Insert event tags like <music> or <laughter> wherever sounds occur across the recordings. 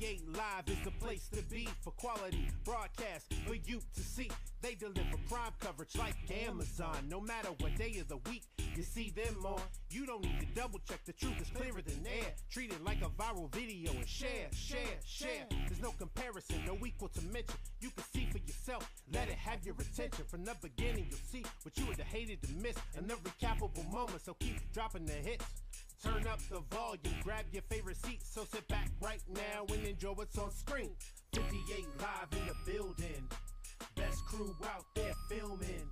58 Live is the place to be for quality broadcast for you to see. They deliver prime coverage like Amazon. No matter what day of the week you see them on, you don't need to double check. The truth is clearer than air. Treat it like a viral video and share, share, share. There's no comparison, no equal to mention. You can see for yourself. Let it have your attention. From the beginning, you'll see what you would have hated to miss. Another recapable moment, so keep dropping the hits. Turn up the volume, grab your favorite seat, so sit back right now and enjoy what's on screen. 58 live in the building, best crew out there filming.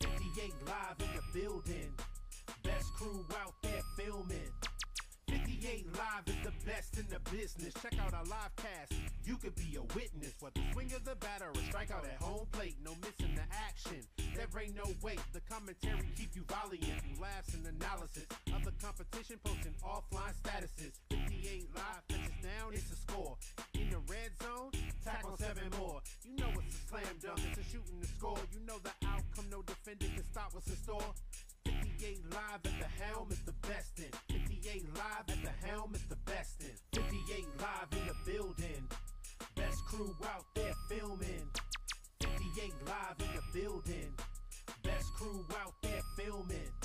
58 live in the building, best crew out there filming. 58 Live is the best in the business. Check out our live cast. You could be a witness. Whether swing of the batter or strike out at home plate. No missing the action. There ain't no wait. The commentary keep you volleying through laughs and analysis of the competition. Posting offline statuses. 58 Live touches down. It's a score. In the red zone, tackle seven more. You know it's a slam dunk. It's a shooting the score. You know the outcome. No defender can stop what's in store. 58 live at the helm is the best in. 58 live at the helm is the best in. 58 live in the building. Best crew out there filming. 58 live in the building. Best crew out there filming.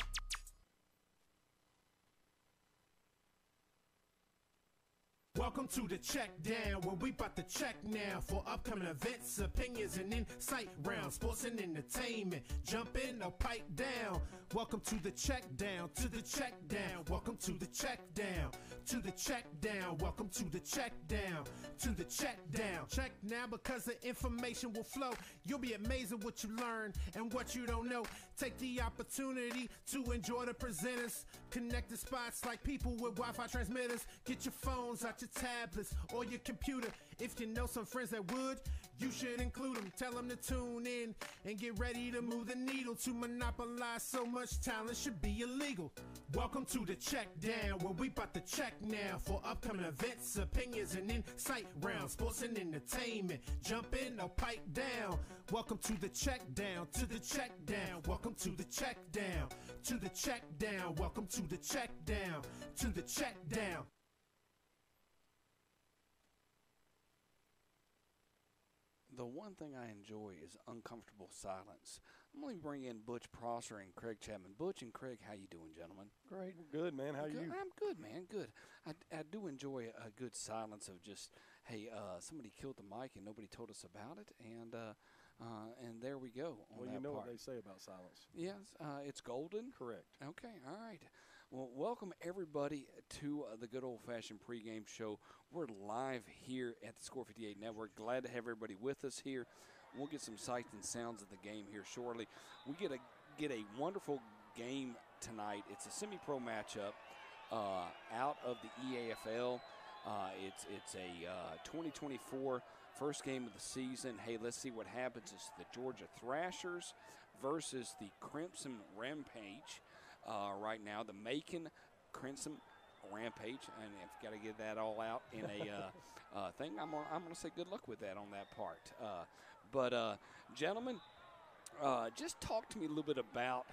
Welcome to the check down, where we bout to check now for upcoming events, opinions, and insight rounds, sports and entertainment. Jump in or pipe down. Welcome to the check down, to the check down. Welcome to the check down, to the check down. Welcome to the check down, to the check down. Check now because the information will flow. You'll be amazed at what you learn and what you don't know. Take the opportunity to enjoy the presenters. Connect the spots like people with Wi-Fi transmitters. Get your phones out your tablets or your computer. If you know some friends that would, you should include them. Tell them to tune in and get ready to move the needle. To monopolize so much talent should be illegal. Welcome to the check down, where we bout to check now for upcoming events, opinions, and insight rounds, sports and entertainment. Jump in or pipe down. Welcome to the check down, to the check down. Welcome to the check down, to the check down. Welcome to the check down, to the check down. The one thing I enjoy is uncomfortable silence. I'm going to bring in Butch Prosser and Craig Chapman. Butch and Craig, how you doing, gentlemen? Great, good man. How Good- you? I'm good, man. Good. I, I do enjoy a good silence of just, hey, uh, somebody killed the mic and nobody told us about it, and uh, uh, and there we go. Well, you know part. what they say about silence. Yes, uh, it's golden. Correct. Okay, all right. Well, welcome everybody to uh, the good old fashioned pregame show. We're live here at the Score 58 Network. Glad to have everybody with us here. We'll get some sights and sounds of the game here shortly. We get a get a wonderful game tonight. It's a semi-pro matchup uh, out of the EAFL. Uh, it's it's a uh, 2024 first game of the season. Hey, let's see what happens. It's the Georgia Thrashers versus the Crimson Rampage uh, right now. The Macon Crimson Rampage, and I've got to get that all out in a uh, <laughs> uh, thing. I'm gonna, I'm going to say good luck with that on that part. Uh, but uh, gentlemen, uh, just talk to me a little bit about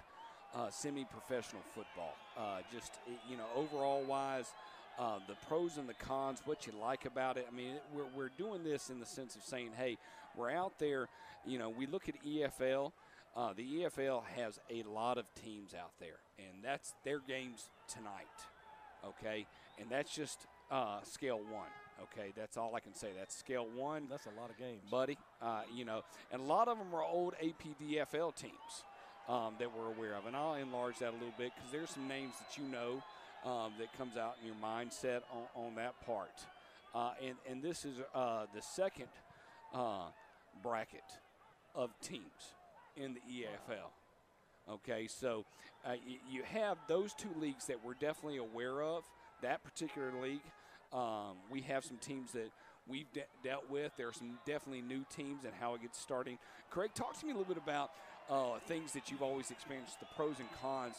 uh, semi-professional football. Uh, just you know, overall wise, uh, the pros and the cons, what you like about it. I mean, we're we're doing this in the sense of saying, hey, we're out there. You know, we look at EFL. Uh, the EFL has a lot of teams out there, and that's their games tonight. Okay, and that's just uh, scale one. Okay, that's all I can say. That's scale one That's a lot of games. buddy. Uh, you know, and a lot of them are old APDFL teams um, that we're aware of, and I'll enlarge that a little bit because there's some names that you know um, that comes out in your mindset on, on that part. Uh, and and this is uh, the second uh, bracket of teams in the EFL. Okay, so uh, you have those two leagues that we're definitely aware of. That particular league, um, we have some teams that we've de- dealt with. There are some definitely new teams and how it gets starting. Craig, talk to me a little bit about uh, things that you've always experienced, the pros and cons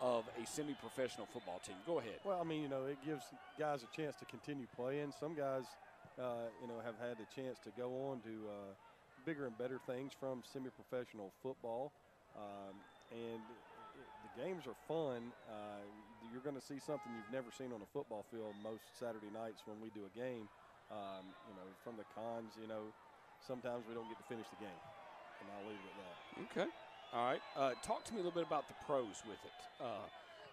of a semi-professional football team. Go ahead. Well, I mean, you know, it gives guys a chance to continue playing. Some guys, uh, you know, have had the chance to go on to uh, bigger and better things from semi-professional football, um, and the games are fun. Uh, you're going to see something you've never seen on a football field most Saturday nights when we do a game. Um, you know, from the cons, you know, sometimes we don't get to finish the game, and I'll leave it at that. Okay. All right. Uh, talk to me a little bit about the pros with it. Uh,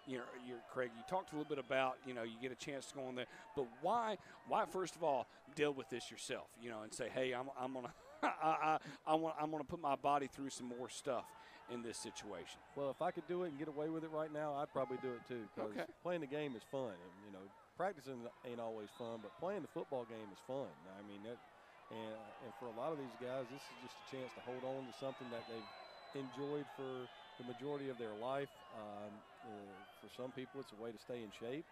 you know, you're, Craig, you talked a little bit about, you know, you get a chance to go on there, but why, why first of all, deal with this yourself, you know, and say, hey, I'm, I'm gonna, <laughs> I, I, I want, I'm gonna put my body through some more stuff in this situation. Well, if I could do it and get away with it right now, I'd probably do it too. Because Okay. playing the game is fun, and you know, practicing ain't always fun, but playing the football game is fun. I mean, that, and and for a lot of these guys, this is just a chance to hold on to something that they've enjoyed for the majority of their life. Um, uh, for some people, it's a way to stay in shape.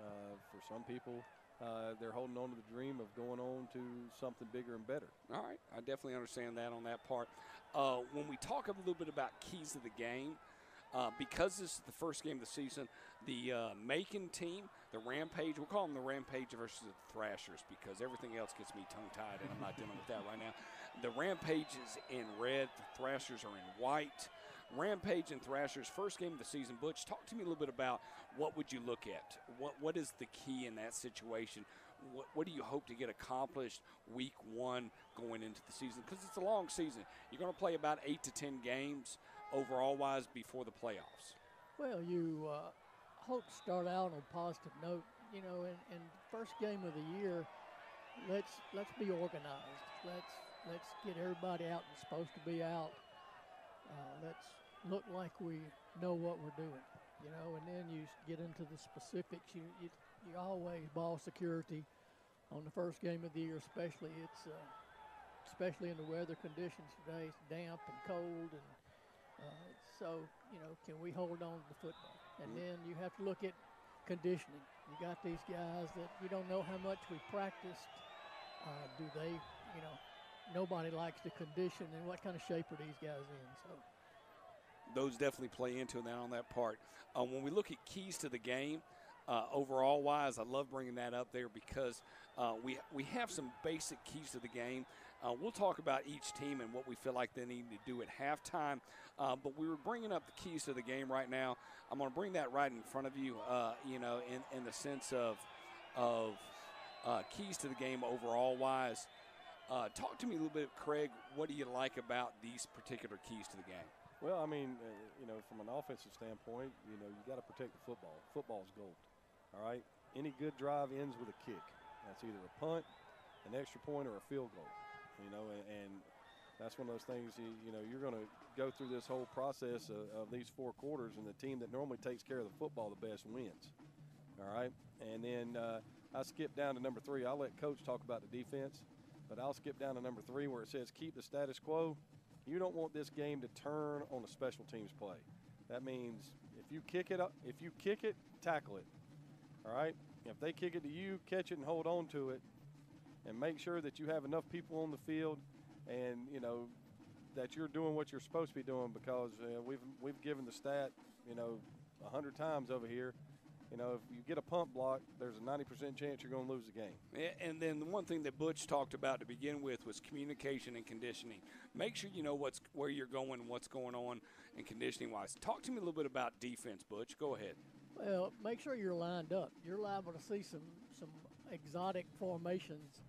Uh, for some people, uh, they're holding on to the dream of going on to something bigger and better. All right, I definitely understand that on that part. Uh, when we talk a little bit about keys of the game, uh, because this is the first game of the season, the uh, Macon team, the Rampage, we'll call them the Rampage versus the Thrashers because everything else gets me tongue tied, and I'm not dealing with that right now. The Rampage is in red, the Thrashers are in white. Rampage and Thrashers, first game of the season. Butch, talk to me a little bit about what would you look at? What What is the key in that situation? What, what do you hope to get accomplished week one going into the season? Because it's a long season. You're going to play about eight to ten games overall wise before the playoffs. Well, you uh, hope to start out on a positive note. You know, in, first game of the year, let's let's be organized. Let's let's get everybody out that's supposed to be out. Uh, let's look like we know what we're doing. You know, and then you get into the specifics. You you, you always ball security on the first game of the year, especially it's uh, especially in the weather conditions today. It's damp and cold and uh, so, you know, can we hold on to the football? And Mhm. then you have to look at conditioning. You got these guys that you don't know how much we practiced. Uh, do they, you know, nobody likes the condition and what kind of shape are these guys in? So, those definitely play into that on that part. Uh, when we look at keys to the game, uh, overall wise, I love bringing that up there because uh, we we have some basic keys to the game. Uh, we'll talk about each team and what we feel like they need to do at halftime. Uh, but we were bringing up the keys to the game right now. I'm going to bring that right in front of you. You know, in, in the sense of of keys to the game overall wise. Uh, talk to me a little bit, Craig. What do you like about these particular keys to the game? Well, I mean, uh, you know, from an offensive standpoint, you know, you got to protect the football. Football's gold. All right. Any good drive ends with a kick. That's either a punt, an extra point, or a field goal. You know, and, and that's one of those things. You, you know, you're going to go through this whole process of, of these four quarters, and the team that normally takes care of the football the best wins. All right. And then uh, I skip down to number three. I'll let coach talk about the defense, but I'll skip down to number three where it says keep the status quo. You don't want this game to turn on a special teams play. That means if you kick it up, if you kick it, tackle it. All right. If they kick it to you, catch it and hold on to it, and make sure that you have enough people on the field, and you know that you're doing what you're supposed to be doing because uh, we've we've given the stat, you know, a hundred times over here. You know, if you get a punt block, there's a 90% chance you're going to lose the game. And then the one thing that Butch talked about to begin with was communication and conditioning. Make sure you know what's where you're going, what's going on, and conditioning wise. Talk to me a little bit about defense, Butch. Go ahead. well, make sure you're lined up. You're liable to see some some exotic formations.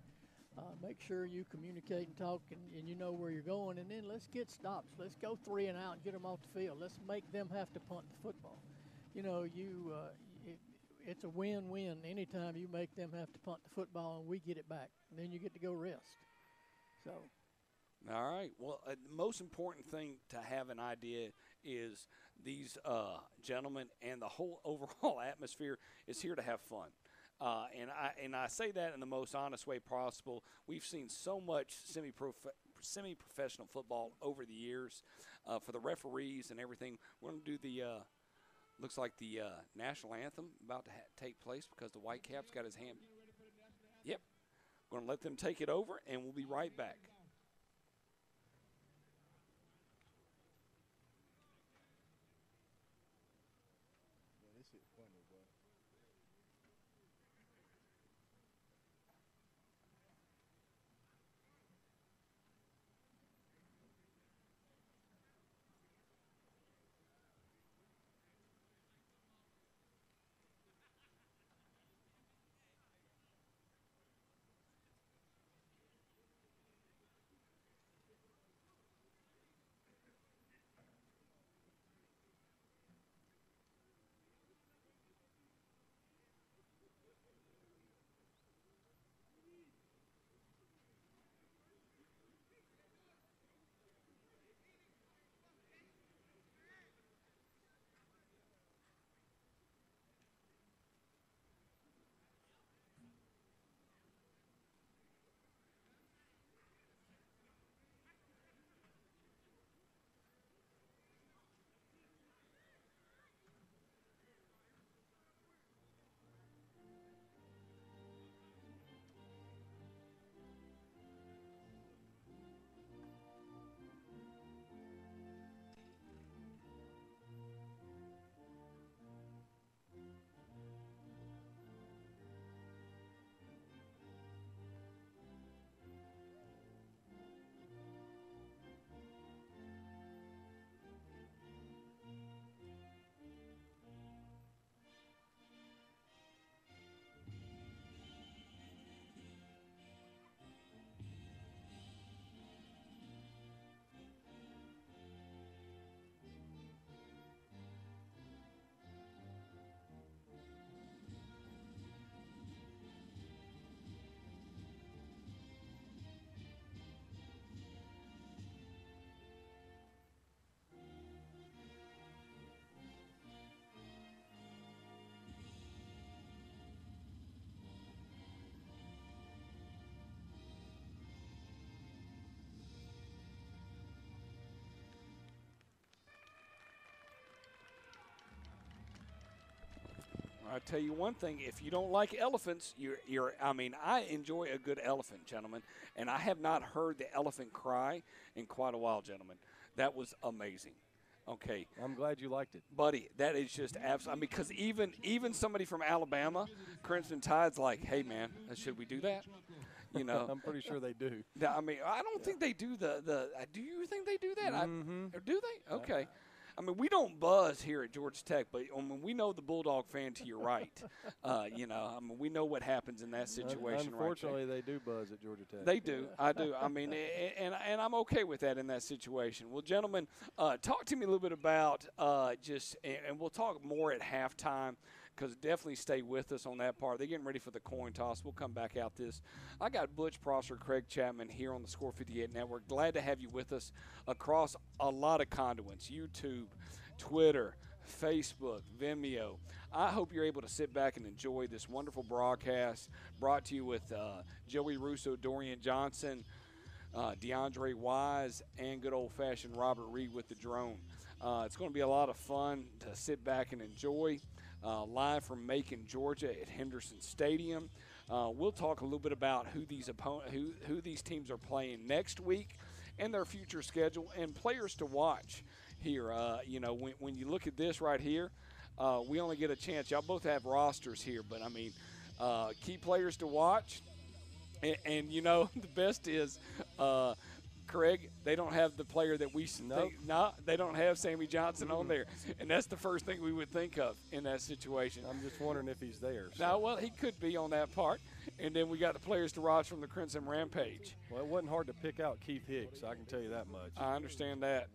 Uh, make sure you communicate and talk, and, and you know where you're going. And then let's get stops. Let's go three and out and get them off the field. Let's make them have to punt the football. You know, you uh, it, it's a win-win anytime you make them have to punt the football and we get it back. And then you get to go rest. So. All right. Well, uh, the most important thing to have an idea is these uh, gentlemen and the whole <laughs> overall atmosphere is here to have fun. Uh, and I and I say that in the most honest way possible. We've seen so much semi semi professional football over the years. Uh, for the referees and everything, we're going to do the. Looks like the uh, national anthem about to ha- take place because the white cap's got his hand. Yep. We're Going to let them take it over, and we'll be right back. I tell you one thing: if you don't like elephants, you're, you're. I mean, I enjoy a good elephant, gentlemen, and I have not heard the elephant cry in quite a while, gentlemen. That was amazing. Okay, I'm glad you liked it. buddy, that is just absolutely. because even even somebody from Alabama, Crimson Tide's like, hey man, uh, should we do that? You know, <laughs> I'm pretty sure they do. I mean, I don't think they do the the. uh, Do you think they do that? Mhm. I, or do they? Okay. I mean, we don't buzz here at Georgia Tech, but I mean, we know the Bulldog fan to your right. <laughs> Uh, you know, I mean, we know what happens in that situation. Unfortunately, they do buzz at Georgia Tech. they do. I do. I mean, and and I'm okay with that in that situation. Well, gentlemen, uh, talk to me a little bit about uh, just, and, and we'll talk more at halftime because definitely stay with us on that part. They're getting ready for the coin toss. We'll come back out this. I got Butch Prosser, Craig Chapman here on the Score 58 Network. Glad to have you with us across a lot of conduits YouTube, Twitter, Facebook, Vimeo. I hope you're able to sit back and enjoy this wonderful broadcast brought to you with uh, Joey Russo, Dorian Johnson, uh, DeAndre Wise, and good old fashioned Robert Reed with the drone. Uh, it's going to be a lot of fun to sit back and enjoy. Uh, live from Macon, Georgia, at Henderson Stadium. Uh, we'll talk a little bit about who these opponent, who who these teams are playing next week, and their future schedule, and players to watch. Here, uh, you know, when, when you look at this right here, uh, we only get a chance. Y'all both have rosters here, but I mean, uh, key players to watch. And, and you know, <laughs> the best is, uh, Craig, they don't have the player that we Nope. think. No, they don't have Sammy Johnson on there, and that's the first thing we would think of in that situation. I'm just wondering if he's there. so- Now, well, he could be on that part, and then we got the players to watch from the Crimson Rampage. Well, it wasn't hard to pick out Keith Hicks. I can tell you that much. I understand that.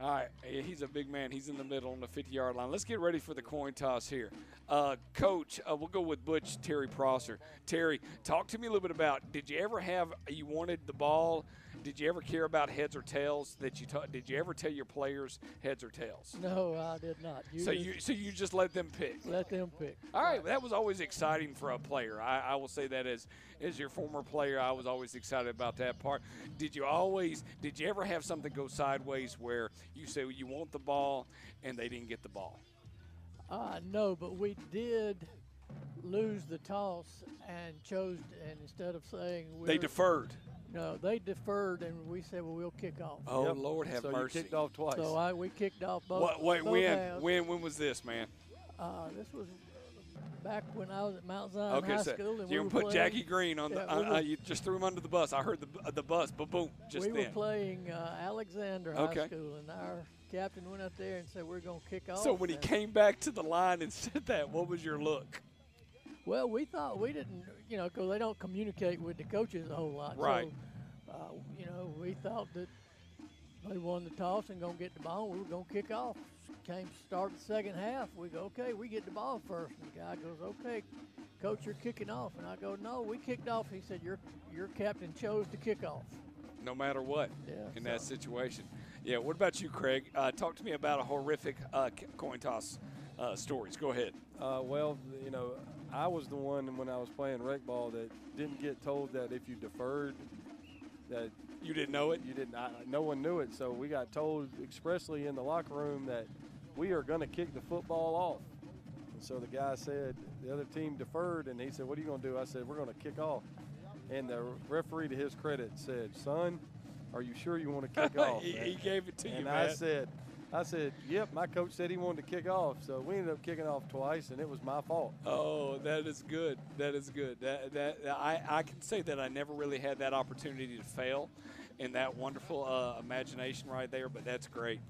All right, he's a big man. He's in the middle on the 50-yard line. Let's get ready for the coin toss here. Uh, Coach, uh, we'll go with Butch Terry Prosser. Terry, talk to me a little bit about. Did you ever have you wanted the ball? Did you ever care about heads or tails? That you ta- did you ever tell your players heads or tails? No, I did not. You So you so you just let them pick. let them pick. All right, that was always exciting for a player. I, I will say that as as your former player, I was always excited about that part. Did you always? Did you ever have something go sideways where you say you want the ball and they didn't get the ball? Uh, no, but we did lose the toss and chose, and instead of saying They deferred. No, they deferred, and we said, well, we'll kick off. Oh Yep. Lord, have so mercy. you kicked off twice. So I we kicked off both. What, wait, both when? halves. When? When was this, man? Uh, this was back when I was at Mount Zion Okay, High so School, and we you were put playing, Jackie Green on the. Yeah, we uh, were- uh, you just threw him under the bus. I heard the uh, the bus, but boom, just we then. were playing uh, Alexander Okay. High School, and our captain went up there and said, "We're going to kick off." so when he came back to the line and <laughs> said that, what was your look? Well, we thought we didn't, you know, because they don't communicate with the coaches a whole lot. Right. So, uh, you know, we thought that they won the toss and gonna get the ball. We were gonna kick off. Came start the second half. We go, okay, we get the ball first. And the guy goes, okay, coach, you're kicking off. And I go, no, we kicked off. He said, your your captain chose to kick off. no matter what Yeah, in that situation. Yeah, what about you, Craig? Uh, talk to me about a horrific uh, coin toss uh, stories. Go ahead. Uh, well, you know, I was the one when I was playing rec ball that didn't get told that if you deferred, that You didn't know it? you didn't. I, no one knew it, so we got told expressly in the locker room that we are going to kick the football off. And so the guy said the other team deferred, and he said, "What are you going to do?" I said, "We're going to kick off." And the referee, to his credit, said, "Son, are you sure you want to kick <laughs> off?" he, he gave it to you, and. I said, I said, yep, my coach said he wanted to kick off. So we ended up kicking off twice, and it was my fault. Oh, that is good. That is good. That, that I, I can say that I never really had that opportunity to fail in that wonderful uh, imagination right there, but that's great.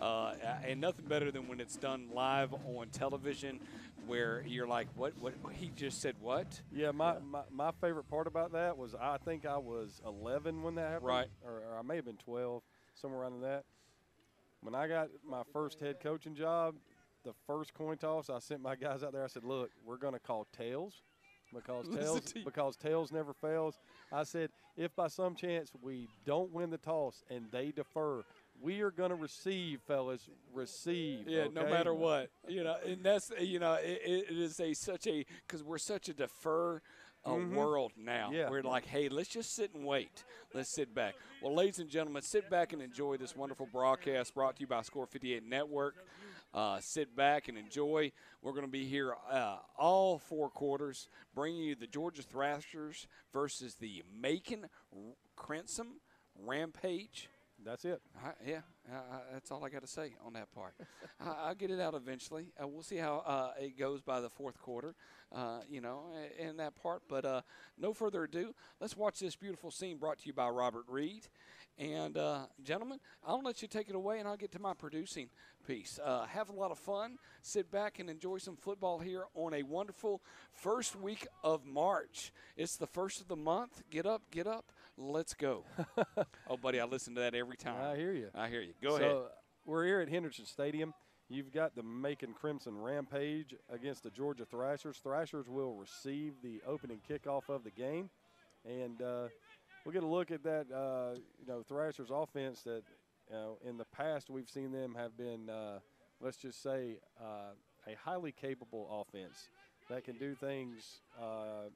Uh, and nothing better than when it's done live on television where you're like, what, what, he just said what? Yeah, my, my, my favorite part about that was I think I was 11 when that happened. Right. Or, or I may have been 12, somewhere around that. When I got my first head coaching job, the first coin toss, I sent my guys out there. I said, look, we're going to call tails because <laughs> tails because tails never fails. I said, if by some chance we don't win the toss and they defer, we are going to receive, fellas, receive. Yeah, no matter what, you know, and that's you know, it, it it is a such a because we're such a defer uh, world now. Yeah. We're like, hey, let's just sit and wait. Let's sit back. Well, ladies and gentlemen, sit back and enjoy this wonderful broadcast brought to you by Score 58 Network. Uh, sit back and enjoy. We're going to be here uh, all four quarters, bringing you the Georgia Thrashers versus the Macon R- Crimson Rampage. That's it. I, yeah, that's all I got to say on that part. <laughs> I, I'll get it out eventually. Uh, we'll see how uh, it goes by the fourth quarter, uh, you know, in that part. But uh, no further ado, let's watch this beautiful scene brought to you by Robert Reed. And, uh, gentlemen, I'll let you take it away and I'll get to my producing piece. Have a lot of fun. Sit back and enjoy some football here on a wonderful first week of March. It's the first of the month. Get up, get up. Let's go. <laughs> oh, buddy, I listen to that every time. I hear you. I hear you. Go ahead. so, ahead. We're here at Henderson Stadium. You've got the Macon Crimson Rampage against the Georgia Thrashers. Thrashers will receive the opening kickoff of the game, and uh, we'll get a look at that. Uh, you know, Thrashers offense that you know, in the past we've seen them have been, uh, let's just say, uh, a highly capable offense that can do things. Uh,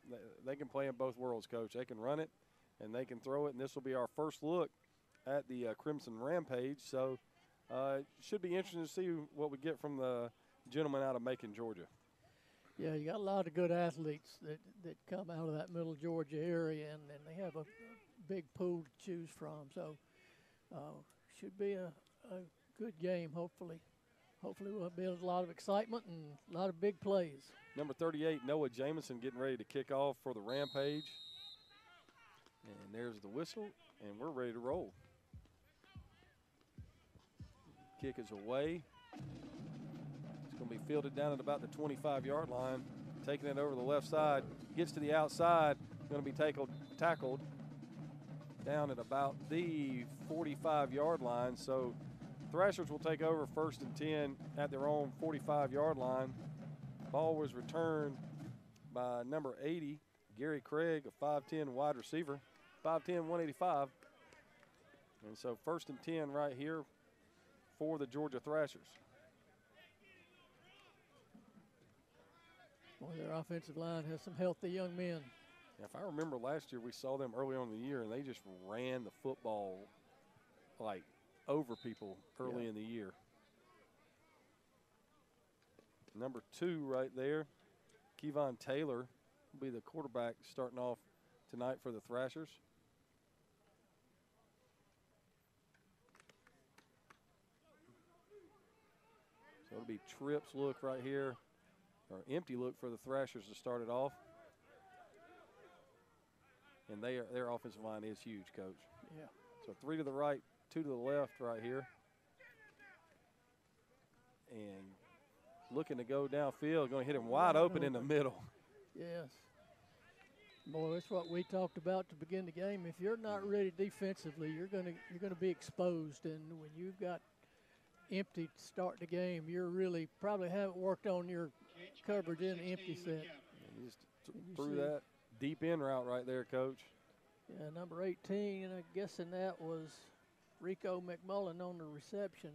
they can play in both worlds, coach. They can run it and they can throw it. And this will be our first look at the uh, Crimson Rampage. So uh, it should be interesting to see what we get from the gentleman out of Macon, Georgia. Yeah, you got a lot of good athletes that, that come out of that middle Georgia area, and, and they have a, big pool to choose from. So, uh, should be a, a good game. Hopefully, hopefully we'll build a lot of excitement and a lot of big plays. Number 38, Noah Jameson, getting ready to kick off for the Rampage. And there's the whistle, and we're ready to roll. Kick is away. It's going to be fielded down at about the 25 yard line. Taking it over the left side. Gets to the outside. Going to be tackled, tackled down at about the 45 yard line. So Thrashers will take over first and 10 at their own 45 yard line. Ball was returned by number 80, Gary Craig, a 5'10 wide receiver. 5'10, 185. And so first and 10 right here for the Georgia Thrashers. Boy, their offensive line has some healthy young men. If I remember last year, we saw them early on in the year, and they just ran the football like over people early Yeah. in the year. Number two right there, Kevon Taylor will be the quarterback starting off tonight for the Thrashers. It'll be trips look right here, or empty look for the Thrashers to start it off. And they are, their offensive line is huge, coach. Yeah. So three to the right, two to the left right here. And looking to go downfield, going to hit him wide open in the middle. Yes. Boy, that's what we talked about to begin the game. If you're not mm-hmm. ready defensively, you're gonna you're gonna be exposed. And when you've got empty to start the game, you're really probably haven't worked on your coverage in the empty set. And he just t- you threw see- that deep in route right there, coach. Yeah, number 18, and I'm guessing that was Rico McMullen on the reception.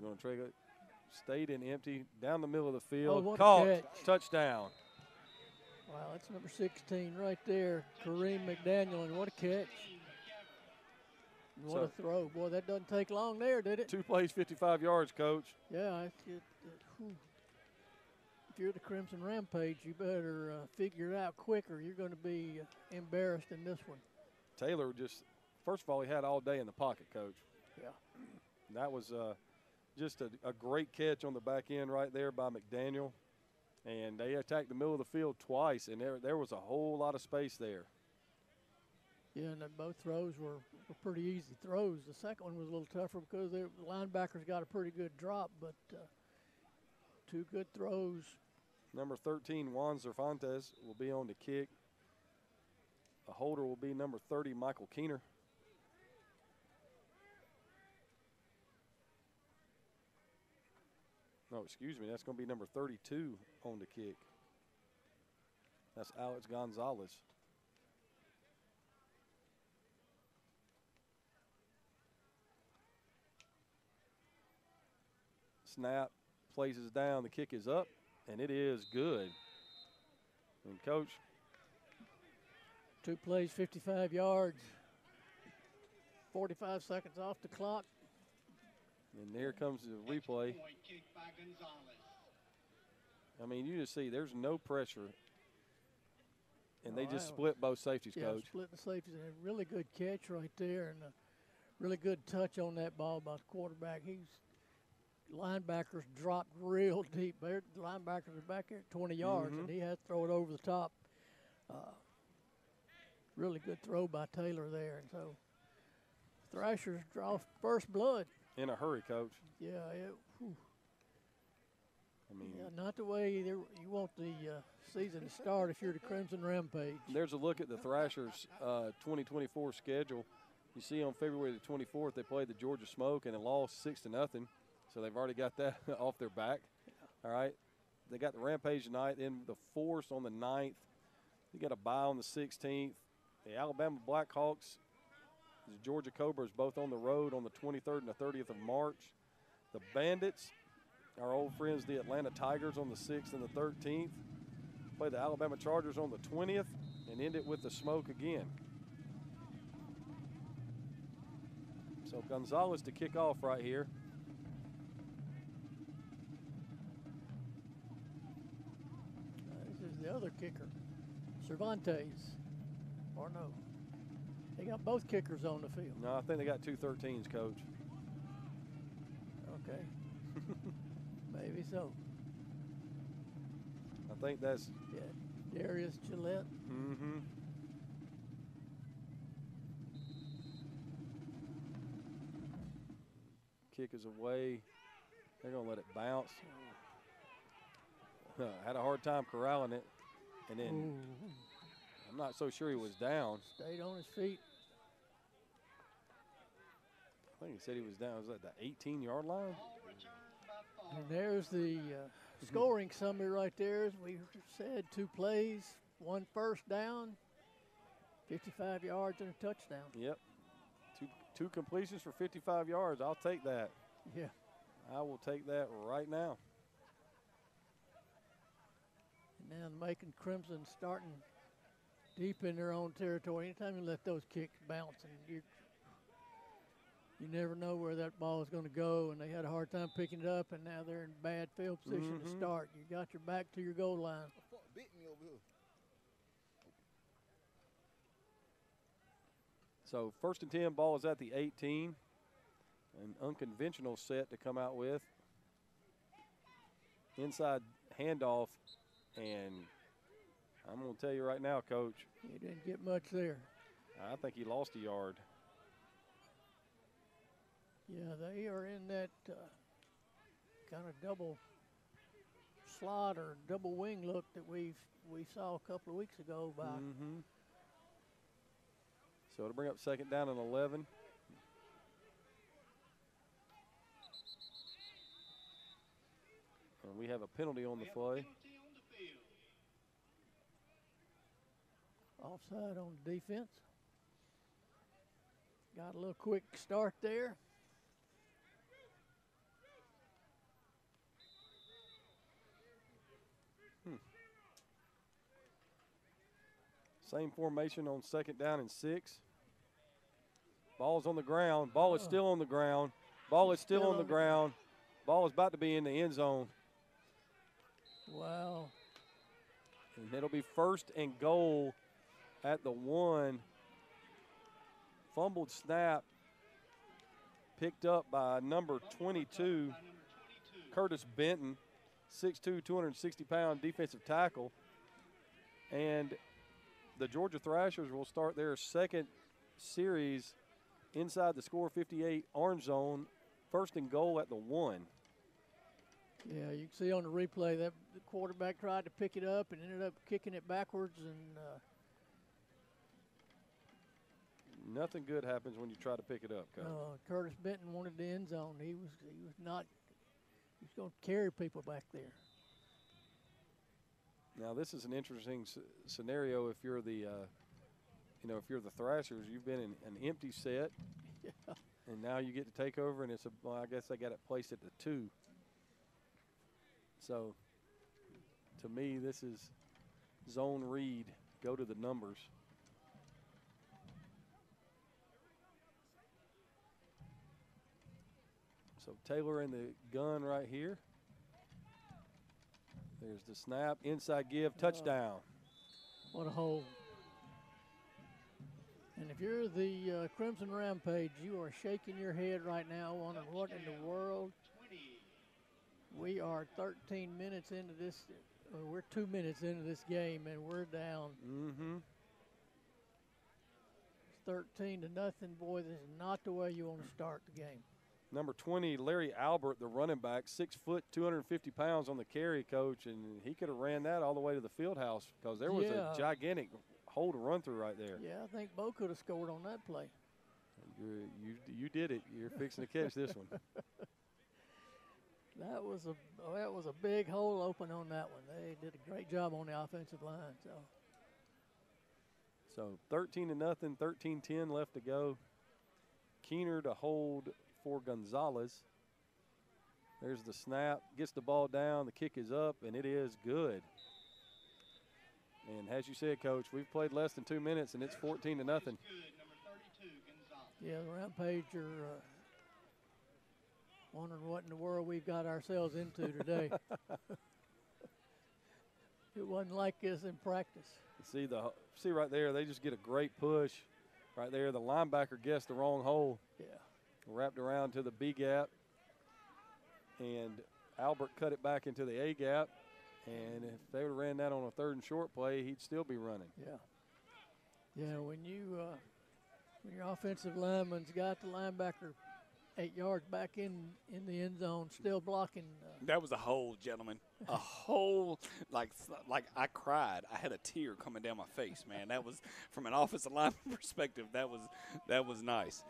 Going to try it. Stayed in empty, down the middle of the field. Oh, what a Caught. catch. Touchdown. Wow, that's number 16 right there, Kareem McDaniel, and what a catch! What So- a throw, boy! That doesn't take long there, did it? Two plays, 55 yards, coach. Yeah, it, it, it, if you're the Crimson Rampage, you better uh, figure it out quicker. You're going to be uh, embarrassed in this one. Taylor just, first of all, he had all day in the pocket, coach. Yeah. <clears throat> That was uh, just a, a great catch on the back end right there by McDaniel. And they attacked the middle of the field twice, and there, there was a whole lot of space there. Yeah, and both throws were, were pretty easy throws. The second one was a little tougher because the linebackers got a pretty good drop, but uh, two good throws. Number 13, Juan Cervantes, will be on the kick. The holder will be number 30, Michael Keener. No, excuse me, that's going to be number 32 on the kick. That's Alex Gonzalez. Snap, places down, the kick is up, and it is good. And coach, Two plays, 55 yards. 45 seconds off the clock. and here comes the replay. I mean, you just see there's no pressure, and they Oh, just split both safeties, Yeah, coach. split the safeties. And a really good catch right there, and a really good touch on that ball by the quarterback. He's linebackers dropped real deep. There, the linebackers are back here at 20 yards, and Mhm. he had to throw it over the top. Uh, really good throw by Taylor there, and so Thrashers draw first blood. In a hurry, coach. Yeah, it, whew. I mean, yeah, not the way you want the uh, season to start if you're the Crimson Rampage. there's a look at the Thrashers' uh, 2024 schedule. You see on February the 24th they played the Georgia Smoke and they lost six to nothing, so they've already got that <laughs> off their back. All right, they got the Rampage tonight, then the Force on the 9th. You got a bye on the 16th. The Alabama Blackhawks, the Georgia Cobras, both on the road on the 23rd and the 30th of March. The Bandits, our old friends, the Atlanta Tigers, on the 6th and the 13th. Play the Alabama Chargers on the 20th and end it with the smoke again. So Gonzalez to kick off right here. Other kicker, Cervantes. Or no. They got both kickers on the field. No, I think they got two 13s, coach. Okay. <laughs> Maybe so. I think that's. Yeah. Darius Gillette. Mm-hmm. Kick is away. They're going to let it bounce. <laughs> Had a hard time corralling it. And then Ooh, I'm not so sure he was down. stayed on his feet. I think he said he was down. Was that the 18 yard line? And there's the uh, <laughs> scoring summary right there. As we said, two plays, one first down, 55 yards and a touchdown. Yep. Two, two completions for 55 yards. I'll take that. Yeah. I will take that right now. And now the Crimson starting deep in their own territory. Anytime you let those kicks bounce, and you you never know where that ball is going to go. And they had a hard time picking it up, and now they're in bad field position to Mhm. start. You got your back to your goal line. So first and 10 ball is at the 18. An unconventional set to come out with. Inside handoff. And I'm going to tell you right now, coach, He didn't get much there. I think he lost a yard. Yeah, they are in that uh, kind of double slot or double wing look that we we saw a couple of weeks ago by Mm-hmm. So to bring up second down and 11. And we have a penalty on the play. Offside on the defense. Got a little quick start there. Hmm. Same formation on second down and six. Ball's on the ground. Ball is still on the ground. Ball is still Still on the on the ground. Ball is about to be in the end zone. Wow. And it'll be first and goal at the one. Fumbled snap picked up by number 22, Curtis Benton, 6'2, 260 pound defensive tackle. And the Georgia Thrashers will start their second series inside the score 58 orange zone, first and goal at the one. Yeah, you can see on the replay that the quarterback tried to pick it up and ended up kicking it backwards and uh, Nothing good happens when you try to pick it up, Coach. uh, Curtis Benton wanted the end zone. He was he was not he was going to carry people back there. Now this is an interesting s- scenario. If you're the, uh, you know, if you're the Thrashers, you've been in an empty set, <laughs> Yeah. and now you get to take over, and it's a. Well, I guess they got it placed at the two. So, to me, this is zone read, go to the numbers. So Taylor in the gun right here. There's the snap, inside give, touchdown. What a hole. And if you're the uh, Crimson Rampage, you are shaking your head right now, wondering what in the world. We are 13 minutes into this, or we're two minutes into this game, and we're down Mm-hmm. 13 to nothing. Boy, this is not the way you want to start the game. Number 20, Larry Albert, the running back, six foot, 250 pounds on the carry, coach, and he could have ran that all the way to the field house because there was Yeah. a gigantic hole to run through right there. Yeah, I think Bo could have scored on that play. You, you, you did it. You're fixing to catch this one. <laughs> That was a oh, that was a big hole open on that one. They did a great job on the offensive line. So So 13 to nothing, 13-10 left to go. Keener to hold for Gonzalez. There's the snap, gets the ball down, the kick is up, and it is good. And as you said, Coach, we've played less than two minutes, and it's 14 to nothing. yeah, the Rampage are uh, wondering what in the world we've got ourselves into today. <laughs> it wasn't like this in practice. See the see right there, they just get a great push. Right there, the linebacker guessed the wrong hole, Yeah. Wrapped around to the B gap, and Albert cut it back into the A gap. And if they would have ran that on a third and short play, he'd still be running. Yeah. Yeah, when you uh, when your offensive lineman's got the linebacker eight yards back in in the end zone, still blocking. Uh, That was a hole, gentlemen. A <laughs> hole, like like I cried. I had a tear coming down my face, man. That was from an offensive line <laughs> perspective. That was that was nice.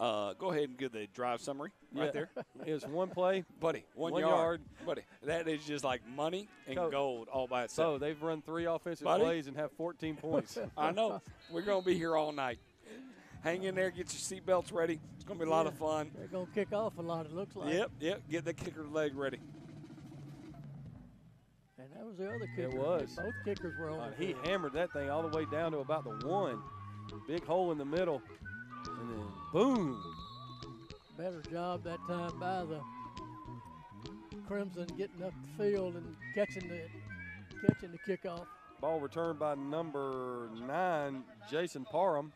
Uh, go ahead and give the drive summary right Yeah. there, <laughs> It was one play. buddy. One, One yard. buddy. That is just like money and Co- gold all by itself. So they've run three offensive Buddy. plays and have 14 points. I know. We're gonna be here all night. Hang in there. Get your seatbelts ready. It's gonna be a lot of fun. they're gonna kick off a lot. It looks like. Yep, yep. Get the kicker leg ready. And that was the other kicker. It was. Both kickers were on. Uh, he field. hammered that thing all the way down to about the one. Big hole in the middle. And then boom. Better job that time by the Crimson getting up the field and catching the catching the kickoff. Ball returned by number nine, Jason Parham.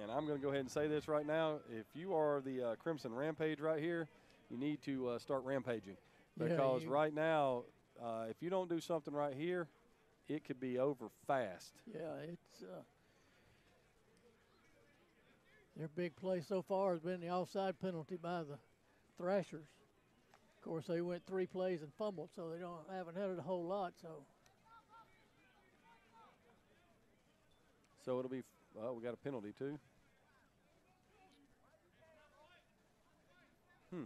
And I'm going to go ahead and say this right now. If you are the uh, Crimson Rampage right here, you need to uh, start rampaging. Yeah, Because you- right now, uh, if you don't do something right here, it could be over fast. Yeah, it's uh, their big play so far has been the offside penalty by the Thrashers. Of course, they went three plays and fumbled, so they don't haven't had it a whole lot. So So it'll be, well, we got a penalty too. Hmm.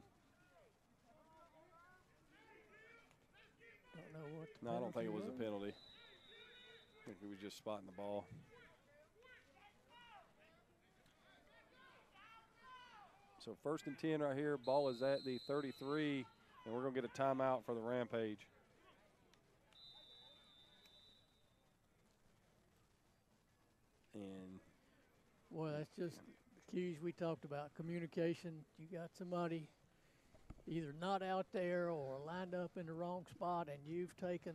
don't know what. No, I don't think it was penalty a penalty. I think he was just spotting the ball. So first and 10 right here. Ball is at the 33, and we're going to get a timeout for the Rampage. And Well, that's just the keys we talked about. Communication. You got somebody either not out there or lined up in the wrong spot, and you've taken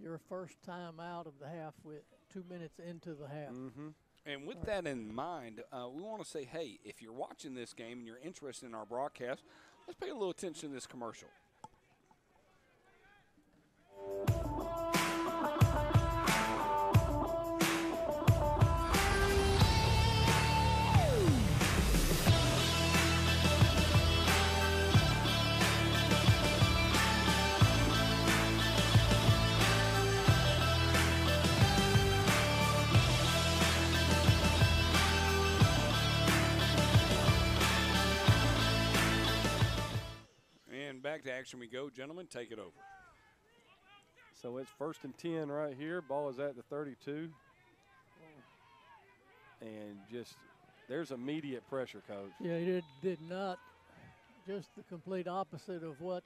your first time out of the half with two minutes into the half. mhm. And with that in mind, uh, we want to say, hey, if you're watching this game and you're interested in our broadcast, let's pay a little attention to this commercial. Action we go, gentlemen. Take it over. so it's first and 10 right here. Ball is at the 32. And just, there's immediate pressure, coach. Yeah, he did, did not. Just the complete opposite of what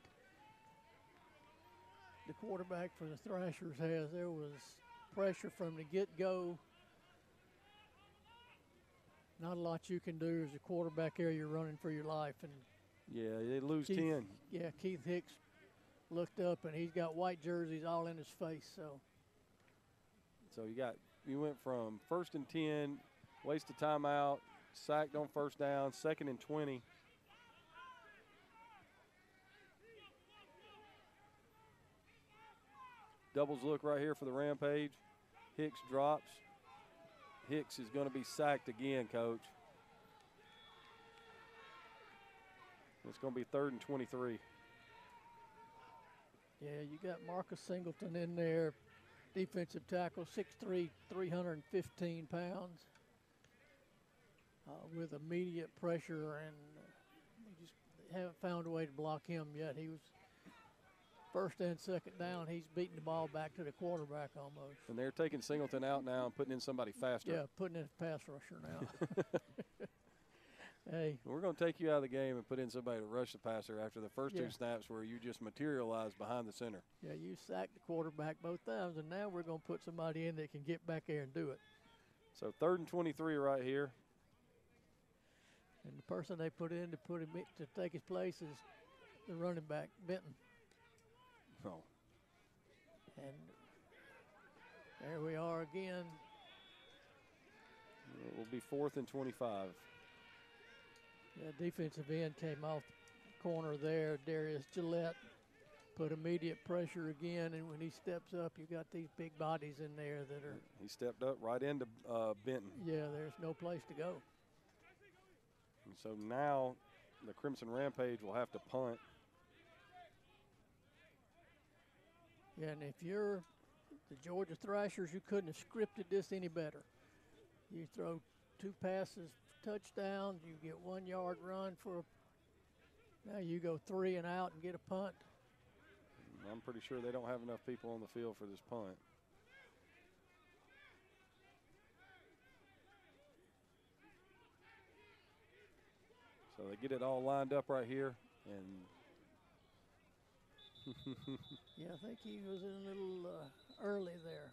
the quarterback for the Thrashers has. There was pressure from the get go. Not a lot you can do as a quarterback there. You're running for your life. And Yeah, they lose Keith, 10. yeah, Keith Hicks looked up and he's got white jerseys all in his face. So So you got you went from first and 10, waste of timeout, sacked on first down, second and 20. Doubles look right here for the rampage. Hicks drops. Hicks is going to be sacked again, coach. It's going to be third and 23. yeah, you got Marcus Singleton in there, defensive tackle, 6'3", 315 pounds, uh, with immediate pressure, and we just haven't found a way to block him yet. He was first and second down. He's beating the ball back to the quarterback almost. And they're taking Singleton out now and putting in somebody faster. Yeah, putting in a pass rusher now. <laughs> hey, We're going to take you out of the game and put in somebody to rush the passer after the first Yeah. two snaps where you just materialized behind the center. yeah, you sacked the quarterback both times, and now we're going to put somebody in that can get back there and do it. So third and 23 right here. And the person they put in to put him in, to take his place is the running back Benton. Oh, And there we are again. it will be fourth and 25. The defensive end came off the corner there. Darius Gillette put immediate pressure again, and when he steps up, you got these big bodies in there that are He stepped up right into uh, Benton. yeah. There's no place to go. And so now the Crimson Rampage will have to punt. Yeah, and if you're the Georgia Thrashers, you couldn't have scripted this any better. You throw two passes, touchdown, you get one yard run for. A, now you go three and out and get a punt. I'm pretty sure they don't have enough people on the field for this punt. So they get it all lined up right here, and <laughs> Yeah, I think he was in a little uh, early there.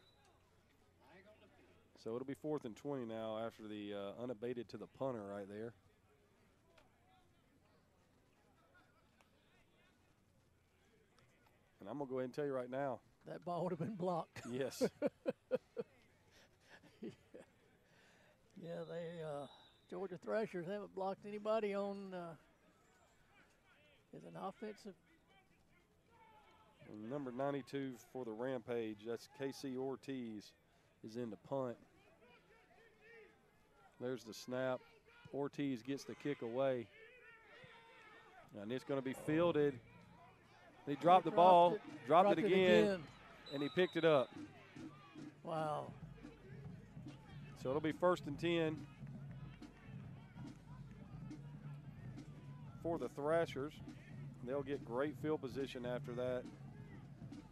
So it'll be fourth and 20 now after the uh, unabated to the punter right there. And I'm gonna go ahead and tell you right now, That ball would have been blocked. <laughs> yes, <laughs> Yeah, they uh, Georgia Thrashers haven't blocked anybody on. Uh, is an offensive. number 92 for the Rampage. That's KC Ortiz is in the punt. There's the snap. Ortiz gets the kick away. And it's going to be fielded. He dropped the ball, it, dropped, it, again, again. and he picked it up. Wow. So it'll be first and 10 for the Thrashers. They'll get great field position after that.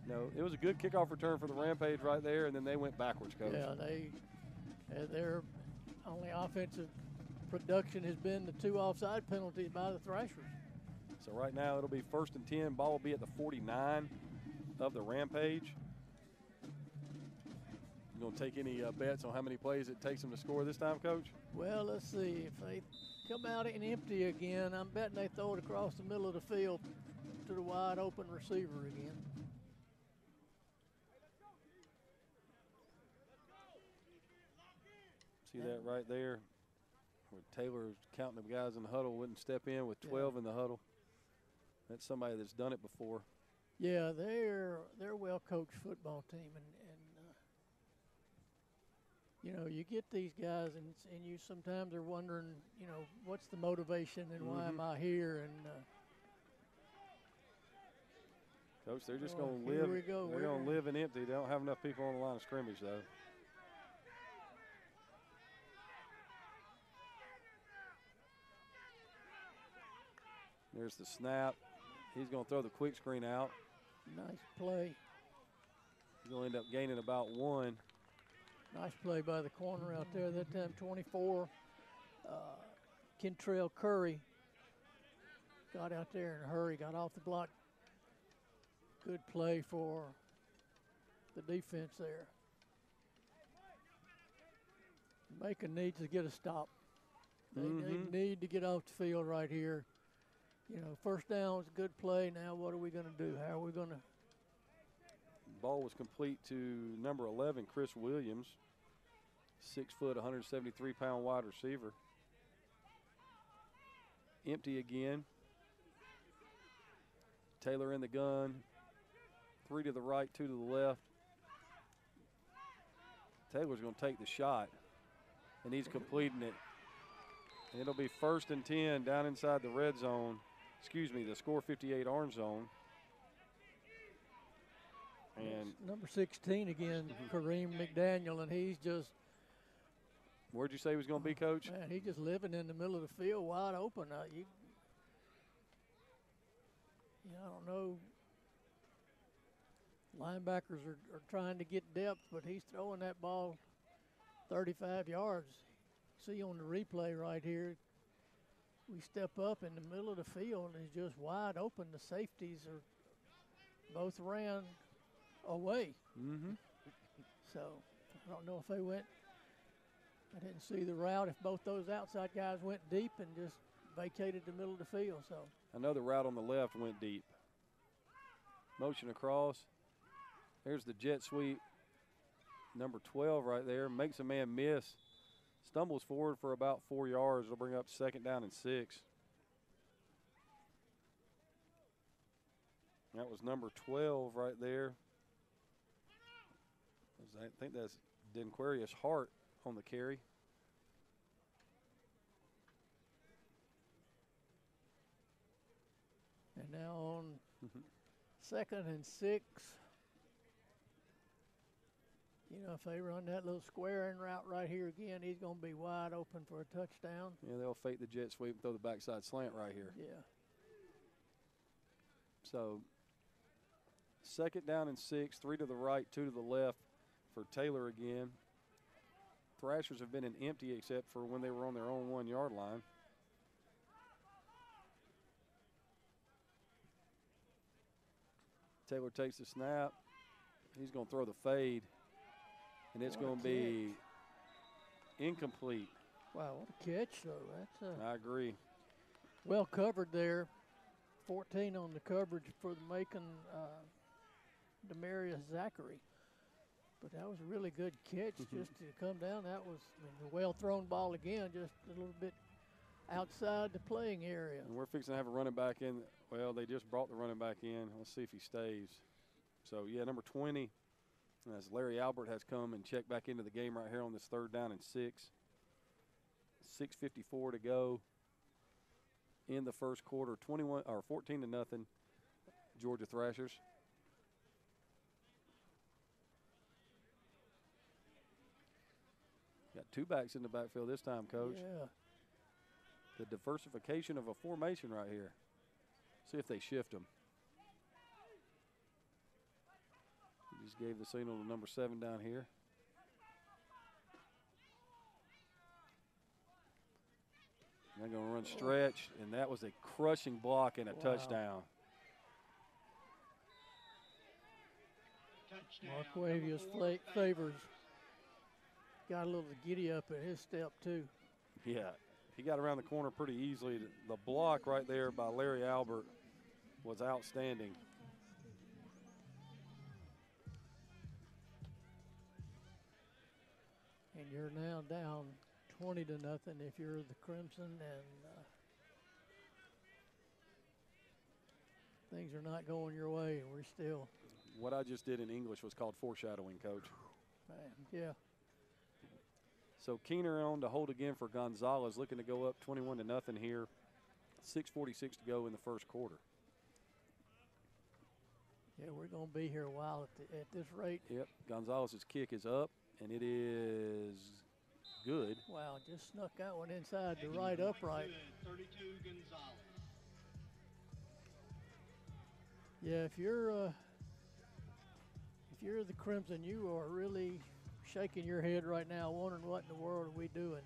No, it was a good kickoff return for the Rampage right there, and then they went backwards, coach. Yeah, they uh, their only offensive production has been the two offside penalties by the Thrashers. So right now it'll be first and 10. Ball will be at the 49 of the Rampage. You gonna take any uh, bets on how many plays it takes them to score this time, coach? Well, let's see if they come out and empty again. I'm betting they throw it across the middle of the field to the wide open receiver again. See that right there? Where Taylor counting the guys in the huddle wouldn't step in with Yeah. 12 in the huddle. That's somebody that's done it before. Yeah, they're they're a well coached football team, and and uh, you know you get these guys, and and you sometimes are wondering, you know, what's the motivation and why am. I here? And uh, Coach, they're just Oh, going to here live. we go. They're We're- going to live and empty. They don't have enough people on the line of scrimmage, though. There's the snap. He's going to throw the quick screen out. nice play, He's going to end up gaining about one. nice play by the corner out there. That time, 24. Uh, Kentrell Curry got out there in a hurry, got off the block, good play for the defense there. Macon needs to get a stop. They, Mhm. they need to get off the field right here. You know, first down was a good play. Now what are we going to do? How are we going to? Ball was complete to number 11, Chris Williams, six foot, 173 pound wide receiver. Empty again. Taylor in the gun. Three to the right, two to the left. Taylor's going to take the shot, and he's completing it. And it'll be first and 10 down inside the red zone. Excuse me, the score 58 orange zone. And It's number 16 again, Kareem McDaniel, and he's just where'd you say he was going to be, Coach? man, he's just living in the middle of the field, wide open. Uh, you, you know, I don't know. Linebackers are, are trying to get depth, but he's throwing that ball 35 yards. See on the replay right here, we step up in the middle of the field and it's just wide open. The safeties are both ran away. Mm-hmm. So I don't know if they went. I didn't see the route. If both those outside guys went deep and just vacated the middle of the field, so I know the route on the left went deep. Motion across. There's the jet sweep. Number 12 right there. Makes a man miss. Stumbles forward for about four yards. It'll bring up second down and six. That was number 12 right there. I think that's Denquarius Hart on the carry. and now on Mhm. second and six. You know, if they run that little squaring route right here again, he's going to be wide open for a touchdown. Yeah, they'll fake the jet sweep and throw the backside slant right here. Yeah. So second down and six, three to the right, two to the left for Taylor again. Thrashers have been an empty except for when they were on their own one yard line. Taylor takes the snap. He's going to throw the fade, and it's going to be incomplete. Wow, what a catch, though. That's uh, I agree. well covered there. 14 on the coverage for the Macon uh, Demarius Zachary. But that was a really good catch Mm-hmm. just to come down. That was I mean, a well thrown ball again, just a little bit outside the playing area. And we're fixing to have a running back in. Well, they just brought the running back in. Let's see if he stays. So, yeah, number 20, as Larry Albert has come and checked back into the game right here on this third down and six. 6.54 to go in the first quarter. 21 or 14 to nothing, Georgia Thrashers. Got two backs in the backfield this time, coach Yeah. the diversification of a formation right here. See if they shift them. Just gave the signal to number seven down here. And They're going to run stretch, and that was a crushing block and a Wow. touchdown. Marquavius Fla- Favors got a little giddy up at his step, too. Yeah, he got around the corner pretty easily. The block right there by Larry Albert was outstanding. And you're now down 20 to nothing if you're the Crimson, and uh, things are not going your way. We're still, What I just did in English was called foreshadowing, coach. man, yeah. So Keener on to hold again for Gonzalez, looking to go up 21 to nothing here. 6:46 to go in the first quarter. Yeah, we're going to be here a while at, the, at this rate. Yep, Gonzalez's kick is up, and it is good. Wow, just snuck that one inside the right upright. 32 Gonzalez. Yeah, if you're uh, if you're the Crimson, you are really shaking your head right now, wondering what in the world are we doing.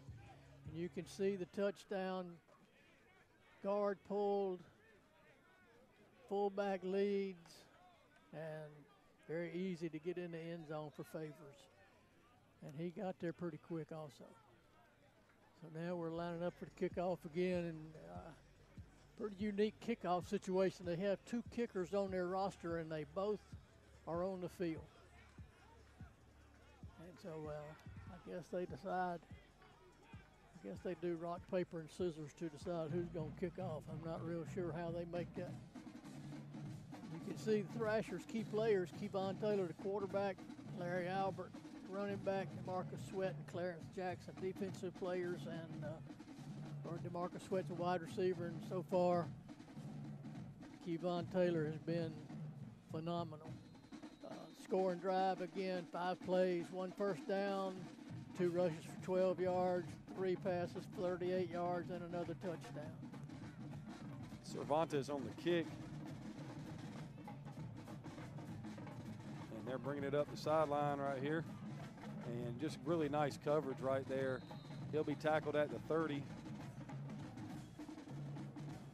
And you can see the touchdown, guard pulled, fullback leads, and very easy to get in the end zone for favors. And he got there pretty quick also. So now we're lining up for the kickoff again, and uh, pretty unique kickoff situation. They have two kickers on their roster, and they both are on the field. And so uh, I guess they decide. I guess they do rock, paper, and scissors to decide who's going to kick off. I'm not real sure how they make that. You can see the Thrashers' key players: Kevon Taylor, the quarterback, Larry Albert, running back, Demarcus Sweat and Clarence Jackson, defensive players, and uh, or Demarcus Sweat's a wide receiver, and so far, Kevon Taylor has been phenomenal. Uh, drive again, five plays, one first down, two rushes for 12 yards, three passes for 38 yards, and another touchdown. Cervantes on the kick. And they're bringing it up the sideline right here. And just really nice coverage right there. He'll be tackled at the 30.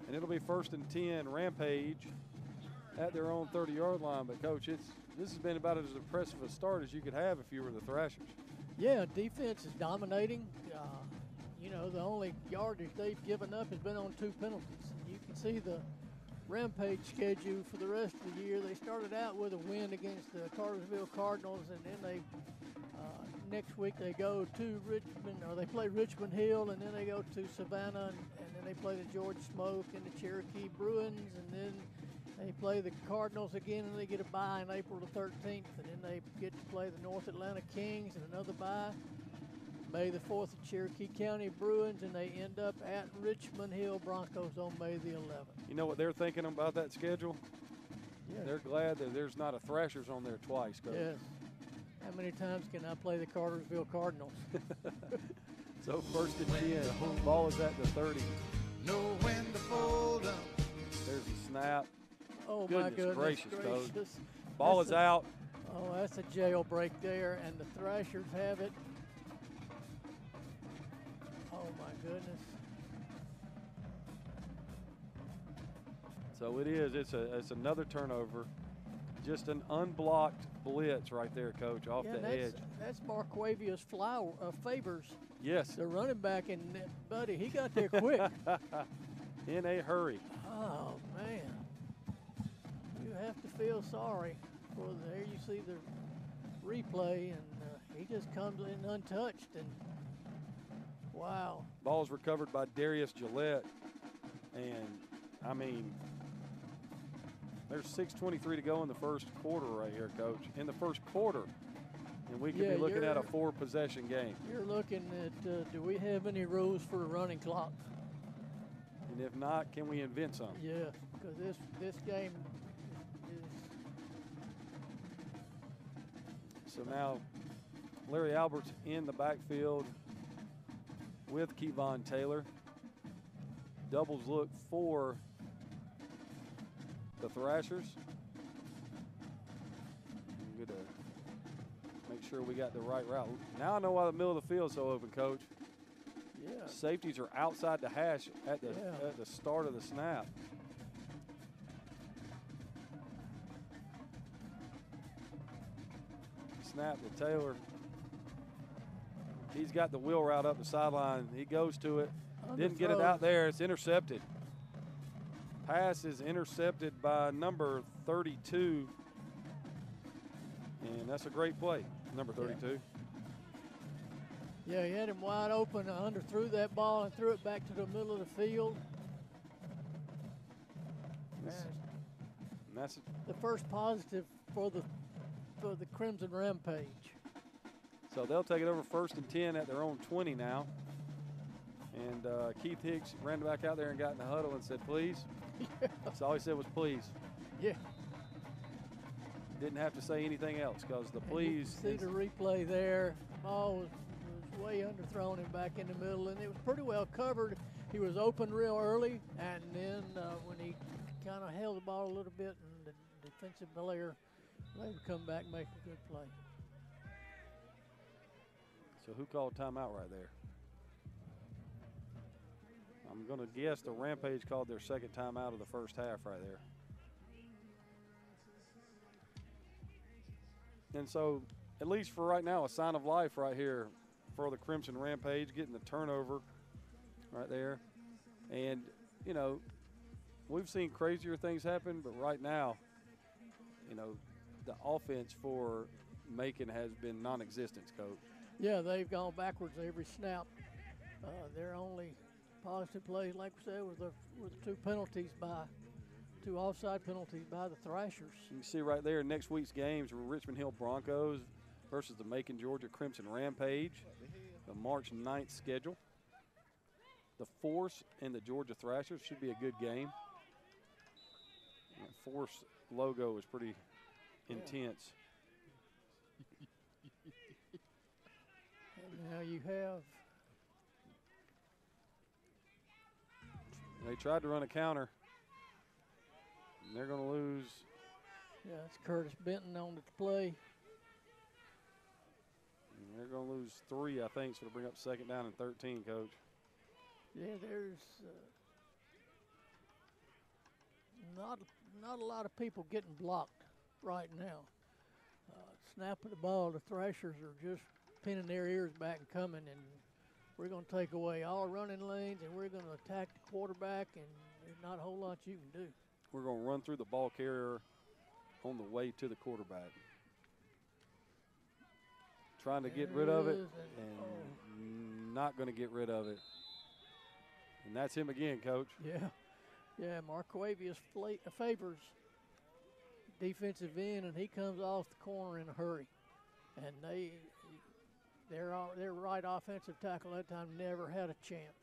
And it'll be first and 10, Rampage at their own 30 yard line. But, Coach, it's this has been about as impressive a start as you could have if you were the Thrashers. Yeah, defense is dominating. Uh, you know, the only yardage they've given up has been on two penalties. You can see the Rampage schedule for the rest of the year. They started out with a win against the Cartersville Cardinals, and then they next week they go to Richmond, or they play Richmond Hill, and then they go to Savannah, and, and then they play the Georgia Smoke and the Cherokee Bruins, and then they play the Cardinals again, and they get a bye on April the 13th, and then they get to play the North Atlanta Kings and another bye. May the 4th, the Cherokee County Bruins, and they end up at Richmond Hill Broncos on May the 11th. You know what they're thinking about that schedule? Yes. They're glad that there's not a Thrashers on there twice, Coach. Yes. How many times can I play the Cartersville Cardinals? <laughs> So first and 10, ball is at the 30. Know when to fold up. There's a snap. Oh my Goodness goodness gracious, Coach. Ball That's is a- out. Oh, that's a jailbreak there, and the Thrashers have it. Oh my goodness. So it is. It's a it's another turnover. Just an unblocked blitz right there, Coach, off yeah, the that's, edge. That's Marquavius Flower uh, Favors, Yes, the running back, and buddy, he got there quick. <laughs> in a hurry. oh man, you have to feel sorry for the, there. You see the replay, and uh, he just comes in untouched, and wow. Ball's recovered by Darius Gillette, and I mean, there's 6:23 to go in the first quarter right here, Coach. In the first quarter, and we could Yeah, be looking at a four-possession game. You're looking at, uh, do we have any rules for a running clock? And if not, can we invent some? Yeah, because this this game is So now Larry Alberts in the backfield with Kevon Taylor. Doubles look for the Thrashers. I'm gonna make sure we got the right route. Now I know why the middle of the field's so open, Coach. yeah. Safeties are outside the hash at the Yeah. at the start of the snap. Snap to Taylor. He's got the wheel route up the sideline. He goes to it. Didn't get it out there. It's intercepted. Pass is intercepted by number 32. And that's a great play, number 32. Yeah, he had him wide open. uh, Underthrew that ball and threw it back to the middle of the field. Man, And that's the first positive for the for the Crimson Rampage. So they'll take it over first and 10 at their own 20 now. And uh, Keith Hicks ran back out there and got in the huddle and said, please. <laughs> That's all he said was please. Yeah. Didn't have to say anything else because the And you can please. see the replay there. Ball was, was way underthrown and back in the middle, and it was pretty well covered. He was open real early, and then uh, when he kind of held the ball a little bit, and the defensive player they would come back and make a good play. So who called timeout right there? I'm going to guess the Rampage called their second timeout of the first half right there. and so at least for right now, a sign of life right here for the Crimson Rampage, getting the turnover right there. And, you know, we've seen crazier things happen, but right now, you know, the offense for Macon has been non existent, coach. Yeah, they've gone backwards every snap. Uh, their only positive plays, like we said, with the, were the two penalties by two offside penalties by the Thrashers. You can see right there next week's games were Richmond Hill Broncos versus the Macon, Georgia Crimson Rampage, the March 9th schedule. The Force and the Georgia Thrashers should be a good game. That Force logo is pretty intense. And now you have They tried to run a counter. And they're going to lose. yeah, it's Curtis Benton on the play. and They're going to lose three, I think, so to bring up second down and 13, coach. Yeah, there's uh, not not a lot of people getting blocked right now. Uh, snap of the ball, the Thrashers are just pinning their ears back and coming, and we're going to take away all running lanes, and we're going to attack the quarterback, and there's not a whole lot you can do. We're going to run through the ball carrier on the way to the quarterback. Trying to get rid of it and- not going to get rid of it. And that's him again, coach. Yeah, yeah. Marquavius favors defensive end, and he comes off the corner in a hurry. And they, their their right offensive tackle that time never had a chance.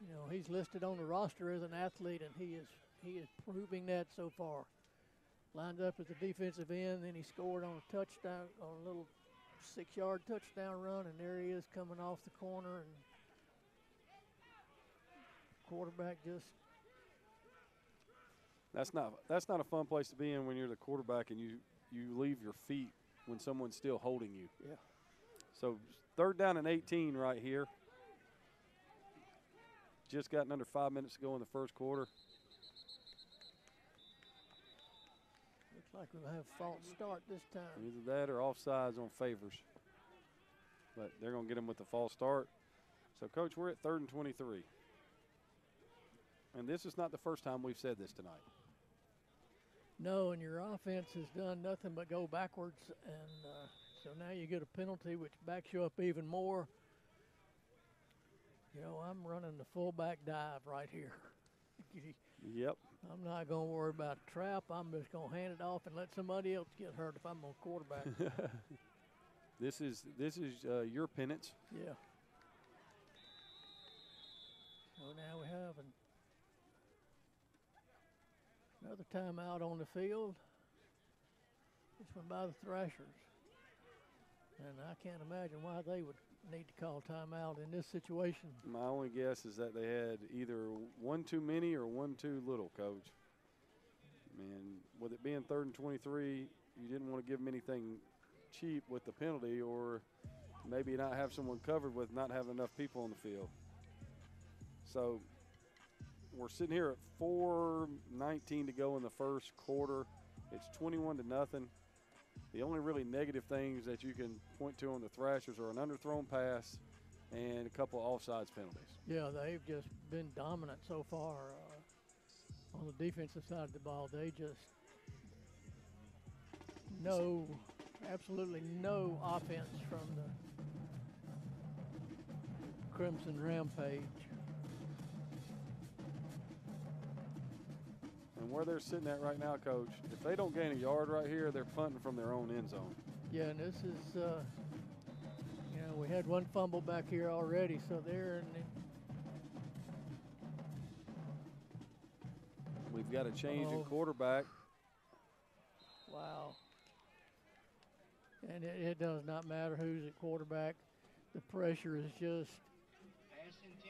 You know, he's listed on the roster as an athlete, and he is he is proving that so far. Lined up at the defensive end, then he scored on a touchdown, on a little six-yard touchdown run, and there he is coming off the corner and quarterback just That's not that's not a fun place to be in when you're the quarterback and you you leave your feet when someone's still holding you. Yeah. So third down and 18 right here. Just gotten under five minutes to go in the first quarter. looks like we'll have false start this time. Either that or offsides on favors. But they're going to get them with the false start. So, Coach, we're at third and 23. And this is not the first time we've said this tonight. No, and your offense has done nothing but go backwards, and uh, so now you get a penalty, which backs you up even more. You know, I'm running the fullback dive right here. <laughs> Yep. I'm not going to worry about a trap. I'm just going to hand it off and let somebody else get hurt if I'm on quarterback. <laughs> This is this is uh, your penance. yeah. So now we have an, another timeout on the field. This one by the Thrashers. And I can't imagine why they would need to call timeout in this situation. My only guess is that they had either one too many or one too little, Coach. And with it being third and 23, you didn't want to give them anything cheap with the penalty, or maybe not have someone covered with not having enough people on the field. So we're sitting here at 4:19 to go in the first quarter. It's 21 to nothing. The only really negative things that you can point to on the Thrashers are an underthrown pass and a couple of offsides penalties. Yeah, they've just been dominant so far uh, on the defensive side of the ball. They just no, absolutely no offense from the Crimson Rampage. And where they're sitting at right now, Coach, if they don't gain a yard right here, they're punting from their own end zone. Yeah, and this is, uh, you know, we had one fumble back here already, so they're in the, We've got a change in Oh. quarterback. Wow. And it, it does not matter who's at quarterback. The pressure is just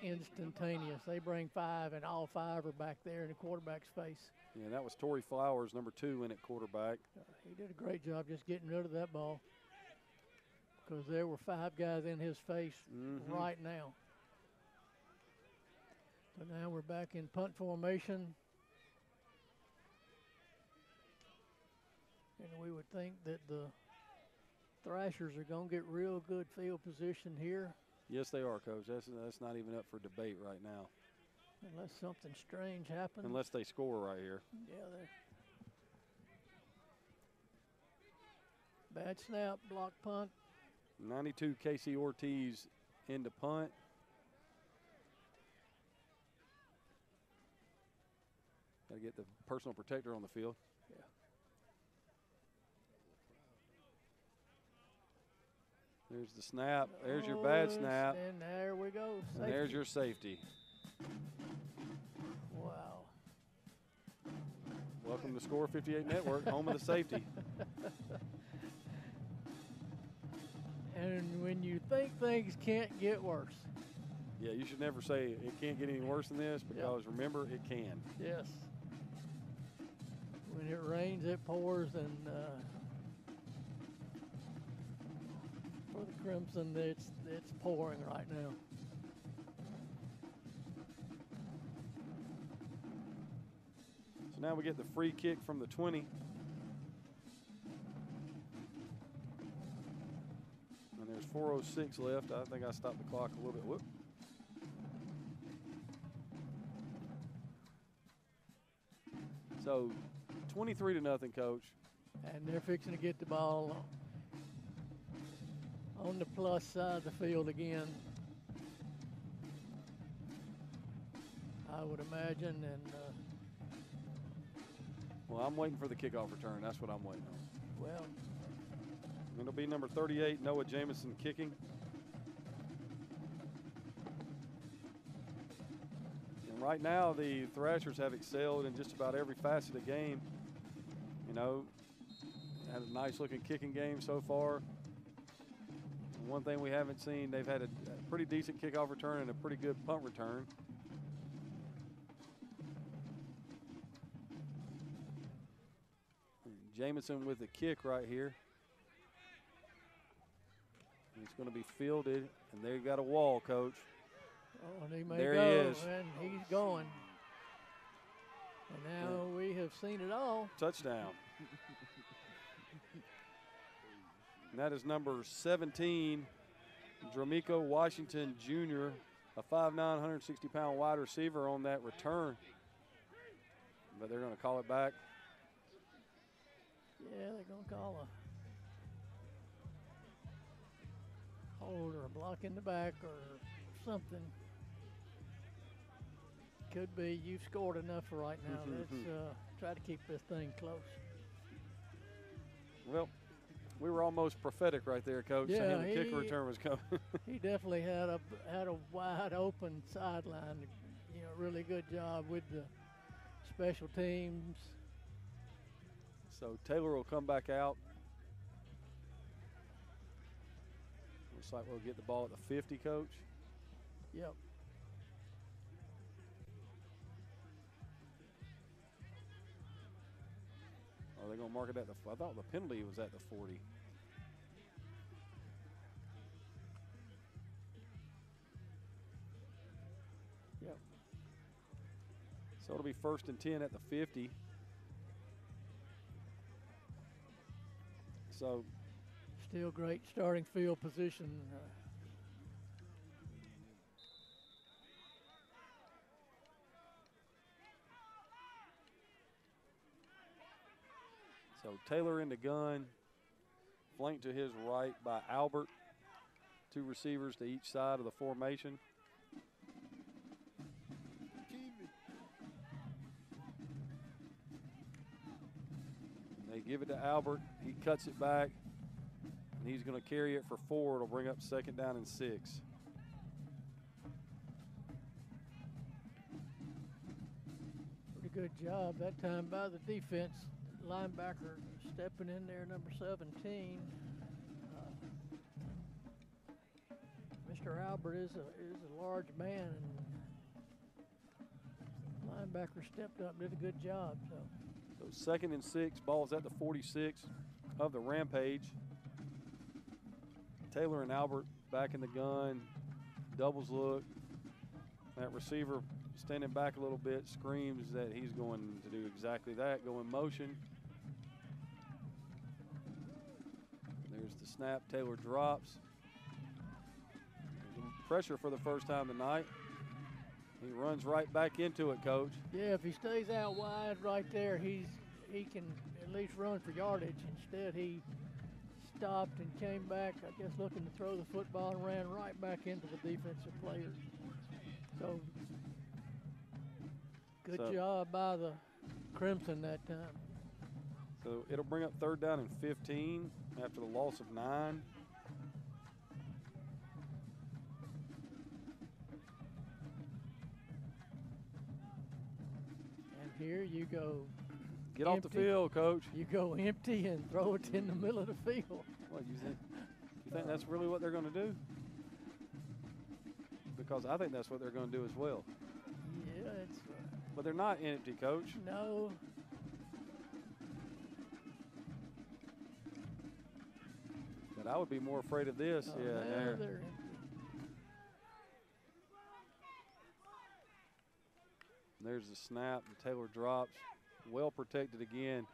instantaneous. They bring five, and all five are back there in the quarterback's face. Yeah, that was Torrey Flowers, number two, in at quarterback. Uh, he did a great job just getting rid of that ball because there were five guys in his face Mhm. right now. So now we're back in punt formation. And we would think that the Thrashers are going to get real good field position here, Yes, they are, Coach. That's, that's not even up for debate right now, unless something strange happens. unless they score right here. Yeah, they Bad snap, block punt. 92 Casey Ortiz into punt. Got to get the personal protector on the field. There's the snap. There's your bad snap. And there we go. And there's your safety. Wow. Welcome to Score 58 Network, home of the safety. <laughs> And when you think things can't get worse, Yeah, you should never say it can't get any worse than this because remember, it can. yes. When it rains, it pours, and uh, for the Crimson, it's it's pouring right now. So now we get the free kick from the 20. And there's 4.06 left. I think I stopped the clock a little bit. Whoop. So 23 to nothing, coach. And they're fixing to get the ball on the plus side of the field again. I would imagine, and uh, Well, I'm waiting for the kickoff return. That's what I'm waiting on. well, It'll be number 38, Noah Jameson kicking. And right now, the Thrashers have excelled in just about every facet of the game. You know, had a nice looking kicking game so far. And one thing we haven't seen, they've had a, pretty decent kickoff return and a pretty good punt return. Jameson with the kick right here. It's going to be fielded, and they've got a wall, coach. oh, and he may There he is. and he's going. And now we have seen it all. Touchdown. <laughs> and that is number 17, Dramico Washington Jr., a 5'9", 160 pound wide receiver on that return. But they're going to call it back. Yeah, they're going to call a hold or a block in the back or something. Could be. You've scored enough for right now. Let's uh, try to keep this thing close. Well, we were almost prophetic right there, coach, Yeah, the kick return was coming. <laughs> He definitely had a had a wide open sideline. You know, really good job with the special teams. So Taylor will come back out. Looks like we'll get the ball at the 50, coach. Yep. Are they going to mark it at the? I thought the penalty was at the 40. So it'll be first and 10 at the 50. So Still great starting field position. Uh, So Taylor in the gun, flanked to his right by Albert. Two receivers to each side of the formation. They give it to Albert. He cuts it back, and he's going to carry it for four. It'll bring up second down and six. pretty good job that time by the defense. Linebacker stepping in there, number 17. Uh, Mr. Albert is a is a large man, and linebacker stepped up, did a good job. So So second and six, ball's at the 46 of the Rampage. Taylor and Albert back in the gun, doubles look. That receiver standing back a little bit screams that he's going to do exactly that, go in motion. There's the snap. Taylor drops. Pressure for the first time tonight. He runs right back into it, coach. Yeah, if he stays out wide right there, he's he can at least run for yardage. Instead, he stopped and came back, I guess, looking to throw the football and ran right back into the defensive players. So, good So- job by the Crimson that time. So it'll bring up third down and 15 after the loss of nine. Here you go, Get off the field, coach. you go empty and throw it in the middle of the field. What you think? You think that's really what they're going to do? Because I think that's what they're going to do as well. Yeah, it's uh, But they're not empty, coach. no. But I would be more afraid of this. oh, yeah, now there. they're There's the snap. And Taylor drops. Well protected again.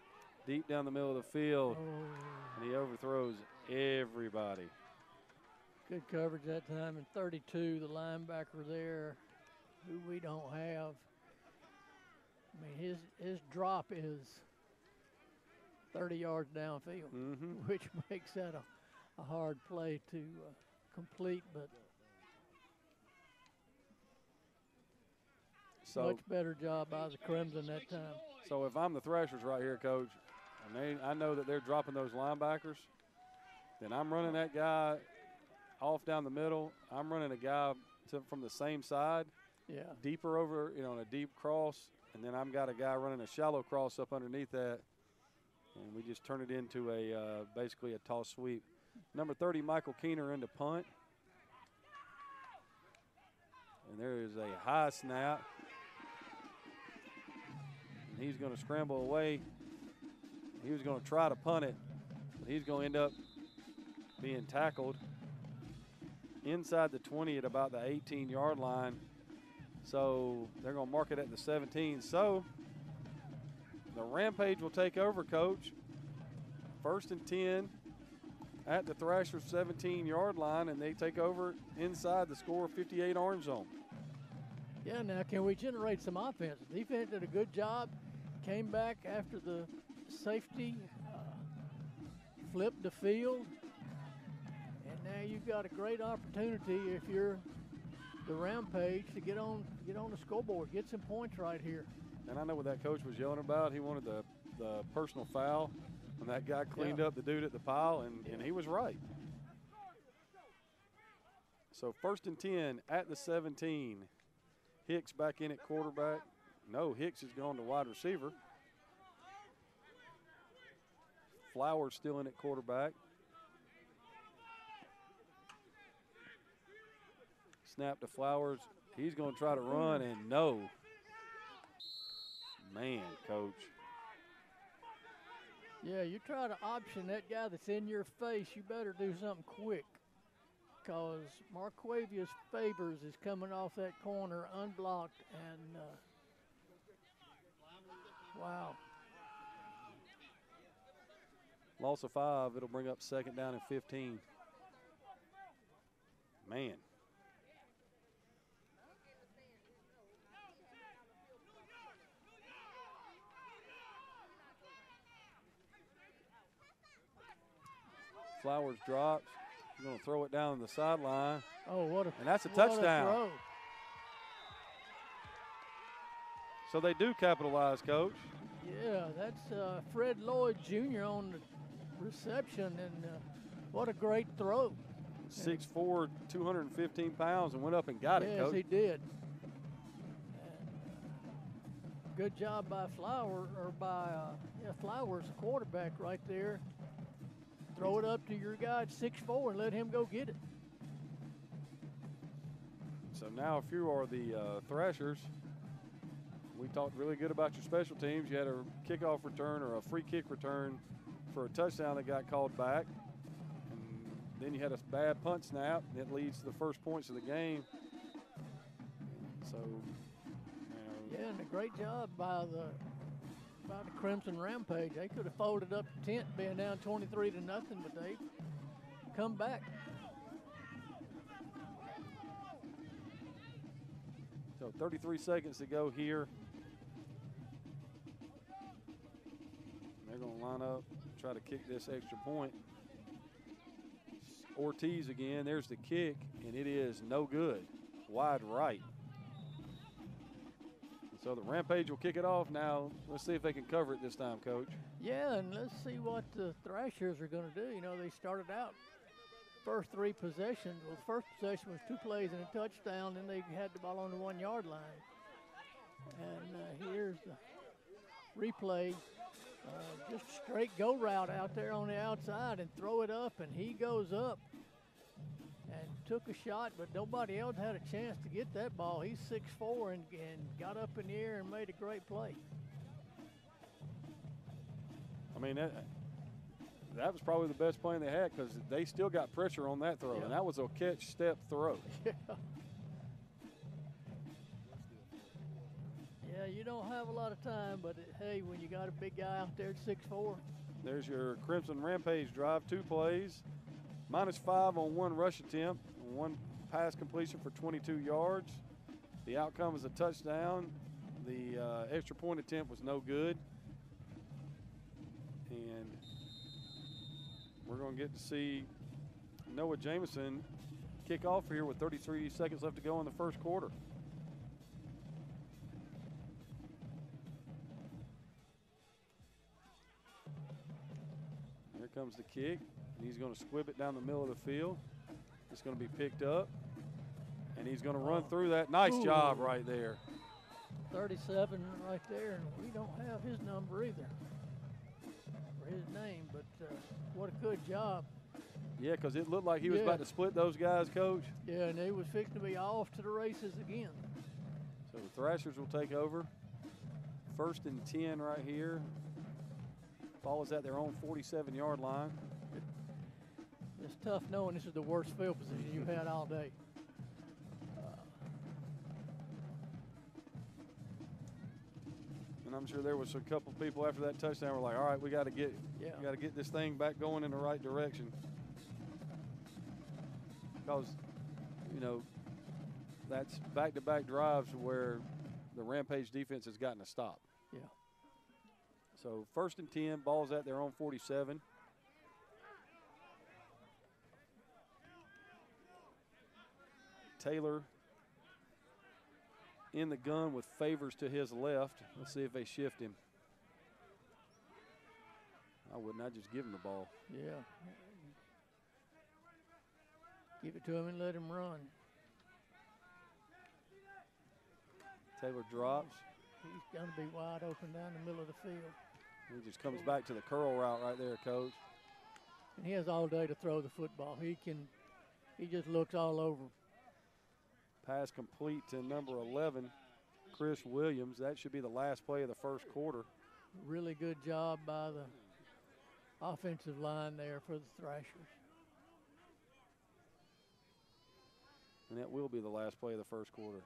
Deep down the middle of the field. Oh. And he overthrows everybody. Good coverage that time. And 32, the linebacker there, who we don't have. I mean, his his drop is 30 yards downfield, Mm-hmm. <laughs> which <laughs> makes that a, a hard play to uh, complete. But So, much better job by the Crimson that time. so if I'm the Thrashers right here, coach, and they, I know that they're dropping those linebackers, then I'm running that guy off down the middle. I'm running a guy to, from the same side, Yeah. deeper over, you know, on a deep cross, and then I've got a guy running a shallow cross up underneath that, and we just turn it into a uh, basically a toss sweep. Number 30, Michael Keener into punt. And there is a high snap. And he's going to scramble away. He was going to try to punt it, but he's going to end up being tackled inside the 20 at about the 18 yard line. So they're going to mark it at the 17. So the Rampage will take over, coach. First and 10 at the Thrashers 17 yard line, and they take over inside the score 58 orange zone. Yeah, now can we generate some offense? Defense did a good job. Came back after the safety, uh, flipped the field, and now you've got a great opportunity if you're the Rampage to get on get on the scoreboard, get some points right here. And I know what that coach was yelling about. He wanted the, the personal foul when that guy cleaned Yeah. up the dude at the pile, and, and he was right. So first and 10 at the 17. Hicks back in at quarterback. No, Hicks is going to wide receiver. Flowers still in at quarterback. Snap to Flowers. He's going to try to run, and no. Man, coach. Yeah, you try to option that guy that's in your face, you better do something quick. Because Marquavius Favors is coming off that corner unblocked, and uh, wow. Loss of five. It'll bring up second down and 15. Man. Flowers drops. He's going to throw it down the sideline. Oh, what a And that's a touchdown. throw. So they do capitalize, coach. Yeah, that's uh, Fred Lloyd Jr. on the reception, and uh, what a great throw. 6'4, 215 pounds, and went up and got it, yes, coach. he did. Good job by Flower or by uh, yeah, Flowers, quarterback right there. Throw it up to your guy six four, and let him go get it. So now, if you are the uh, Thrashers, we talked really good about your special teams. You had a kickoff return or a free kick return for a touchdown that got called back. And then you had a bad punt snap that leads to the first points of the game. So, you know, Yeah, and a great job by the by the Crimson Rampage. They could have folded up the tent, being down 23 to nothing, but they come back. So 33 seconds to go here. They're going to line up, try to kick this extra point. Ortiz again. There's the kick, and it is no good. Wide right. So the Rampage will kick it off now. Let's see if they can cover it this time, Coach. Yeah, and let's see what the Thrashers are going to do. You know, they started out first three possessions. Well, the first possession was two plays and a touchdown. Then they had the ball on the one yard line. And uh, here's the replay. Uh, just straight go route out there on the outside and throw it up, and he goes up and took a shot, but nobody else had a chance to get that ball. He's 6'4 and, and got up in the air and made a great play. I mean, that, that was probably the best play they had because they still got pressure on that throw, Yeah. and that was a catch step throw. Yeah. <laughs> you don't have a lot of time, but it, hey, when you got a big guy out there at 6'4, There's your Crimson Rampage drive, two plays, minus five on one rush attempt, one pass completion for 22 yards. The outcome is a touchdown. The uh, extra point attempt was no good. And we're going to get to see Noah Jameson kick off here with 33 seconds left to go in the first quarter. Comes the kick, and he's going to squib it down the middle of the field. It's going to be picked up, and he's going to run through that. Nice job right there. 37 right there, and we don't have his number either, or his name, but uh, what a good job. Yeah, because it looked like he was Yeah. about to split those guys, coach. Yeah, and he was fixing to be off to the races again. So the Thrashers will take over. First and 10 right here. Ball is at their own 47 yard line. It's tough knowing this is the worst field position you've had all day. And I'm sure there was a couple people after that touchdown were like, all right, we got to get Yeah. got to get this thing back going in the right direction. Because, you know, that's back-to-back drives where the Rampage defense has gotten a stop. Yeah. So first and 10, ball's at their own 47. Taylor in the gun with favors to his left. Let's see if they shift him. I wouldn't. I just give him the ball. Yeah. Give it to him and let him run. Taylor drops. He's going to be wide open down the middle of the field. He just comes back to the curl route right there, coach. And he has all day to throw the football. He can, he just looks all over. Pass complete to number 11, Chris Williams. That should be the last play of the first quarter. Really good job by the offensive line there for the Thrashers. And that will be the last play of the first quarter.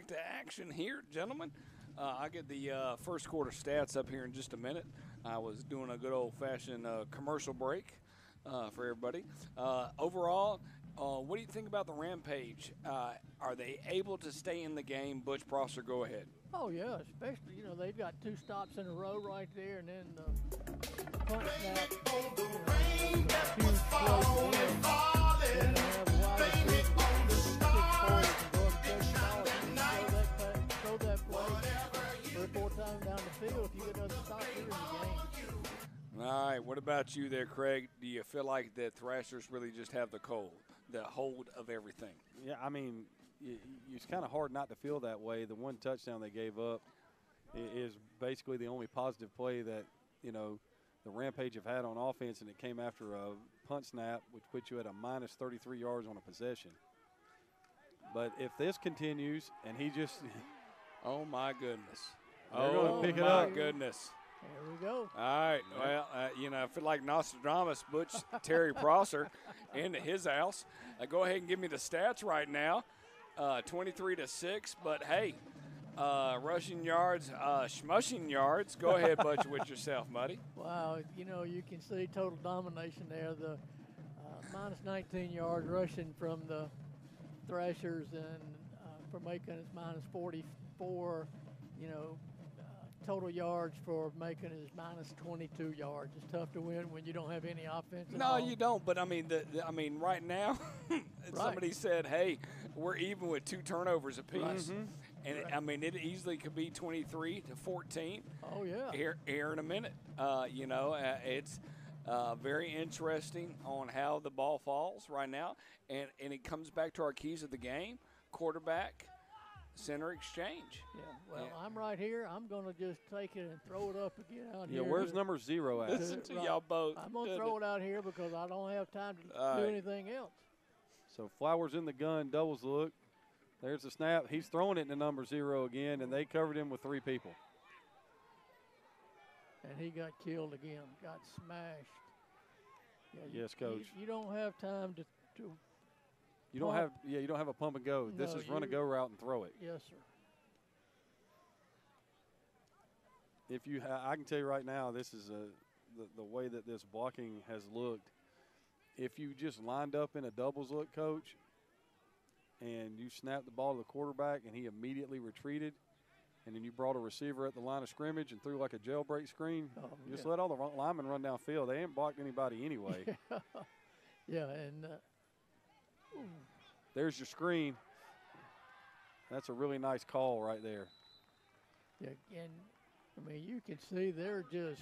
Back to action here, gentlemen. Uh, I get the uh, first quarter stats up here in just a minute. I was doing a good old fashioned uh, commercial break uh, for everybody. Uh, overall, uh, what do you think about the Rampage? Uh, are they able to stay in the game? Butch Prosser, go ahead. Oh yeah, especially you know they've got two stops in a row right there, and then the punt snap. You know, was a huge play for them. Then they have a wide three or four times down the field. If you get another stop, you're in the game. All right, what about you there, Craig? Do you feel like the Thrashers really just have the cold, the hold of everything? Yeah, I mean, y- y- it's kind of hard not to feel that way. The one touchdown they gave up is basically the only positive play that you know the Rampage have had on offense, and it came after a punt snap, which put you at a minus 33 yards on a possession. But if this continues, and he just Oh my goodness! They're oh gonna pick it my up. goodness! There we go. All right. Well, uh, you know, I feel like Nostradamus, Butch <laughs> Terry Prosser, into his house. Uh, go ahead and give me the stats right now. Uh, 23 to six. But hey, uh, rushing yards, uh, smushing yards. Go ahead, <laughs> Butch, with yourself, Muddy. Wow, you know you can see total domination there. The uh, minus 19 yards rushing from the Thrashers, and uh, for Macon it's minus 44. You know, total yards for Macon is minus 22 yards. It's tough to win when you don't have any offense. No, all. you don't. But I mean, the, the, I mean, right now, <laughs> somebody said, "Hey, we're even with two turnovers apiece," and it, I mean, it easily could be 23 to 14. Oh yeah. here here in a minute. Uh, you know, uh, it's uh, very interesting on how the ball falls right now, and and it comes back to our keys of the game: quarterback, center exchange. Yeah. Well, Yeah. I'm right here. I'm going to just take it and throw it up again out yeah, here. Yeah. Where's to- number zero at? Listen to right. y'all both. I'm going to throw it out here because I don't have time to All do right. anything else. So Flowers in the gun, doubles look. There's the snap. He's throwing it to number zero again, and they covered him with three people. and he got killed again, got smashed. Yeah, Yes, you- Coach. You, don't have time to, to You don't have, yeah, you don't have a pump and go. this is run a go route and throw it. yes, sir. If you, ha- I can tell you right now, this is a the, the way that this blocking has looked. If you just lined up in a doubles look, coach, and you snapped the ball to the quarterback and he immediately retreated, and then you brought a receiver at the line of scrimmage and threw like a jailbreak screen, Oh, just yeah. let all the linemen run downfield. They ain't blocked anybody anyway. <laughs> Yeah, and uh, There's your screen. That's a really nice call right there. yeah, and I mean you can see they're just.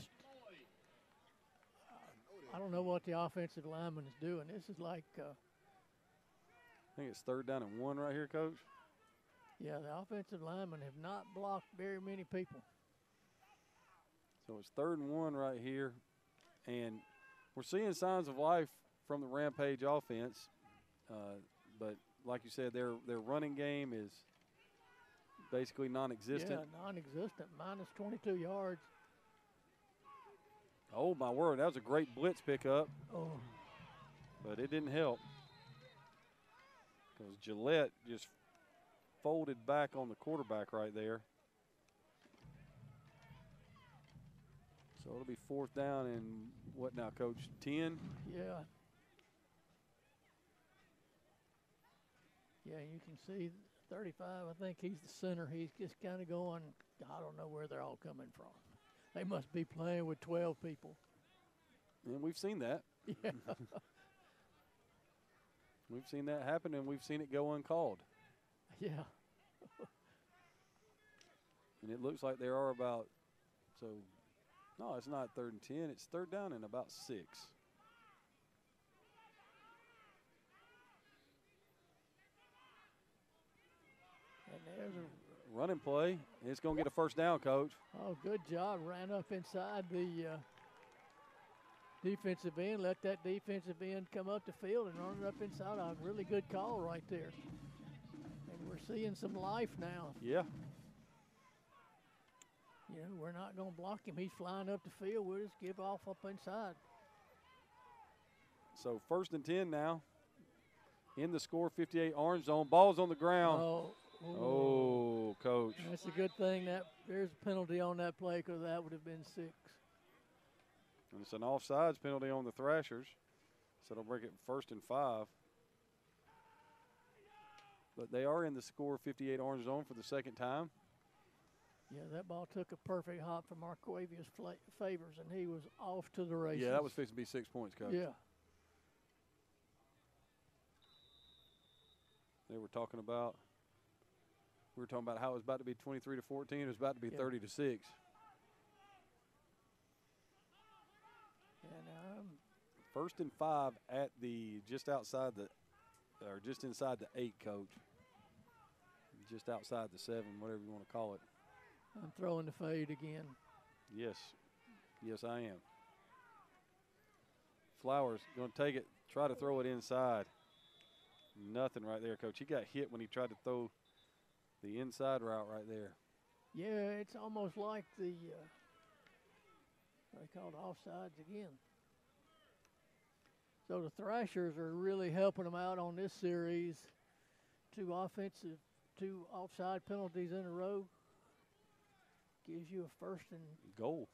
I don't know what the offensive lineman is doing. This is like, uh, I think it's third down and one right here, coach. yeah, the offensive linemen have not blocked very many people. So it's third and one right here, and we're seeing signs of life from the Rampage offense. Uh, but like you said, their their running game is basically non-existent. Yeah, non-existent, minus 22 yards. Oh my word, that was a great blitz pickup, Oh, but it didn't help because Gillette just folded back on the quarterback right there. So it'll be fourth down and what now, Coach? Ten. yeah. Yeah, you can see 35. I think he's the center. He's just kind of going. I don't know where they're all coming from. They must be playing with 12 people. And we've seen that. <laughs> Yeah. <laughs> We've seen that happen, and we've seen it go uncalled. <laughs> yeah. And it looks like there are about so. No, it's not third and ten. It's third down and about six. And there's a Running play. It's going to get a first down, coach. oh, good job. Ran up inside the uh, defensive end. Let that defensive end come up the field and run it up inside. A really good call right there. And we're seeing some life now. Yeah. You know, we're not going to block him. He's flying up the field. We'll just give off up inside. So first and ten now. In the score, 58 orange zone. Ball's on the ground. Oh, Oh, coach. That's a good thing that there's a penalty on that play because that would have been six. And it's an offsides penalty on the Thrashers. So it'll break it first and five. But they are in the score 58 orange zone for the second time. Yeah, that ball took a perfect hop from Marquavius Fla- Favors, and he was off to the races. Yeah, that was fixing to be six points, coach. Yeah. They were talking about. We were talking about how it was about to be 23 to 14. It was about to be Yeah. 30 to six. And um, First and five at the just outside the, or just inside the eight, coach. Just outside the seven, whatever you want to call it. I'm throwing the fade again. Yes, yes, I am. Flowers going to take it, try to throw it inside. Nothing right there, coach. He got hit when he tried to throw the inside route right there. Yeah, it's almost like the uh, what they call it offsides again. So the Thrashers are really helping them out on this series. Two offensive, two offside penalties in a row gives you a first and Goal.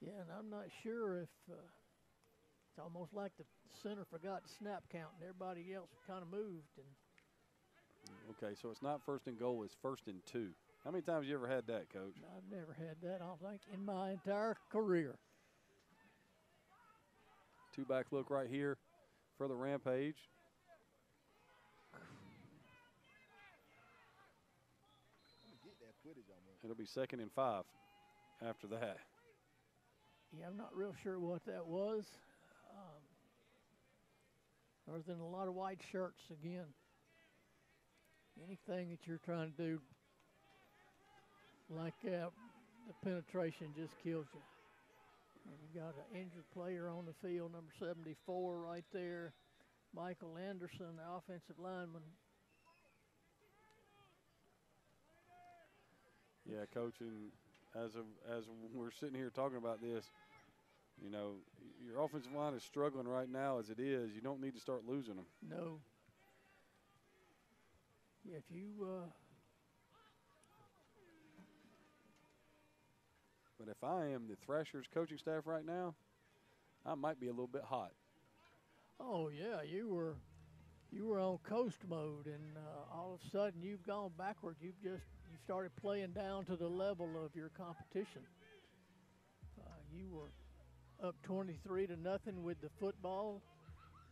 Yeah, and I'm not sure if uh, it's almost like the center forgot to snap count and everybody else kind of moved and Okay, so it's not first and goal, it's first and two. How many times you ever had that, coach? I've never had that. I don't think in my entire career. Two back look right here for the rampage. It'll be second and five after that. Yeah, I'm not real sure what that was. Um, other than a lot of white shirts again. Anything that you're trying to do like that, the penetration just kills you. And you got an injured player on the field, number 74 right there. Michael Anderson, the offensive lineman. Yeah, coach, and as of, as we're sitting here talking about this, you know, your offensive line is struggling right now as it is. You don't need to start losing them. No. Yeah, if you uh, But if I am the Thrashers coaching staff right now, I might be a little bit hot. Oh yeah, you were you were on coast mode, and uh, all of a sudden you've gone backward. You've just you started playing down to the level of your competition. Uh, you were up 23 to nothing with the football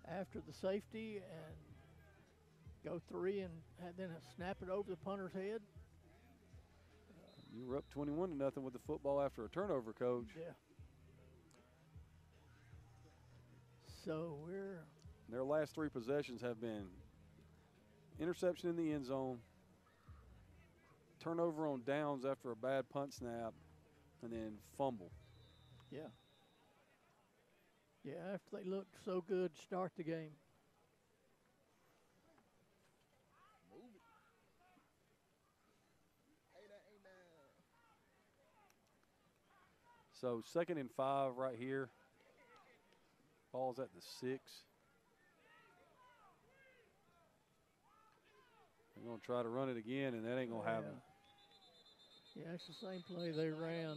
after the safety, and go three and had then snap it over the punter's head. You were up 21 to nothing with the football after a turnover, coach. Yeah. So we're Their last three possessions have been interception in the end zone, turnover on downs after a bad punt snap, and then fumble. Yeah. Yeah, after they looked so good to start the game. So second and five right here. Ball's at the six. They're gonna try to run it again, and that ain't gonna happen. Yeah, it's the same play they ran.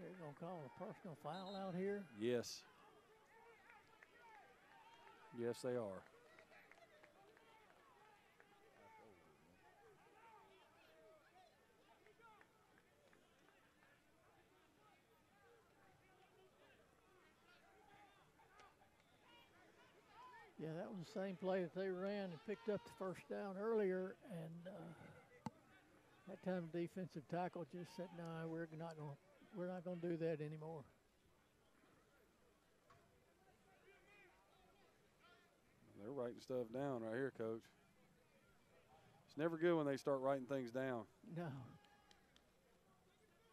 They're gonna call a personal foul out here. Yes. Yes, they are. Yeah, that was the same play that they ran and picked up the first down earlier, and uh, that time the defensive tackle just said, "No, we're not going. We're not going to do that anymore." They're writing stuff down right here, coach. It's never good when they start writing things down. No.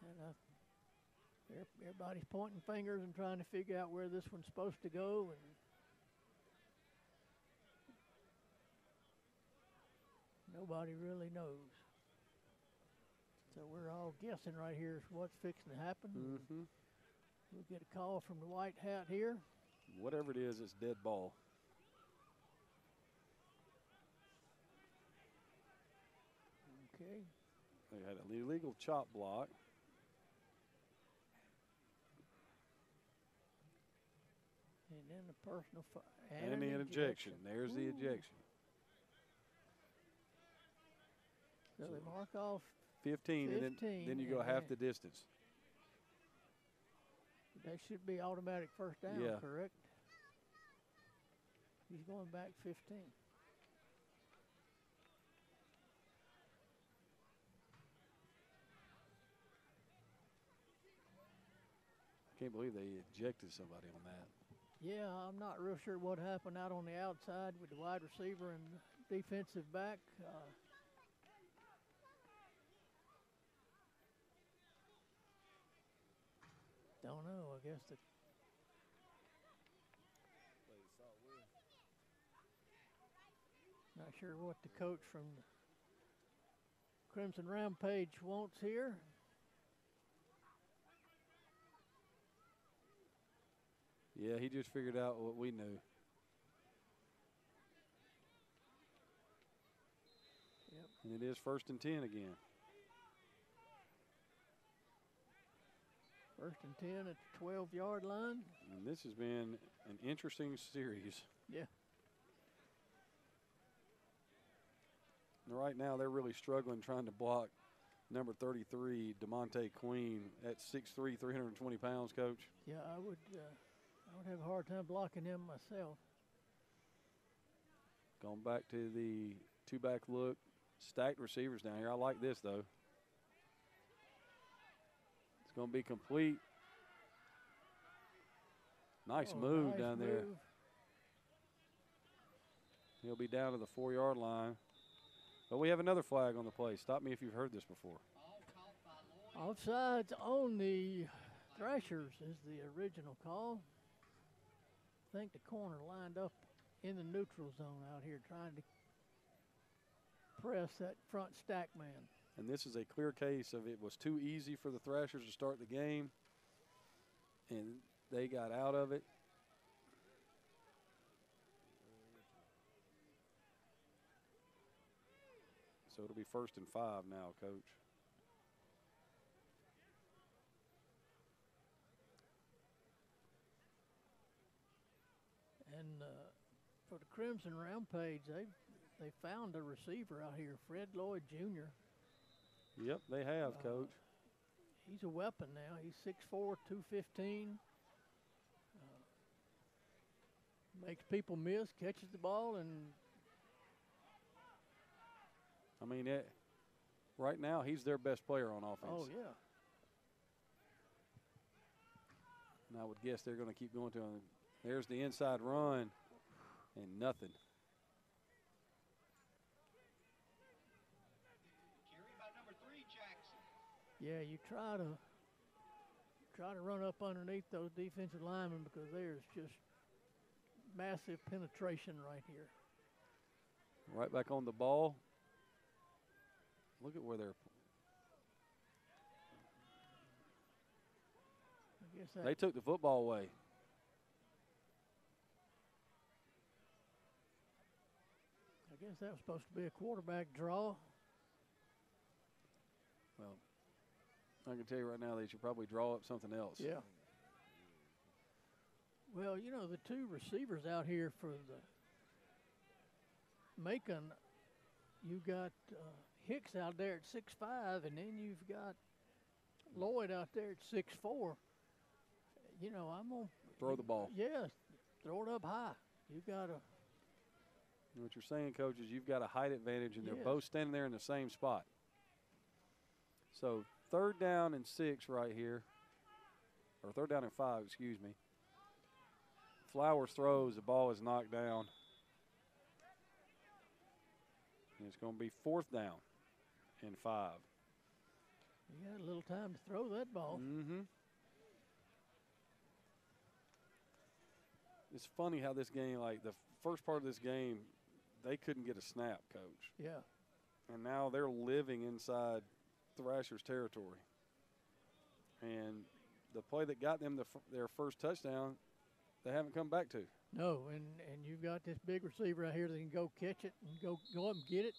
And uh, everybody's pointing fingers and trying to figure out where this one's supposed to go, and nobody really knows. So we're all guessing right here what's fixing to happen. Mm-hmm. We'll get a call from the white hat here. Whatever it is, it's dead ball. Okay. They had an illegal chop block. And then the personal And, an the ejection. There's the Ooh. ejection. So they mark off. 15, and then, then you go half the distance. That should be automatic first down, Yeah. correct? He's going back 15. I can't believe they ejected somebody on that. Yeah, I'm not real sure what happened out on the outside with the wide receiver and defensive back. Uh, don't know. I guess the not sure what the coach from Crimson Rampage wants here. Yeah, he just figured out what we knew. Yep. And it is first and 10 again. First and 10 at the 12 yard line. And this has been an interesting series. Yeah. And right now, they're really struggling trying to block number 33, DeMonte Queen, at 6'3, 320 pounds, coach. Yeah, I would. Uh, I would have a hard time blocking him myself. Going back to the two back look. Stacked receivers down here. I like this, though. It's going to be complete. Nice Oh, move nice down there. He'll be down to the four yard line. But we have another flag on the play. Stop me if you've heard this before. Offsides on the Thrashers is the original call. I think the corner lined up in the neutral zone out here trying to press that front stack man. And this is a clear case of it was too easy for the Thrashers to start the game. And they got out of it. So it'll be first and five now, coach. And uh, for the Crimson Rampage, they they found a receiver out here, Fred Lloyd Jr. Yep, they have, Uh, coach. He's a weapon now. He's 6'4", 215. Uh, makes people miss, catches the ball, and I mean, it, right now, he's their best player on offense. oh yeah. And I would guess they're going to keep going to him. There's the inside run, and nothing. Carry by number three, Jackson. Yeah, you try to try to run up underneath those defensive linemen because there's just massive penetration right here. Right back on the ball. Look at where they're. I guess that They took the football away. I guess that was supposed to be a quarterback draw. Well, I can tell you right now they should probably draw up something else. Yeah. Well, you know the two receivers out here for the Macon, you got uh, Hicks out there at six five, and then you've got Lloyd out there at six four. You know, I'm gonna Throw the ball. Yeah, throw it up high. You've got to. What you're saying, coach, is you've got a height advantage, and they're both standing there in the same spot. So third down and six right here, or third down and five, excuse me. Flowers throws, the ball is knocked down. And it's going to be fourth down and five. You got a little time to throw that ball. Mm-hmm. It's funny how this game, like the first part of this game, they couldn't get a snap, coach. Yeah. And now they're living inside Thrashers territory. And the play that got them the, their first touchdown, they haven't come back to. No, and and you've got this big receiver out here that can go catch it and go go up and get it.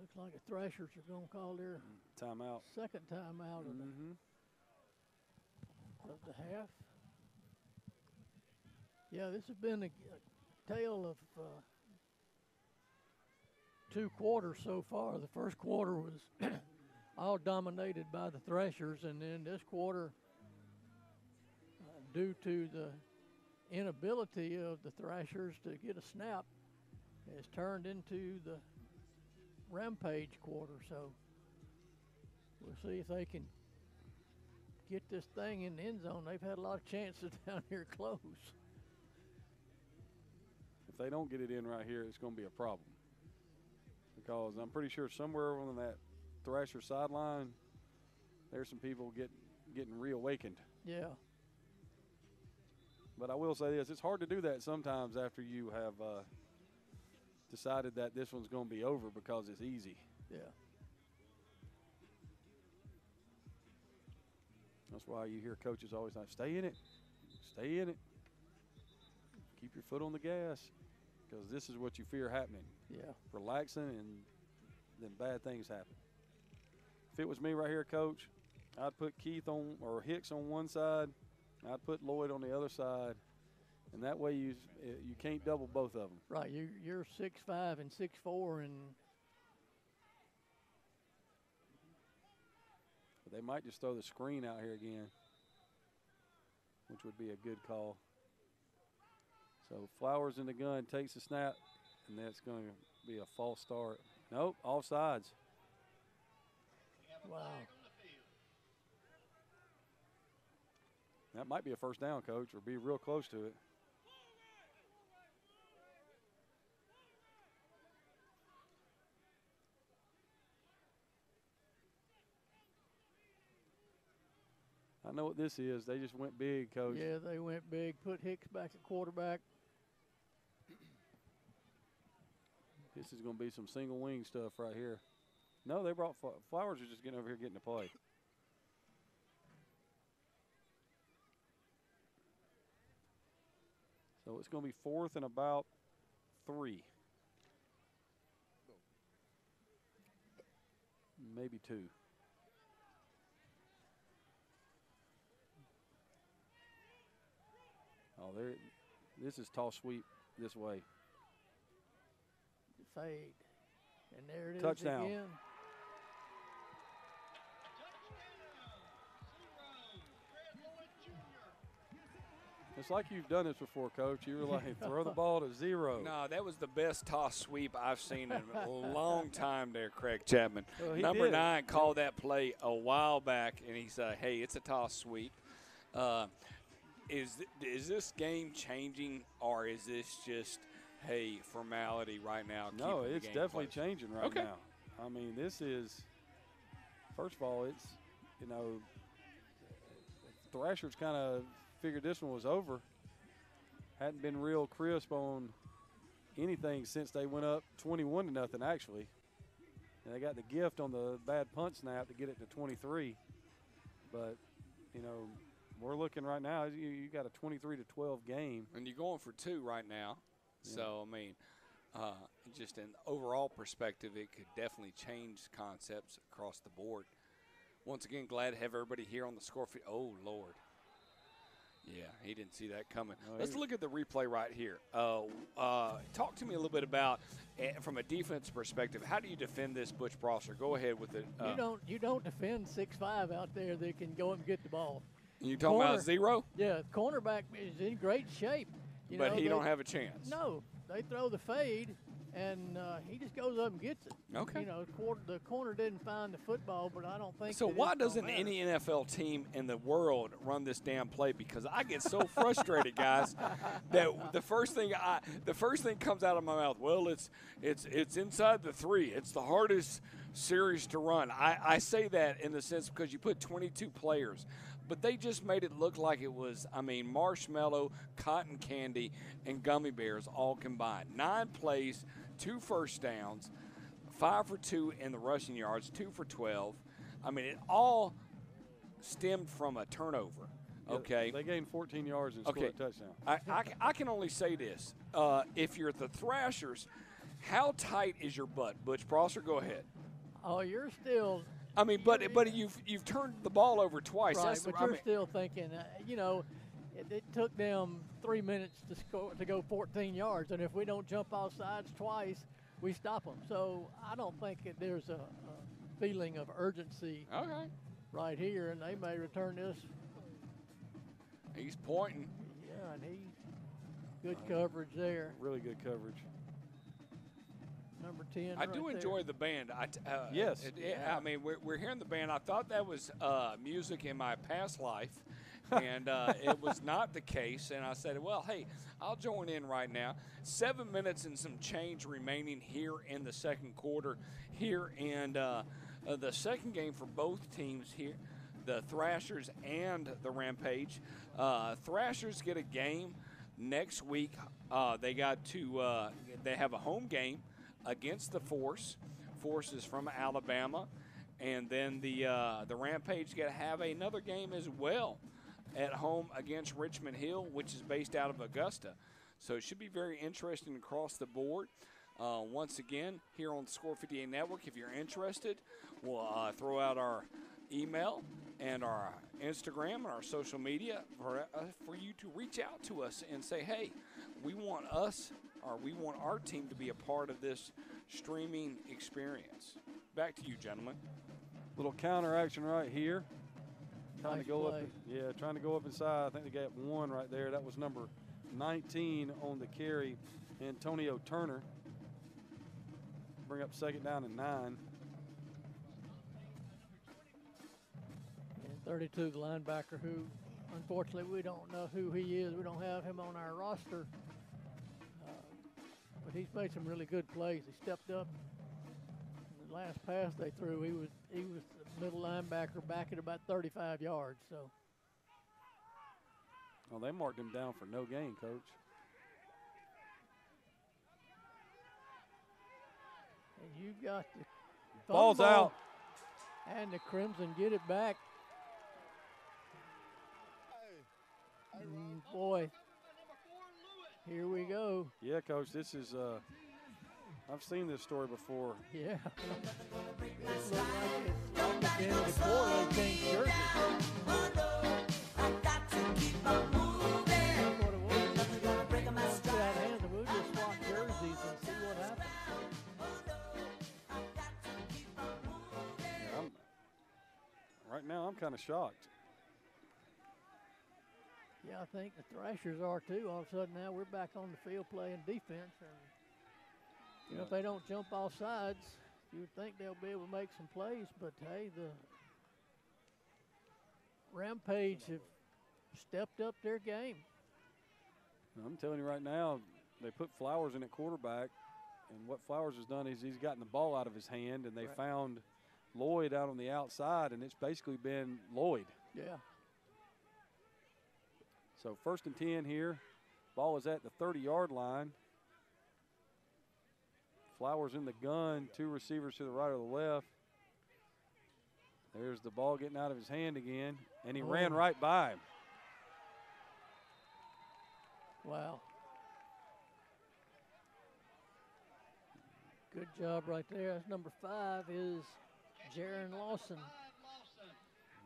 Looks like the Thrashers are going to call their Timeout. second time out of, Mm-hmm. the, of the half. Yeah, this has been a, a tale of uh, two quarters so far. The first quarter was <clears throat> all dominated by the Thrashers, and then this quarter, uh, due to the inability of the Thrashers to get a snap, has turned into the rampage quarter. So we'll see if they can get this thing in the end zone. They've had a lot of chances <laughs> down here close. If they don't get it in right here, it's going to be a problem. Because I'm pretty sure somewhere on that Thrasher sideline, there's some people get, getting reawakened. Yeah, But I will say this: it's hard to do that sometimes after you have uh, decided that this one's going to be over because it's easy. yeah. That's why you hear coaches always like, "Stay in it, stay in it, keep your foot on the gas," because this is what you fear happening. Yeah, Relaxing, and then bad things happen. If it was me right here, coach, I'd put Keith on or Hicks on one side, I'd put Lloyd on the other side, and that way you you can't double both of them. right. You you're six five and six four, and But they might just throw the screen out here again, which would be a good call. So Flowers in the gun takes the snap, and that's going to be a false start. Nope, offsides. wow. That might be a first down, coach, or be real close to it. I know what this is. They just went big, coach. Yeah, they went big. Put Hicks back at quarterback. This is going to be some single wing stuff right here. No, they brought Fl- Flowers are just getting over here getting to play. So it's going to be fourth and about three. Maybe two. Oh, there. This is tall sweep this way. Fade. And there it is Touchdown. again. It's like you've done this before, Coach. You were like, throw the ball to zero. <laughs> No, that was the best toss sweep I've seen in a long time there, Craig Chapman. Well, Number did. nine called that play a while back, and he said, hey, it's a toss sweep. Uh, is, th- is this game changing, or is this just, hey, formality right now? No, it's definitely close? changing right Okay. now. I mean, this is first of all, it's you know, Thrashers kind of figured this one was over. Hadn't been real crisp on anything since they went up 21 to nothing. Actually, and they got the gift on the bad punt snap to get it to 23. But you know, we're looking right now. You, you got a 23 to 12 game. And you're going for two right now. Yeah. So, I mean, uh, just an overall perspective, it could definitely change concepts across the board. Once again, glad to have everybody here on the score. Fe- oh, Lord. Yeah, he didn't see that coming. No, Let's look at the replay right here. Uh, uh, talk to me a little bit about, eh, from a defense perspective, how do you defend this, Butch Prosser? Go ahead with it. Uh, you don't you don't defend six five out there that can go and get the ball. you talking corner. about zero, Yeah, cornerback is in great shape. You but know, he they- don't have a chance. No, they throw the fade, and uh, he just goes up and gets it. Okay. You know, the quarter, the corner didn't find the football, but I don't think. So why doesn't any NFL team in the world run this damn play? Because I get so frustrated, guys, that the first thing I the first thing comes out of my mouth. Well, it's it's it's inside the three. It's the hardest series to run. I, I say that in the sense because you put 22 players, but they just made it look like it was. I mean, marshmallow, cotton candy, and gummy bears all combined. Nine plays, two first downs five for two in the rushing yards, two for 12. I mean, it all stemmed from a turnover. Okay. They gained 14 yards and Okay. scored a touchdown. I, I, I can only say this. Uh, if you're at the Thrashers, how tight is your butt? Butch Prosser, go ahead. Oh, you're still I mean, but but you've you've turned the ball over twice. right, That's but I you're mean, still thinking. Uh, you know, it, it took them three minutes to score to go 14 yards, and if we don't jump off sides twice, we stop them. So I don't think that there's a, a feeling of urgency okay. right here, and they may return this. He's pointing. Yeah, and he good coverage there. Really good coverage. Number 10. I right do there. enjoy the band. I t- uh, Yes. it- it- I mean, we're, we're hearing the band. I thought that was uh, music in my past life, <laughs> and uh, it was not the case. And I said, well, hey, I'll join in right now. Seven minutes and some change remaining here in the second quarter, here in uh, uh, the second game for both teams here. The Thrashers and the Rampage. Uh, Thrashers get a game next week. Uh, they got to. Uh, they have a home game against the Force. Force is from Alabama, and then the uh, the Rampage get to have another game as well at home against Richmond Hill, which is based out of Augusta. So it should be very interesting across the board. Uh, once again, here on Score 58 Network, if you're interested, we'll uh, throw out our email and our Instagram and our social media for, uh, for you to reach out to us and say, hey, we want us or we want our team to be a part of this streaming experience. Back to you, gentlemen. Little counter action right here. Trying Nice to go play. up. Yeah, trying to go up inside. I think they got one right there. That was number 19 on the carry, Antonio Turner. Bring up second down and nine. And 32, the linebacker, who unfortunately we don't know who he is. We don't have him on our roster. But he's made some really good plays. He stepped up. The last pass they threw, he was he was the middle linebacker back at about 35 yards. So Oh, they marked him down for no gain, coach. and you've got the Ball's out. and the Crimson get it back. Mm, boy, here we go. Yeah, coach. This is. Uh, I've seen this story before. Yeah. This look like it's like at the end of the quarter they changed jerseys. That's what it was. Let's get out of hand and we'll just swap jerseys and see what happens. Yeah, I'm, right now, I'm kind of shocked. Yeah, I think the Thrashers are too. All of a sudden now we're back on the field playing defense and you know, if they don't jump off sides, you would think they'll be able to make some plays, but hey, the Rampage have stepped up their game. I'm telling you right now, they put Flowers in at quarterback, and what Flowers has done is he's gotten the ball out of his hand, and they Right. found Lloyd out on the outside, and it's basically been Lloyd. Yeah. So first and 10 here. Ball is at the 30 yard line. Flowers in the gun, two receivers to the right or the left. There's the ball getting out of his hand again, and he ran Oh. right by him. Wow. Good job right there. That's number five is Jaron Lawson.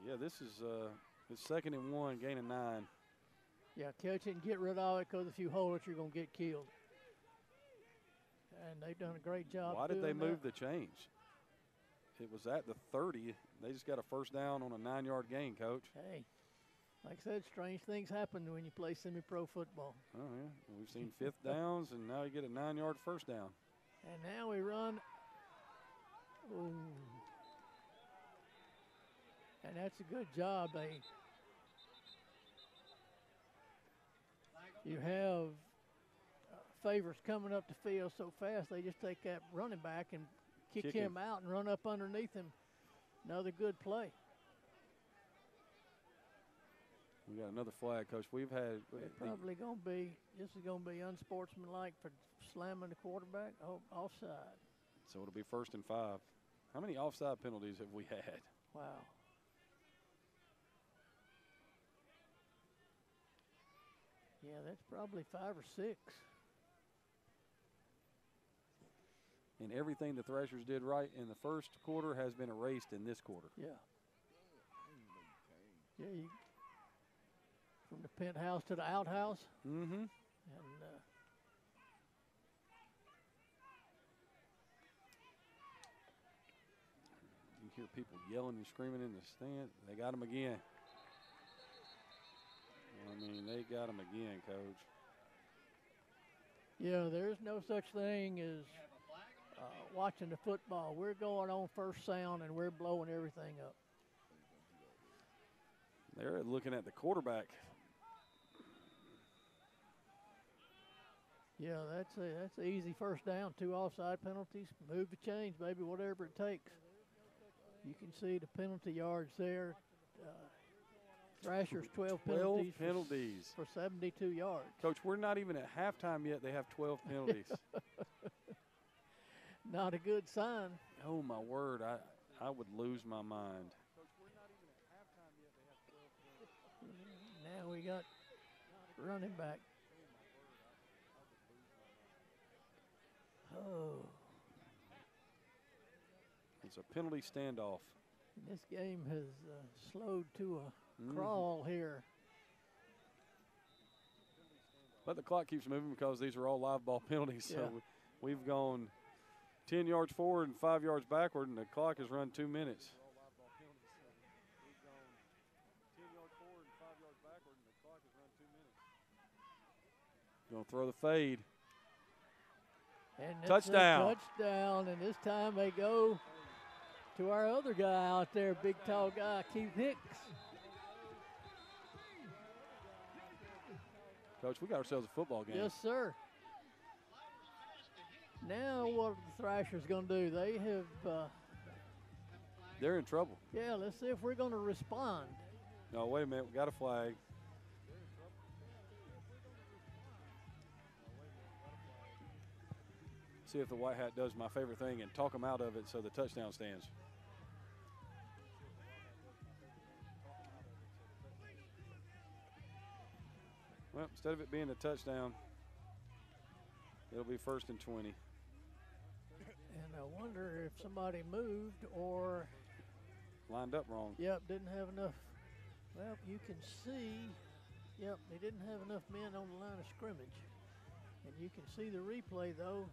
Yeah, this is uh, his second and one, gain of nine. Yeah, catch it and get rid of it because if you hold it, you're going to get killed. And they've done a great job. Why did they move that. the change? It was at the 30. They just got a first down on a nine yard gain, coach. Hey, like I said, strange things happen when you play semi-pro football. Oh, yeah. We've seen fifth downs, and now you get a nine yard first down. And now we run. Ooh. And that's a good job. They. You have uh, favors coming up the field so fast. They just take that running back and kick, Kick him him. out and run up underneath him. Another good play. We got another flag, coach. We've had It's the- probably going to be. This is going to be unsportsmanlike for slamming the quarterback. Oh, offside. So it'll be first and five. How many offside penalties have we had? Wow. Yeah, that's probably five or six. And everything the Thrashers did right in the first quarter has been erased in this quarter. Yeah. Yeah, you, from the penthouse to the outhouse, Mm-hmm. and uh, You hear people yelling and screaming in the stand. They got him again. I mean, they got him again, coach. yeah, there's no such thing as uh, watching the football. We're going on first sound, and we're blowing everything up. They're looking at the quarterback. Yeah, that's a that's an easy first down. Two offside penalties. Move the chains, baby. Whatever it takes. You can see the penalty yards there. Thrashers 12 12 penalties for for 72 yards. Coach, we're not even at halftime yet. They have 12 penalties. <laughs> Not a good sign. oh, my word. I, I would lose my mind. Now we got running back. Oh, It's a penalty standoff. this game has uh, slowed to a Mhm. crawl here. But the clock keeps moving because these are all live ball <laughs> penalties. So Yeah. we- we've gone 10 yards forward and five yards backward, and the clock has run two minutes. Going to throw the fade. And that's a Touchdown. touchdown, and this time they go to our other guy out there, big tall guy, Keith Hicks. Coach, we got ourselves a football game. Yes, sir. Now what are the Thrashers going to do? They have, uh, They're in trouble. yeah, let's see if we're going to respond. No, wait a minute. We got a flag. See if the white hat does my favorite thing and talk them out of it so the touchdown stands. Well, instead of it being a touchdown, it'll be first and 20. And I wonder if somebody moved or, Lined up wrong. yep, didn't have enough. Well, you can see, yep, they didn't have enough men on the line of scrimmage. And you can see the replay, though,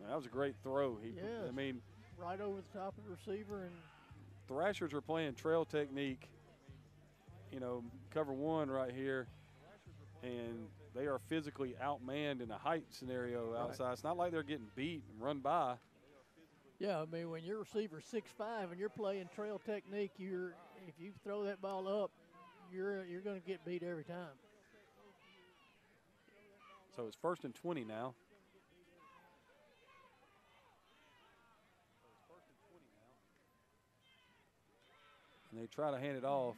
Now, that was a great throw. He, I mean, right over the top of the receiver. And Thrashers are playing trail technique, you know, cover one right here, and they are physically outmanned in a height scenario Right. outside. It's not like they're getting beat and run by. Yeah, I mean, when your receiver's six five and you're playing trail technique, you're if you throw that ball up, you're you're going to get beat every time. So it's first and 20 now. And they try to hand it off.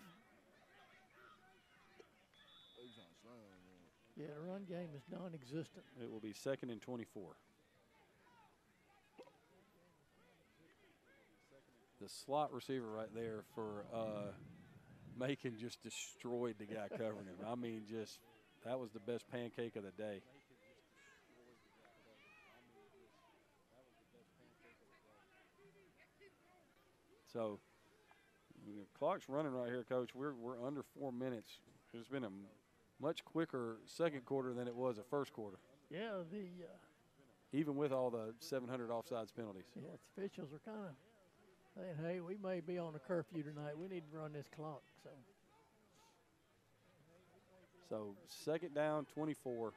Yeah, the run game is non-existent. It will be second and 24. The slot receiver right there for uh, Macon just destroyed the guy covering him. I mean, just that was the best pancake of the day. So, the clock's running right here, Coach. We're we're under four minutes. It's been a much quicker second quarter than it was a first quarter Yeah, the uh, even with all the 700 offsides penalties. yeah the officials are kind of saying, "Hey, we may be on a curfew tonight. We need to run this clock." So So second down, 24.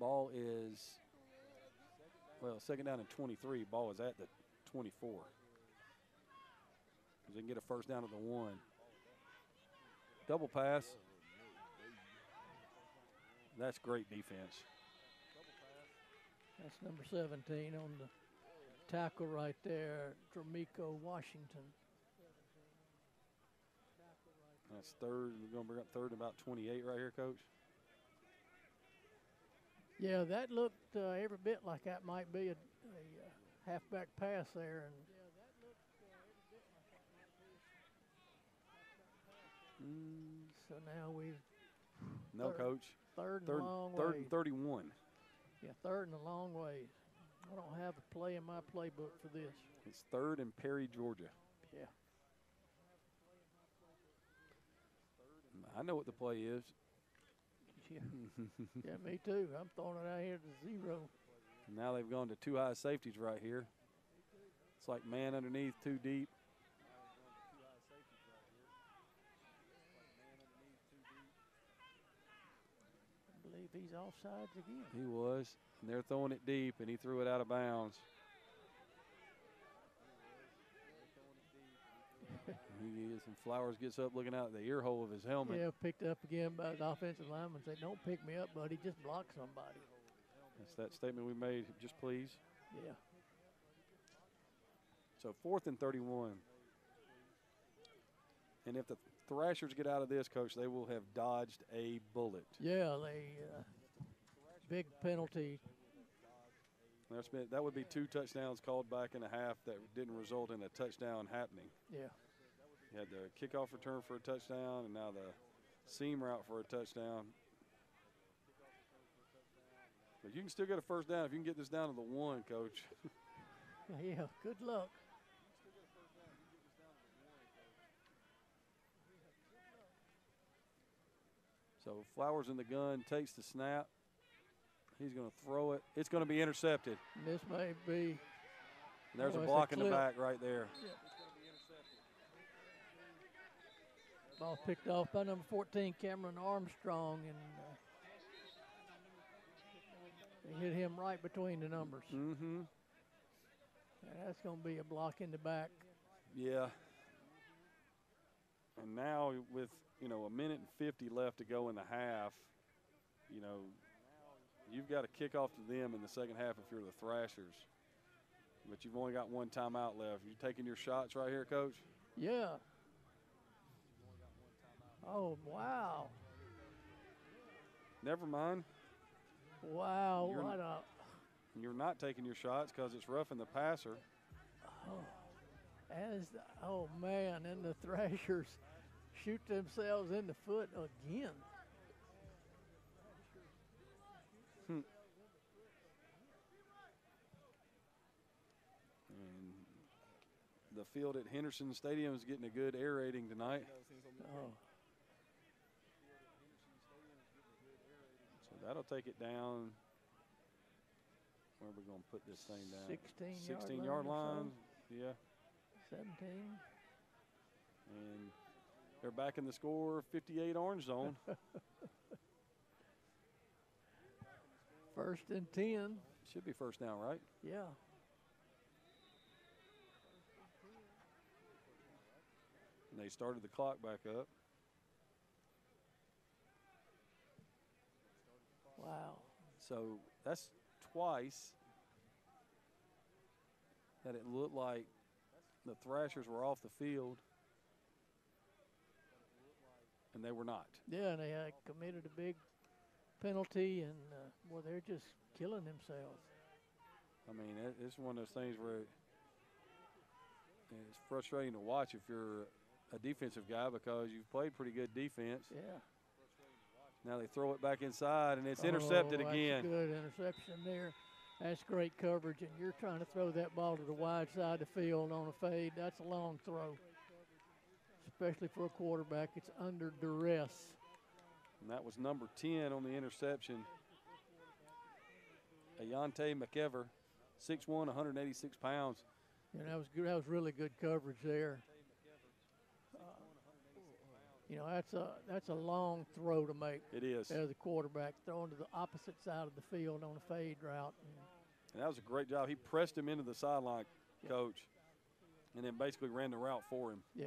Ball is well, second down and 23. Ball is at the 24. they can get a first down at the one. Double pass. That's great defense. that's number 17 on the tackle right there, Dramico Washington. That's third. We're going to bring up third and about 28 right here, Coach. Yeah, that looked uh, every bit like that might be a, a uh, halfback pass there, and Mm, so now we've no, coach. Third and Third, long third way. and 31. Yeah, third and a long way. I don't have a play in my playbook for this. It's third and Perry, Georgia. Yeah. I know what the play is. Yeah, <laughs> yeah, me too. I'm throwing it out here to zero. Now they've gone to two high safeties right here. It's like man underneath, too deep. I believe he's offsides again. He was. And they're throwing it deep, and he threw it out of bounds. <laughs> he is, and Flowers gets up looking out the ear hole of his helmet. Yeah, picked up again by the offensive lineman. Say, "Don't pick me up, buddy. Just block somebody." That's that statement we made. Just please. Yeah. So fourth and 31. And if the Thrashers get out of this, coach, they will have dodged a bullet. Yeah, they uh, big penalty. That's been, that would be two touchdowns called back in a half that didn't result in a touchdown happening. Yeah. You had the kickoff return for a touchdown, and now the seam route for a touchdown. But you can still get a first down if you can get this down to the one, coach. <laughs> Yeah. Good luck. So Flowers in the gun takes the snap. He's going to throw it. It's going to be intercepted. And this may be. And there's Oh, a it's a block in the back right there. Ball picked off by number 14, Cameron Armstrong, and uh, they hit him right between the numbers. Mm-hmm. And that's going to be a block in the back. Yeah. And now with, you know, a minute and 50 left to go in the half, you know, you've got to kick off to them in the second half if you're the Thrashers. But you've only got one timeout left. You taking your shots right here, coach? Yeah. Oh, wow. Never mind. Wow. You're- What a. You're not taking your shots because it's roughing the passer. Oh, As the, oh man, and the Thrashers shoot themselves in the foot again. Hmm. And the field at Henderson Stadium is getting a good air rating tonight. Oh, So that'll take it down. Where are we going to put this thing down? 16 16 yard yard line line. Yeah. 17. And they're back in the score 58 orange zone. <laughs> First and 10. Should be first down, right? Yeah. And they started the clock back up. Wow. So that's twice that it looked like the Thrashers were off the field and they were not. Yeah, and they uh, committed a big penalty, and uh, well, they're just killing themselves. I mean, it, it's one of those things where it's frustrating to watch if you're a defensive guy because you've played pretty good defense. Yeah. Now they throw it back inside and it's intercepted Oh, a again. good interception there. That's great coverage, and you're trying to throw that ball to the wide side of the field on a fade. That's a long throw, especially for a quarterback. It's under duress. And that was number 10 on the interception. Ayante McEver, 6'1", 186 pounds. And that was good. That was really good coverage there. Uh, you know, that's a that's a long throw to make It is. as a quarterback, throwing to the opposite side of the field on a fade route. And And that was a great job. He pressed him into the sideline, Yeah. coach, and then basically ran the route for him. yeah.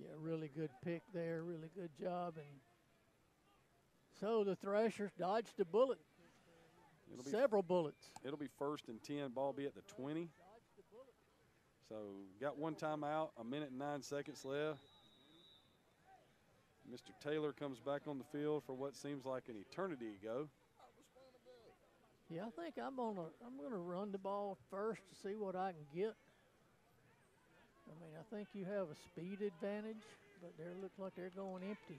Yeah, really good pick there. Really good job. And so the Thrashers dodged a bullet, It'll be, several bullets. it'll be first and 10, ball be at the 20. So got one timeout, a minute and nine seconds left. Mr. Taylor comes back on the field for what seems like an eternity ago. Yeah, I think I'm gonna I'm gonna run the ball first to see what I can get. I mean, I think you have a speed advantage, but they looks like they're going empty.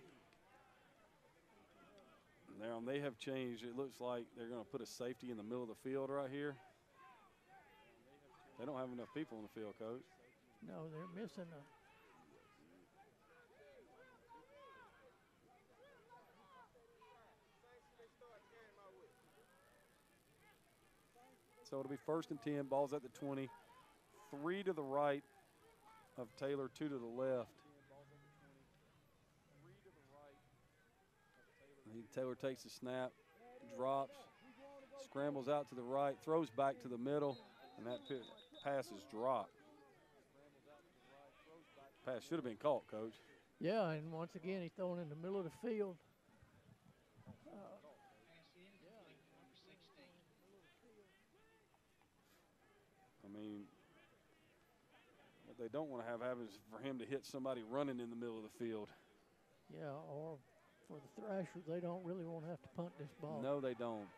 Now they have changed. It looks like they're going to put a safety in the middle of the field right here. They don't have enough people on the field, coach. No, they're missing a. So it'll be first and 10. Ball's at the 20. Three to the right of Taylor, two to the left. Taylor takes the snap, drops, scrambles out to the right, throws back to the middle, and that pass is dropped. Pass should have been caught, coach. Yeah, and once again, he's thrown in the middle of the field. I mean, they don't want to have happen is for him to hit somebody running in the middle of the field. Yeah, or for the Thrashers, they don't really want to have to punt this ball. No, they don't.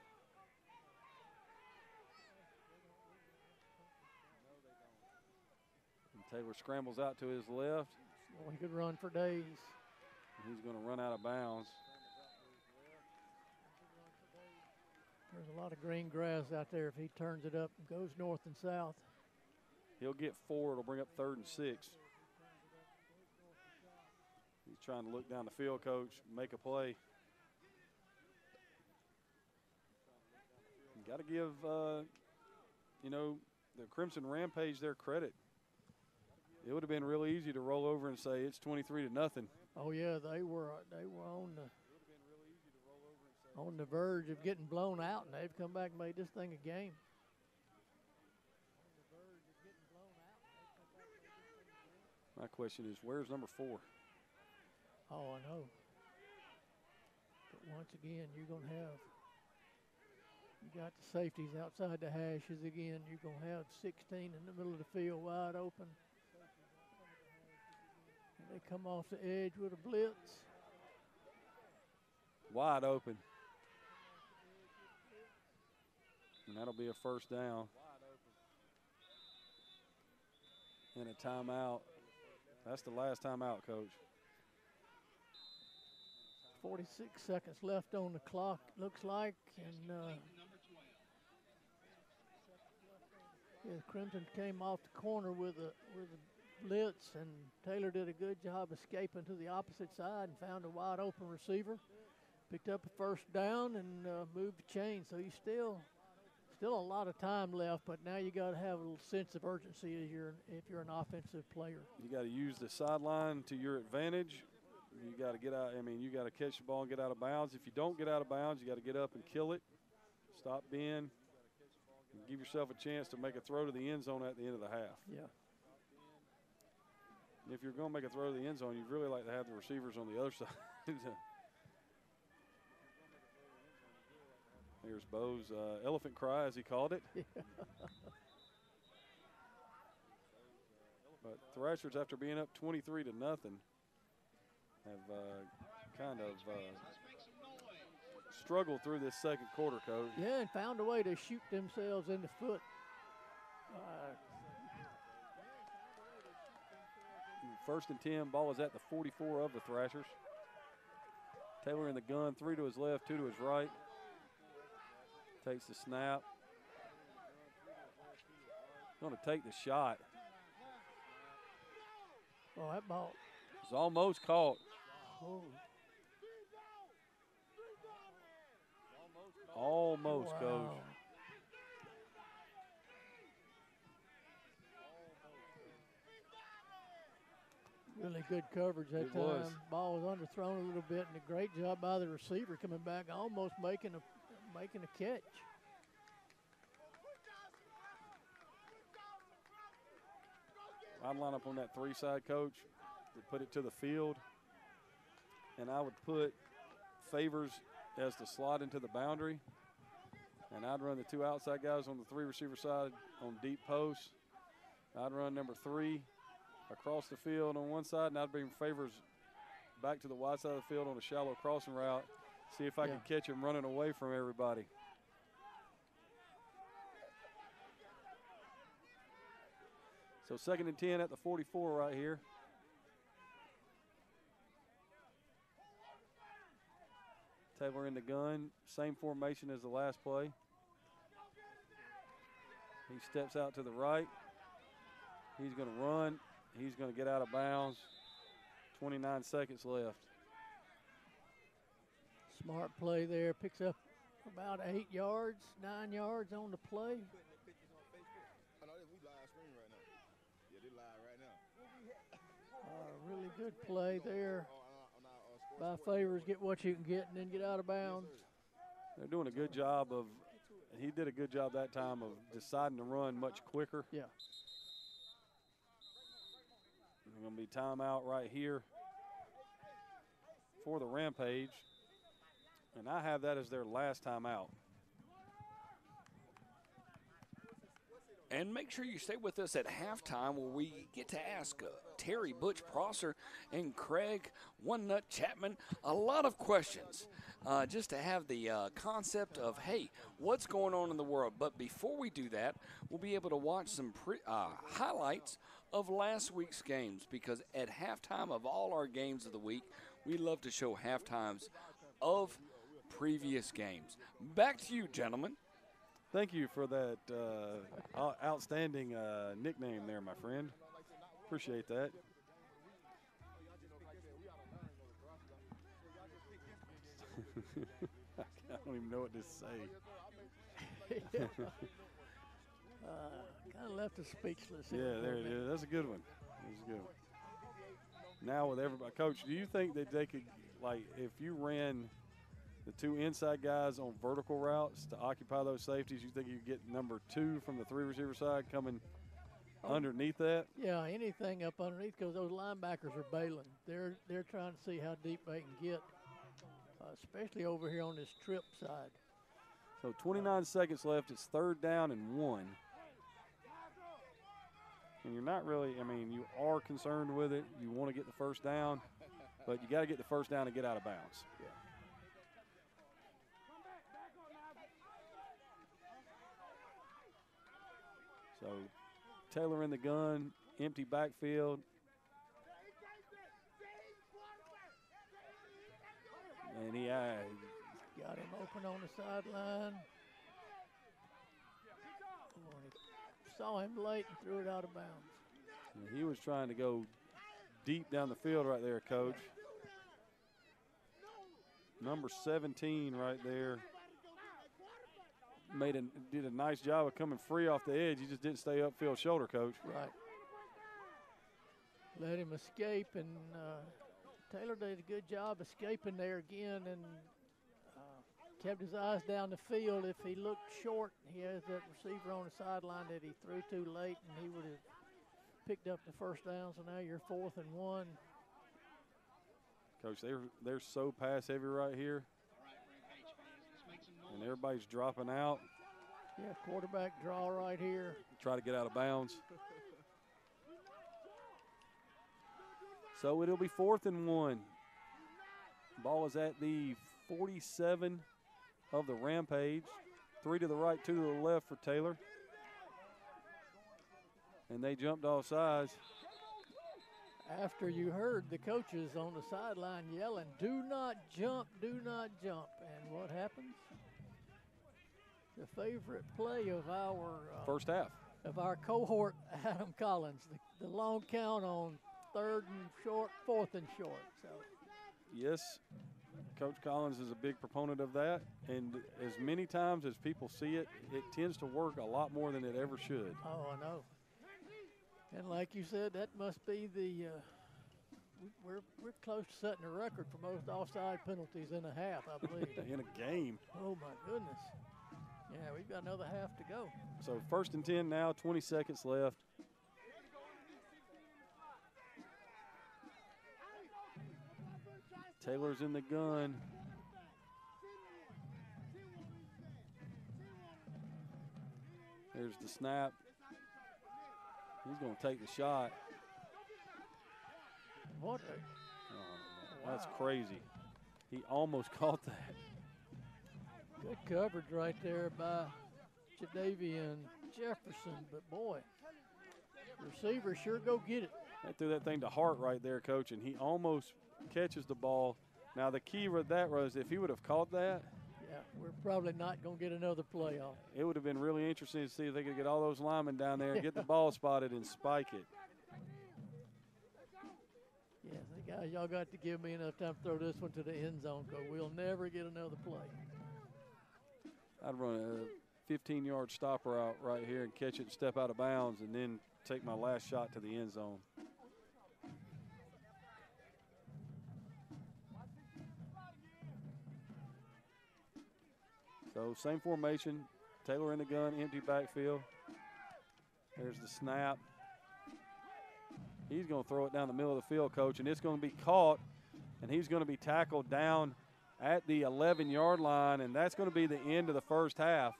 And Taylor scrambles out to his left. Well, he could run for days. He's going to run out of bounds. There's a lot of green grass out there if he turns it up and goes north and south. He'll get four. It'll bring up third and six. He's trying to look down the field, coach, make a play. Got to give, uh, you know, the Crimson Rampage their credit. It would have been real easy to roll over and say it's 23 to nothing. Oh yeah, they were they were on the on the verge of getting blown out, and they've come back and made this thing a game. My question is, where's number four? Oh, I know. But once again, you're gonna have you got the safeties outside the hashes again. You're gonna have 16 in the middle of the field wide open. And they come off the edge with a blitz. Wide open. And that'll be a first down. And a timeout. That's the last time out, coach. 46 seconds left on the clock, looks like, and uh, yeah, Crimson came off the corner with a with a blitz, and Taylor did a good job escaping to the opposite side and found a wide open receiver, picked up a first down and uh, moved the chain. So he's still still a lot of time left, but now you got to have a little sense of urgency as you're if you're an offensive player. You got to use the sideline to your advantage. You got to get out. I mean, you got to catch the ball and get out of bounds. If you don't get out of bounds, you got to get up and kill it. Stop being. And give yourself a chance to make a throw to the end zone at the end of the half. Yeah. And if you're going to make a throw to the end zone, you'd really like to have the receivers on the other <laughs> side. There's Bo's uh, elephant cry, as he called it. <laughs> but Thrashers, after being up 23 to nothing, have uh, kind of uh, struggled through this second quarter, coach. Yeah, and found a way to shoot themselves in the foot. First and 10, ball is at the 44 of the Thrashers. Taylor in the gun, three to his left, two to his right. Takes the snap. Going to take the shot. oh, that ball. It's almost caught. Oh, Almost, wow. coach. Really good coverage that It time. was. Ball was underthrown a little bit, and a great job by the receiver coming back, almost making a making a catch. I'd line up on that three side coach put it to the field. And I would put favors as the slot into the boundary. And I'd run the two outside guys on the three receiver side on deep posts. I'd run number three across the field on one side, and I'd bring favors back to the wide side of the field on a shallow crossing route. See if I Yeah. can catch him running away from everybody. So second and 10 at the 44 right here. Taylor in the gun, same formation as the last play. He steps out to the right. He's going to run. He's going to get out of bounds. 29 seconds left. Smart play there. Picks up about eight yards, nine yards on the play. I know we live stream right now. Yeah, they live right now. Uh, really good play there on our, on our by favors. Get what you can get and then get out of bounds. They're doing a good job of, he did a good job that time of deciding to run much quicker. Yeah. There's going to be timeout right here for the Rampage. And I have that as their last timeout. And make sure you stay with us at halftime where we get to ask uh, Terry Butch Prosser and Craig One Nut Chapman a lot of questions uh, just to have the uh, concept of, hey, what's going on in the world? But before we do that, we'll be able to watch some pre- uh, highlights of last week's games because at halftime of all our games of the week, we love to show halftimes of previous games. Back to you, gentlemen. Thank you for that uh, outstanding uh, nickname there, my friend. Appreciate that. <laughs> I don't even know what to say. <laughs> Uh, kind of left us speechless. Yeah, here for a there it is. That's a good one. That's a good one. Now with everybody, coach, do you think that they could, like, if you ran the two inside guys on vertical routes to occupy those safeties, you think you get number two from the three receiver side coming underneath that? Yeah, anything up underneath because those linebackers are bailing. They're they're trying to see how deep they can get, uh, especially over here on this trip side. So 29 seconds left. It's third down and one. And you're not really, I mean, you are concerned with it. You want to get the first down, but you got to get the first down and get out of bounds. So Taylor in the gun, empty backfield. And he, uh, Got him open on the sideline. Saw him late and threw it out of bounds. he was trying to go deep down the field right there, coach. Number 17 right there. Made a did a nice job of coming free off the edge. He just didn't stay upfield shoulder, coach. Right. Let him escape, and uh, Taylor did a good job escaping there again, and uh, kept his eyes down the field. If he looked short, he has that receiver on the sideline that he threw too late, and he would have picked up the first down. So now you're fourth and one. Coach, they're they're so pass heavy right here, All right, Rampage fans, let's make some noise. And everybody's dropping out. Yeah, quarterback draw right here. Try to get out of bounds. So it'll be fourth and one. Ball is at the 47 of the Rampage. Three to the right, two to the left for Taylor. And they jumped off sides. After you heard the coaches on the sideline yelling, "Do not jump, do not jump," and what happens? The favorite play of our uh, First half. of our cohort, <laughs> Adam Collins, the, the long count on third and short, fourth and short. So Yes, Coach Collins is a big proponent of that. And as many times as people see it, it tends to work a lot more than it ever should. Oh, I know. And like you said, that must be the. Uh, we- we're we're close to setting a record for most offside penalties in a half, I believe. <laughs> In a game. oh my goodness. Yeah, we've got another half to go. So first and 10 now, 20 seconds left. Taylor's in the gun. There's the snap. He's going to take the shot. What a Oh, That's Wow. crazy. He almost <laughs> caught that. Good coverage right there by Jadavian Jefferson, but boy, receiver sure go get it. They threw that thing to Hart right there, coach, and he almost catches the ball. Now the key with that was if he would have caught that, Yeah, we're probably not going to get another playoff. it would have been really interesting to see if they could get all those linemen down there, get the ball spotted, and spike it. Yeah, guys, uh, y'all got to give me enough time to throw this one to the end zone because we'll never get another play. I'd run a 15 yard stopper out right here and catch it and step out of bounds and then take my last shot to the end zone. So same formation, Taylor in the gun, empty backfield. There's the snap. He's going to throw it down the middle of the field, coach, and it's going to be caught, and he's going to be tackled down at the 11 yard line, and that's going to be the end of the first half.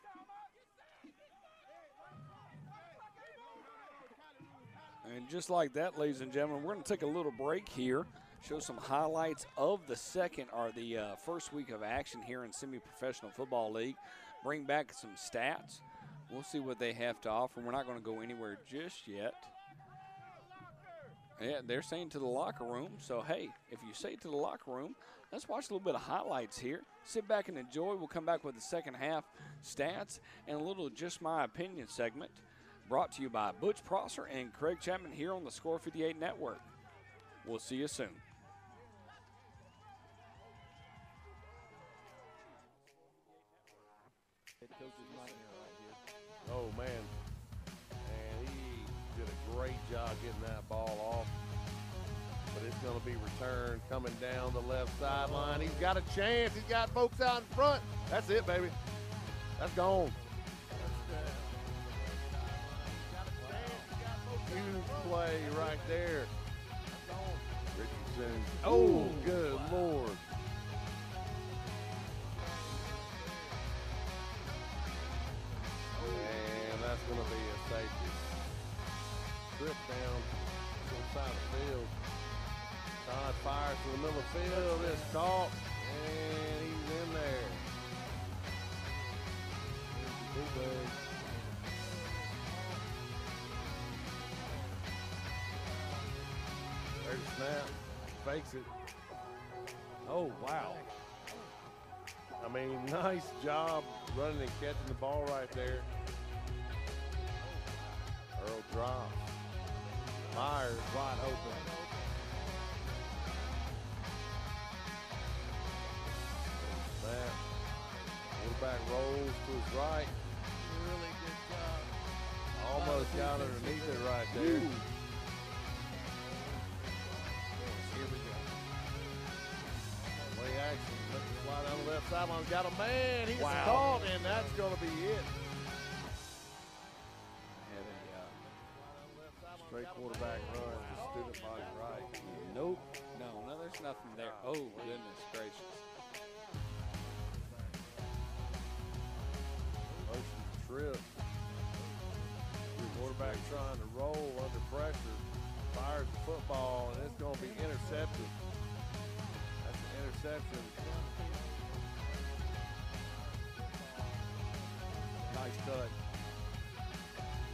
And just like that, ladies and gentlemen, we're going to take a little break here, show some highlights of the second or the uh, first week of action here in Semi Professional Football League, bring back some stats. We'll see what they have to offer. We're not going to go anywhere just yet. Yeah, they're saying to the locker room. So, hey, if you say to the locker room, let's watch a little bit of highlights here. Sit back and enjoy. We'll come back with the second half stats and a little Just My Opinion segment brought to you by Butch Prosser and Craig Chapman here on the Score 58 Network. We'll see you soon. Oh man, and he did a great job getting that ball off. But it's going to be returned coming down the left sideline. He's got a chance. He's got folks out in front. That's it, baby. That's gone. Huge play right there. Richardson. Oh, good lord. And that's going to be a safety. Trip down to the side of the field. Todd fires to the middle of the field. It's caught. And he's in there. There's the snap. Fakes it. Oh, wow. I mean, <laughs> nice job running and catching the ball right there. Earl drops. Myers wide open. Snap. Quarterback rolls to his right. Really good job. Almost got underneath it right there. Here we go. Play action. Fly down the left sideline. Got a man. He's Wow. caught, and that's going to be it. Had a, uh, Straight quarterback run. Just student body right. nope. No, no, there's nothing there. Oh, goodness gracious. Trip. Your quarterback trying to roll under pressure. Fires the football, and it's going to be intercepted. That's an interception. Nice cut.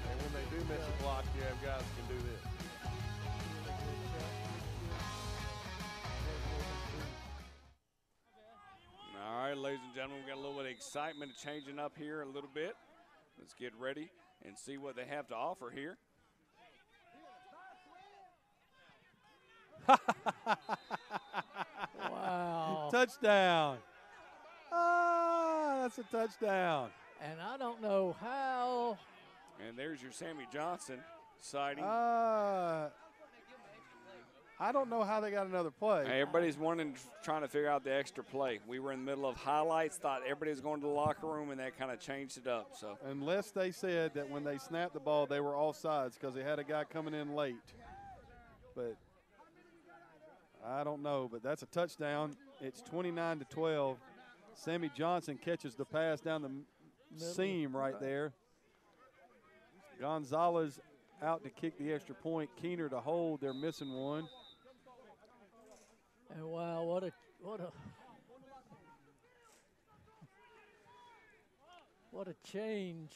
And when they do miss a block, you have guys can do this. All right, ladies and gentlemen, we got a little bit of excitement changing up here a little bit. Let's get ready and see what they have to offer here. <laughs> Wow. Touchdown. Ah, that's a touchdown. and I don't know how. And there's your Sammy Johnson sighting. Uh, I don't know how they got another play. Hey, everybody's wanting, trying to figure out the extra play. We were in the middle of highlights, thought everybody was going to the locker room, and that kind of changed it up. So, Unless they said that when they snapped the ball, they were offsides because they had a guy coming in late. But I don't know. But that's a touchdown. It's 29 to 12. Sammy Johnson catches the pass down the Middle. seam right there. Gonzalez out to kick the extra point. Keener to hold. They're missing one. And wow, what a what a what a change.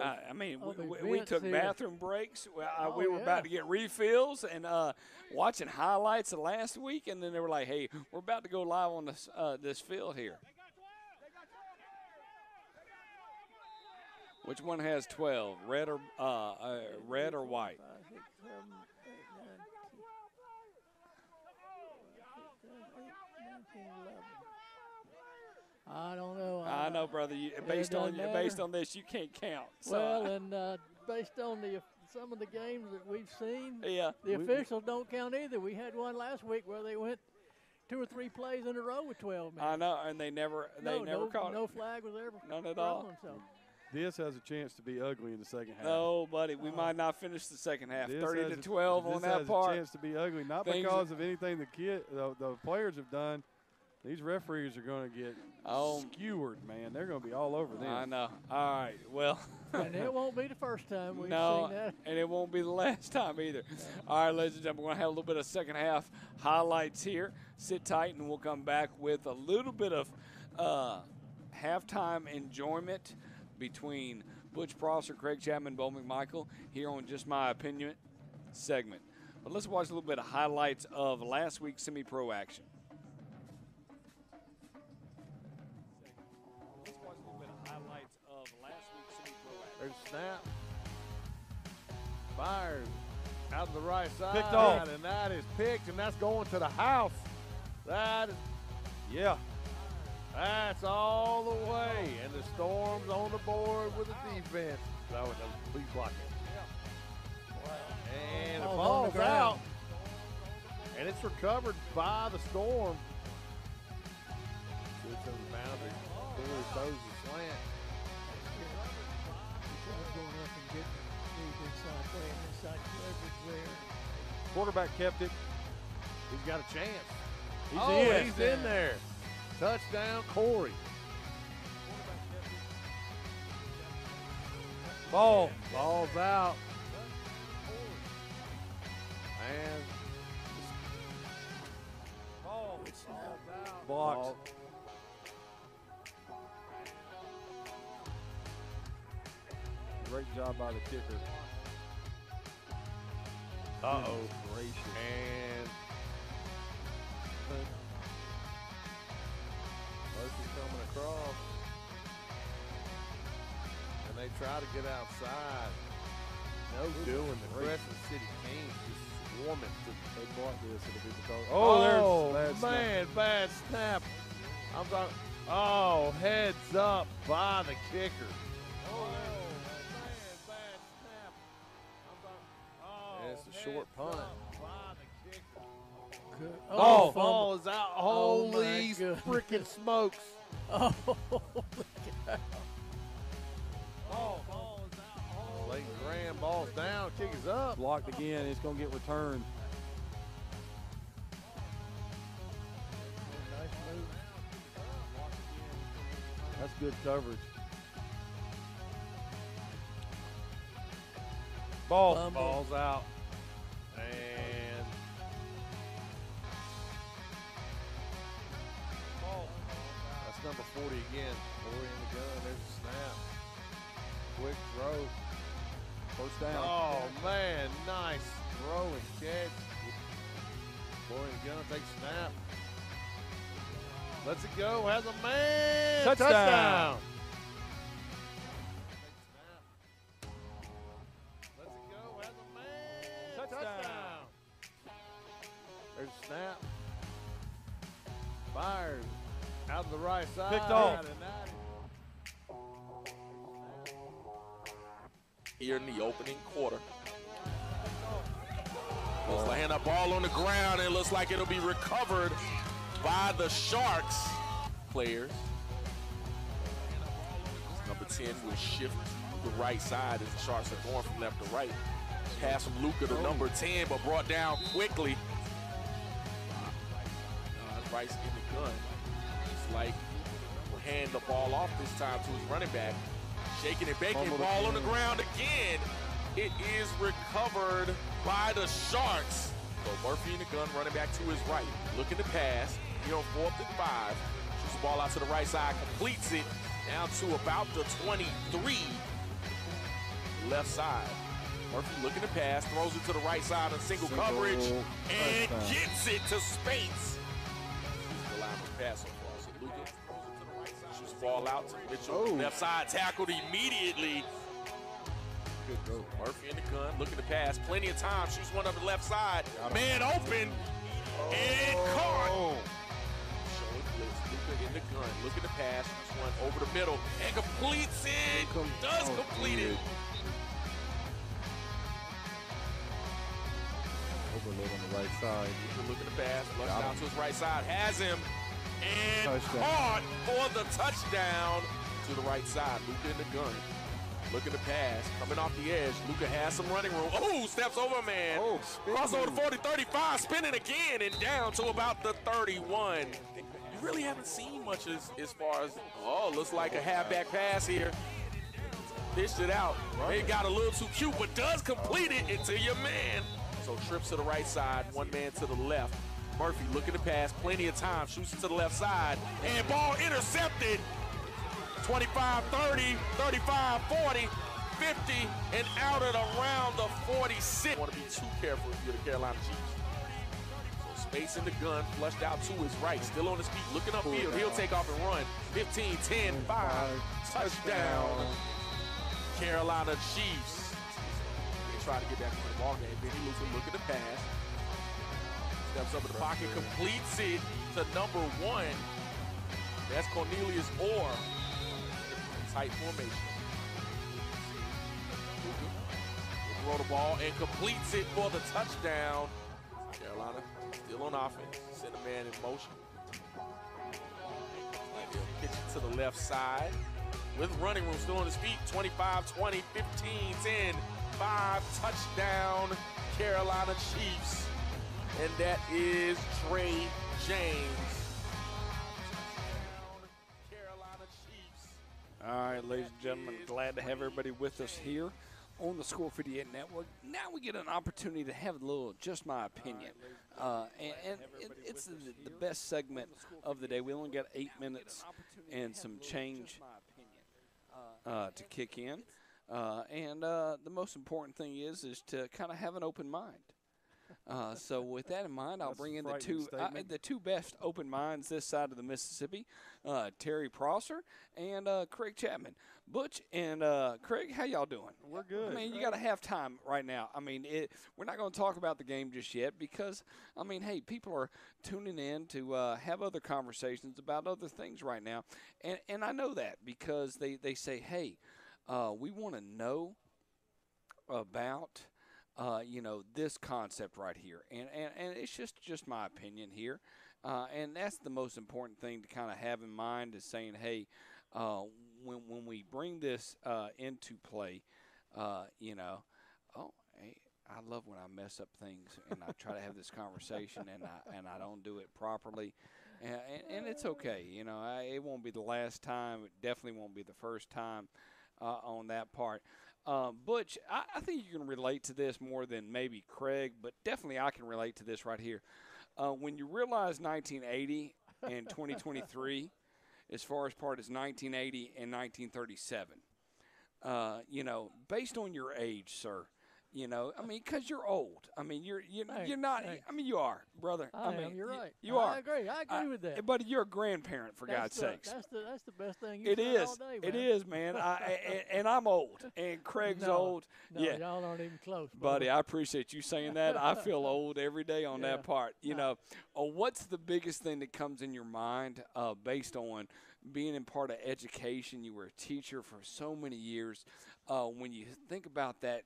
Uh, I mean, Oh, we, we, we took here. bathroom breaks. Well, uh, we Oh, were yeah. about to get refills and uh, watching highlights of last week, and then they were like, "Hey, we're about to go live on this uh, this field here." Which one has twelve? Red or uh, uh, red or white? Five, six, seven, eight, nine, ten, eight, nine, 10, 11. I don't know. I know, brother. You, based on doesn't based on this, you can't count. So, Well, and uh, based on the some of the games that we've seen, yeah, the we- officials don't count either. We had one last week where they went two or three plays in a row with 12 men. I know, and they never they no, never no, caught no it. flag was ever None at all. So This has a chance to be ugly in the second half. No, buddy, we might not finish the second half. This Thirty to twelve this on that part. This has part. a chance to be ugly, not Things- because of anything the kid, the, the players have done. These referees are going to get Oh. skewered, man. They're going to be all over them. I know. All right. Well, <laughs> and it won't be the first time we've no, seen that. and it won't be the last time either. All right, ladies and gentlemen, we're going to have a little bit of second half highlights here. Sit tight, and we'll come back with a little bit of uh, halftime enjoyment between Butch Prosser, Craig Chapman, Bo McMichael here on Just My Opinion segment. But let's watch a little bit of highlights of last week's semi-pro action. There's a snap. Fires out of the right side. Picked off. And that is picked, and that's going to the house. That is, Yeah. that's all the way. And the Storm's on the board with the defense. That was a please block it. And the Ball's on the ball's ground. out. And it's recovered by the Storm. Shoots over the boundary. Clearly throws the slant. Going up and getting moved inside, playing inside leverage there. Quarterback kept it. He's got a chance. He's oh, in. he's in there. Touchdown, Corey. Ball. Ball's out. And Blocked. ball. Great job by the kicker. Uh-oh. Goodness Gracious. And Mercy's coming across. And they try to get outside. No doing. The. Crescent City Kings just swarming to They blocked this. It'll be the. Oh, Oh, there's bad snap. man, bad snap. I'm talking. Oh, heads up by the kicker. Short punt. up by the Oh, fumble. ball is out. Oh, Holy goodness. freaking smokes. <laughs> Oh, look at. Oh, ball is out. Leighton Graham, ball's down, kick is up. Blocked again. It's going to get returned. Nice move. That's good coverage. Ball. Fumble. Ball's out. And that's number 40 again. 40 in the gun. There's a snap. Quick throw. First down. Oh, man. Nice throw and catch. Boy in the gun takes snap. Let's it go. Has a man. Touchdown. Touchdown. Man. Touchdown. There's a snap. Fires out of the right side. Picked off. Here in the opening quarter. Looks like that ball on the ground. It looks like it'll be recovered by the Sharks players. Number 10 will shift to the right side as the Sharks are going from left to right. Pass from Luca to number 10, but brought down quickly. Uh, Rice in the gun. It's like will hand the ball off this time to his running back. Shaking and baking, Fumbled ball on the ground again. It is recovered by the Sharks. So Murphy in the gun, running back to his right, looking to pass. Here on fourth and five, shoots the ball out to the right side, completes it down to about the 23 left side. Murphy looking to pass, throws it to the right side on single, Single coverage, and touchdown. gets it to Spates. The line lineman pass so far. So Luka throws it to the right side. Shoots ball out to Mitchell. Oh. Left side tackled immediately. Good throw. Murphy in the gun, looking to pass. Plenty of time. Shoots one up the left side. Man open. And caught. Oh. Showing blitz. Luka in the gun, looking to pass. Shoots one over the middle and completes it. Does oh, complete it. Overload on the right side. Luka looking to pass. Out him. to his right side. Has him. And Touchdown. caught for the touchdown to the right side. Luka in the gun. Looking to pass. Coming off the edge. Luka has some running room. Oh, steps over man. Oh, spin Cross over the move. 40, 35, spinning again and down to about the 31. You really haven't seen much as, as far as, oh, looks like a halfback pass here. Dished it out. It got a little too cute, but does complete it into your man. So trips to the right side, one man to the left. Murphy looking to pass, plenty of time, shoots to the left side, and ball intercepted. 25, 30, 35, 40, 50, and out at around the 46. Want to be too careful if you're the Carolina Chiefs. So space in the gun, flushed out to his right, still on his feet, looking upfield. He'll take off and run. 15, 10, 5, touchdown. Carolina Chiefs. Try to get back into the ball game. Benny Luther looking to pass. Steps up in the pocket, completes it to number one. That's Cornelius Orr. Tight formation. Throw the ball and completes it for the touchdown. Carolina still on offense. Send a man in motion. Pitch it to the left side with running room still on his feet 25 20 15 10 5 touchdown carolina chiefs and that is trey james All right, ladies and gentlemen, glad to have everybody with us here on the Score 58 Network. Now we get an opportunity to have a little, just my opinion. Uh, and and it, it's the, the best segment of the day. We only got eight minutes and some change uh, to kick in. Uh, and uh, the most important thing is is to kind of have an open mind. Uh, so with that in mind, I'll That's bring in the two uh, statement. the two best open minds this side of the Mississippi, uh, Terry Prosser and uh, Craig Chapman. Butch and uh, Craig, how y'all doing? We're good. I mean, you got to have time right now. I mean, it, we're not going to talk about the game just yet because, I mean, hey, people are tuning in to uh, have other conversations about other things right now, and and I know that because they they say, hey, uh, we want to know about uh, you know this concept right here, and and, and it's just just my opinion here, uh, and that's the most important thing to kind of have in mind is saying, hey, uh, when when we bring this uh, into play, uh, you know, oh, hey, I love when I mess up things and I try to have this conversation and I and I don't do it properly. And, and, and it's okay, you know. I, it won't be the last time. It definitely won't be the first time uh, on that part. Um, Butch, I, I think you can relate to this more than maybe Craig, but definitely I can relate to this right here. Uh, when you realize 1980 and <laughs> 2023, as far as part as 1980 and 1937, uh, you know, based on your age, sir, you know, I mean, because you're old. I mean, you're you're, Thanks, you're not. thanks. I mean, you are, brother. I, mean, am. You're y- right. You are. I are. agree. I agree I- with that. But you're a grandparent, for That's God's the, sakes. That's the that's the best thing you It is. all day, It is, man. I, <laughs> and, and I'm old, and Craig's No, old. No, yeah, y'all aren't even close, buddy. I appreciate you saying that. I feel <laughs> old every day on Yeah. that part. You No. know, uh, what's the biggest thing that comes in your mind uh, based on being in part of education? You were a teacher for so many years. Uh, when you think about that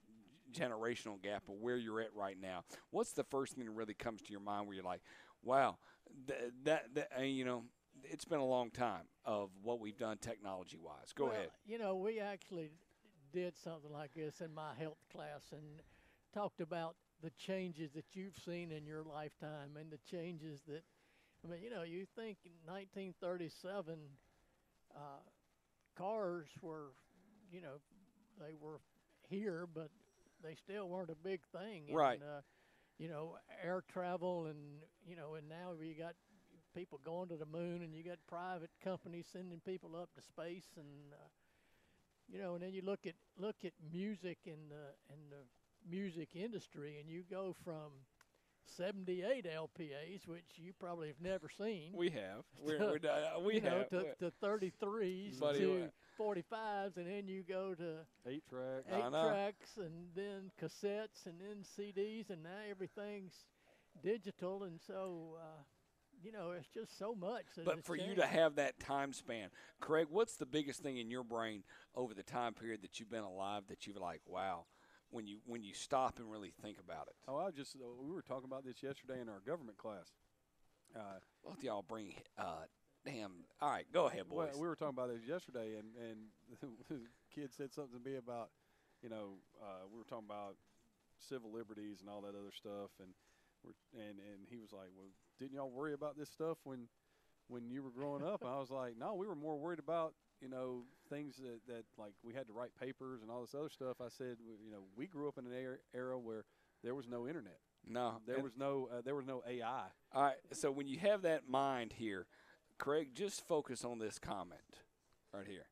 generational gap of where you're at right now, what's the first thing that really comes to your mind where you're like, wow, th- that, that uh, you know, it's been a long time of what we've done technology wise. Go well, ahead. You know, we actually did something like this in my health class and talked about the changes that you've seen in your lifetime and the changes that, I mean, you know, you think in 1937, uh, cars were, you know, they were here, but they still weren't a big thing. Right. And, uh, you know, air travel and you know, and now we got people going to the moon, and you got private companies sending people up to space, and uh, you know, and then you look at look at music and the and the music industry, and you go from 78 LPAs, which you probably have never seen. We have. <laughs> We're, we're, uh, <laughs> we you know, to, to 33s Buddy, to what- 45s, and then you go to Eight tracks, eight tracks, and then cassettes, and then CDs, and now everything's digital, and so uh, you know it's just so much. that But it's for you to have that time span, Craig, what's the biggest thing in your brain over the time period that you've been alive that you've like, wow, when you when you stop and really think about it? Oh, I just uh, we were talking about this yesterday in our government class. Uh, Both y'all bring, uh, damn. All right, go ahead, boys. Well, we were talking about this yesterday, and and <laughs> the kid said something to me about, you know, uh, we were talking about civil liberties and all that other stuff, and we're and and he was like, well, didn't y'all worry about this stuff when when you were growing up? And I was like, no, we were more worried about you know things that that like we had to write papers and all this other stuff. I said, you know, we grew up in an era, era where there was no internet. no, There and- was no uh, there was no AI. All right, so when you have that mind here, Craig, just focus on this comment right here.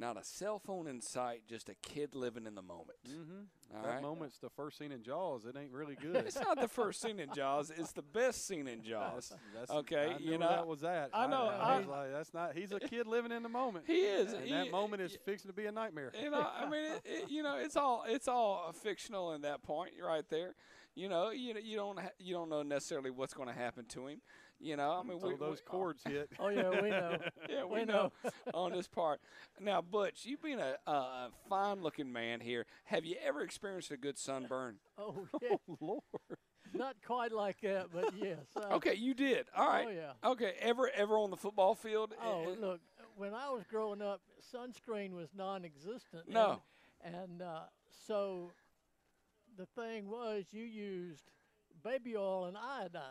Not a cell phone in sight, just a kid living in the moment. Mm-hmm. All that right? moment's the first scene in Jaws. It ain't really <laughs> good. It's not the first scene in Jaws; it's the best scene in Jaws. That's, that's, Okay, I you know, that was that. I know, I, I- was like, that's not. He's a kid living in the moment. He is. and he- that moment is fixing to be a nightmare. you know, I mean, it, it, you know, it's all it's all uh, fictional in that point right there. You know, you know, you don't ha- you don't know necessarily what's going to happen to him. You know, I mean, Until we, those we- chords hit. Oh yeah, we know. <laughs> Yeah, we, We know, know. <laughs> on this part. Now, Butch, you've been a, a fine-looking man here. Have you ever experienced a good sunburn? Oh <laughs> yeah, oh Lord. not quite like that, but yes. Uh, Okay, you did. All right. Oh yeah. Okay, ever ever on the football field? Oh look, when I was growing up, sunscreen was non-existent. and- No. And, uh, so the thing was, you used baby oil and iodine.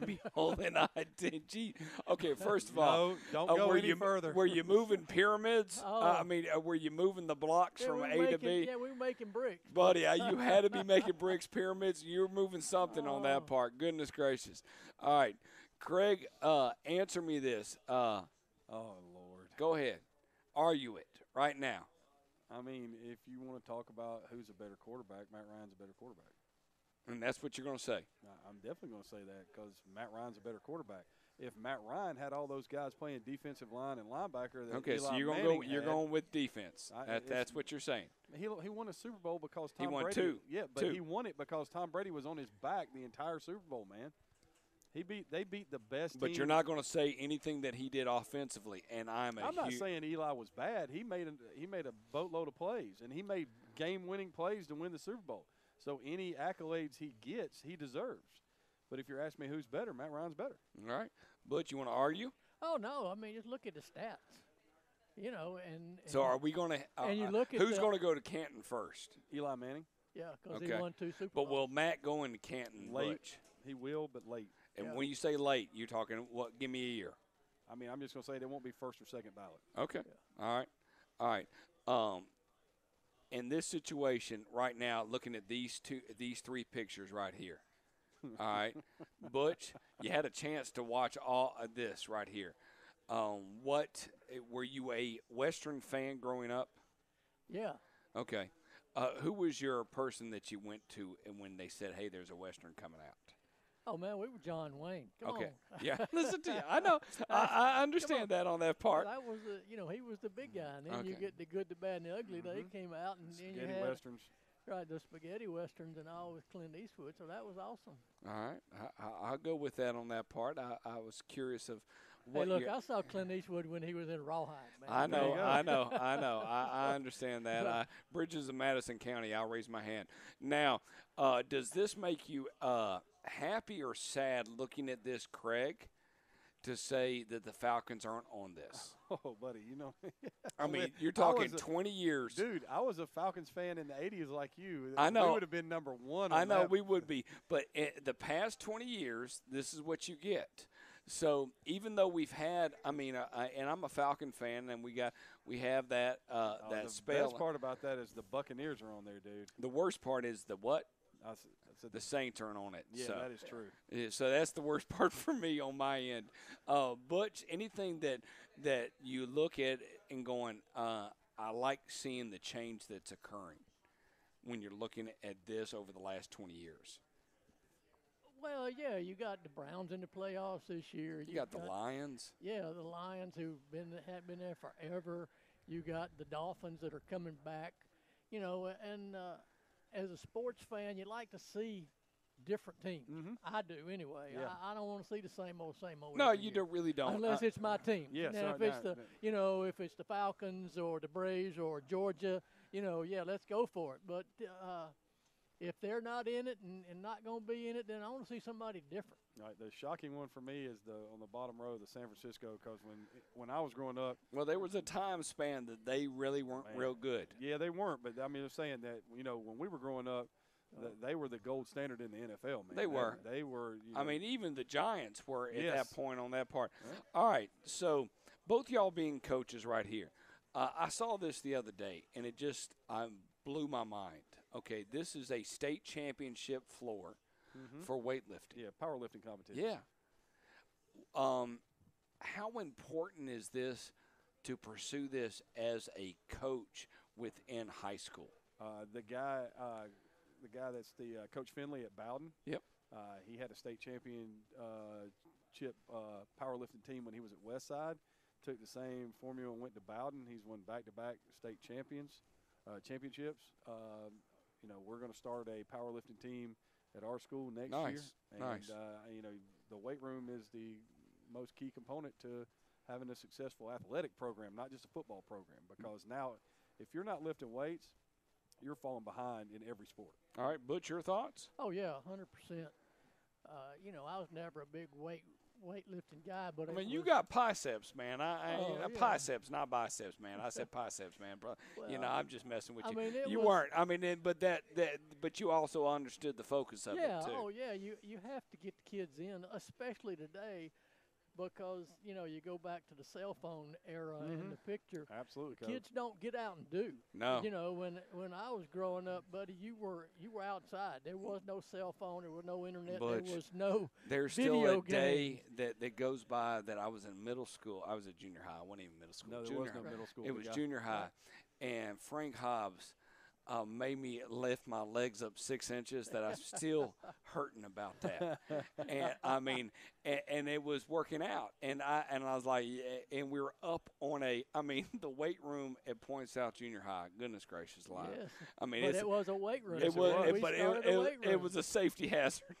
Baby, <laughs> hold and iodine. did. Gee. Okay, first of all, No, don't uh, go were any you further. were you moving pyramids? Uh, <laughs> I Oh. mean, uh, were you moving the blocks Yeah, from we A were to B? Yeah, we were making bricks. Buddy, uh, you had to be <laughs> making bricks, pyramids. You were moving something on that Oh. part. Goodness gracious. All right, Craig, uh, answer me this. Uh, Oh Lord. go ahead. Argue it right now. I mean, if you want to talk about who's a better quarterback, Matt Ryan's a better quarterback. And that's what you're going to say. I'm definitely going to say that because Matt Ryan's a better quarterback. If Matt Ryan had all those guys playing defensive line and linebacker, that Okay, so you're going go. You're had, going with defense. I- That, that's what you're saying. He he won a Super Bowl because Tom He won Brady. two. Yeah, but Two. he won it because Tom Brady was on his back the entire Super Bowl, man. He beat they beat the best. But team. you're not going to say anything that he did offensively. And I'm a I'm not saying Eli was bad. He made a, he made a boatload of plays, and he made game-winning plays to win the Super Bowl. So any accolades he gets, he deserves. But if you're asking me who's better, Matt Ryan's better. All right, but you want to argue? Oh no, I mean just look at the stats. You know, and, and So are we going to? Uh, and you uh, look at who's going to go to Canton first? Eli Manning, yeah, because Okay. he won two Super But will Matt go into Canton Late. Butch? he will, but late. And Yeah. when you say late, you're talking what? Give me a year. I mean, I'm just gonna say they won't be first or second ballot. Okay. All right. All right. Um, in this situation right now, looking at these two, these three pictures right here. <laughs> All right, Butch, you had a chance to watch all of this right here. Um, what eh, were you a Western fan growing up? yeah. Okay. Uh, who was your person that you went to and when they said, "Hey, there's a Western coming out"? Oh man, we were John Wayne. Come okay. on. <laughs> Yeah. <laughs> Listen to you. I know. <laughs> I, I understand that on that part. That was the, you know, he was the big guy, and then you get the good, the bad, and the ugly. They came out, and then you Spaghetti had westerns. right the spaghetti westerns and all with Clint Eastwood. So that was awesome. All right, I, I, I'll go with that on that part. I, I was curious of what hey, look, I saw Clint Eastwood when he was in Rawhide. Man. I know. I know, I know. I, I understand that. I, Bridges of Madison County. I'll raise my hand. Now, uh, does this make you uh, happy or sad looking at this, Craig, to say that the Falcons aren't on this? <laughs> Oh, buddy, you know. <laughs> I mean, <laughs> you're talking a- 20 years. Dude, I was a Falcons fan in the '80s, like you. I know. We would have been number one. I know that. we would be, but the past 20 years, this is what you get. So even though we've had, I mean, uh, I, and I'm a Falcon fan, and we got we have that uh, Oh, that the spell. best part about that is the Buccaneers are on there, dude. the worst part is the what? I, s- I said The Saints aren't on it. yeah, so. that is true. Yeah, so that's the worst <laughs> part for me on my end. Uh, Butch, anything that that you look at and going, uh, I like seeing the change that's occurring when you're looking at this over the last 20 years. Well, yeah, you got the Browns in the playoffs this year. You got the Lions. Yeah, the Lions who've been have been there forever. You got the Dolphins that are coming back. You know, and uh, as a sports fan, you like to see different teams. Mm-hmm. I do anyway. Yeah. I, I don't want to see the same old, same old. No, you don't really don't. Unless Uh, it's my team. Yes, now, uh, if it's the, you know, if it's the Falcons or the Braves or Georgia, you know, yeah, let's go for it. But uh, if they're not in it and, and not going to be in it, then I want to see somebody different. Right, the shocking one for me is the on the bottom row, the San Francisco, because when when I was growing up, well, there was a time span that they really weren't Man. real good. yeah, they weren't. But I mean, I'm saying that you know when we were growing up, th- they were the gold standard in the NFL. Man, They were. They, were. You I mean, even the Giants were at Yes. that point on that part. Yeah. All right, so both y'all being coaches right here, uh, I saw this the other day, and it just I blew my mind. Okay, this is a state championship floor Mhm. for weightlifting. yeah, powerlifting competition. Yeah. Um, how important is this to pursue this as a coach within high school? Uh, the guy, uh, the guy that's the uh, Coach Finley at Bowdon. Yep. Uh, he had a state championship uh, powerlifting team when he was at Westside. Took the same formula and went to Bowdon. He's won back-to-back state champions, uh, championships. You know, we're going to start a powerlifting team at our school next year. And, nice. Uh, you know, the weight room is the most key component to having a successful athletic program, not just a football program. Because now, if you're not lifting weights, you're falling behind in every sport. All right, Butch, your thoughts? Oh yeah, hundred percent. Uh, you know, I was never a big weight weightlifting guy, but I mean, you got biceps, man. I, I Oh, uh, yeah. biceps, not biceps, man. I said biceps, man, bro. you know, Well, I'm just messing with I you. mean, you was- weren't. I mean, but that, that, but you also understood the focus of yeah, it too. oh yeah, you you have to get the kids in, especially today, because you know you go back to the cell phone era Mhm. in the picture. Absolutely, Coach. Kids don't get out and do. no, You know, when when I was growing up, buddy, you were you were outside. There was no cell phone. There was no internet. Butch. There was no. there's still video a day that, that goes by that I was in middle school. I was at junior high. I wasn't even middle school. No, there junior was no high. middle school. It was got- junior high, and Frank Hobbs uh, made me lift my legs up six inches. That I'm still hurting about that. and I mean, and, and it was working out, and I and I was like, and we were up on a. I mean, <laughs> the weight room at Point South Junior High. Goodness gracious, alive. Yes, I mean, it was a weight room. it it was, was. But it, it, it was a safety <laughs> hazard.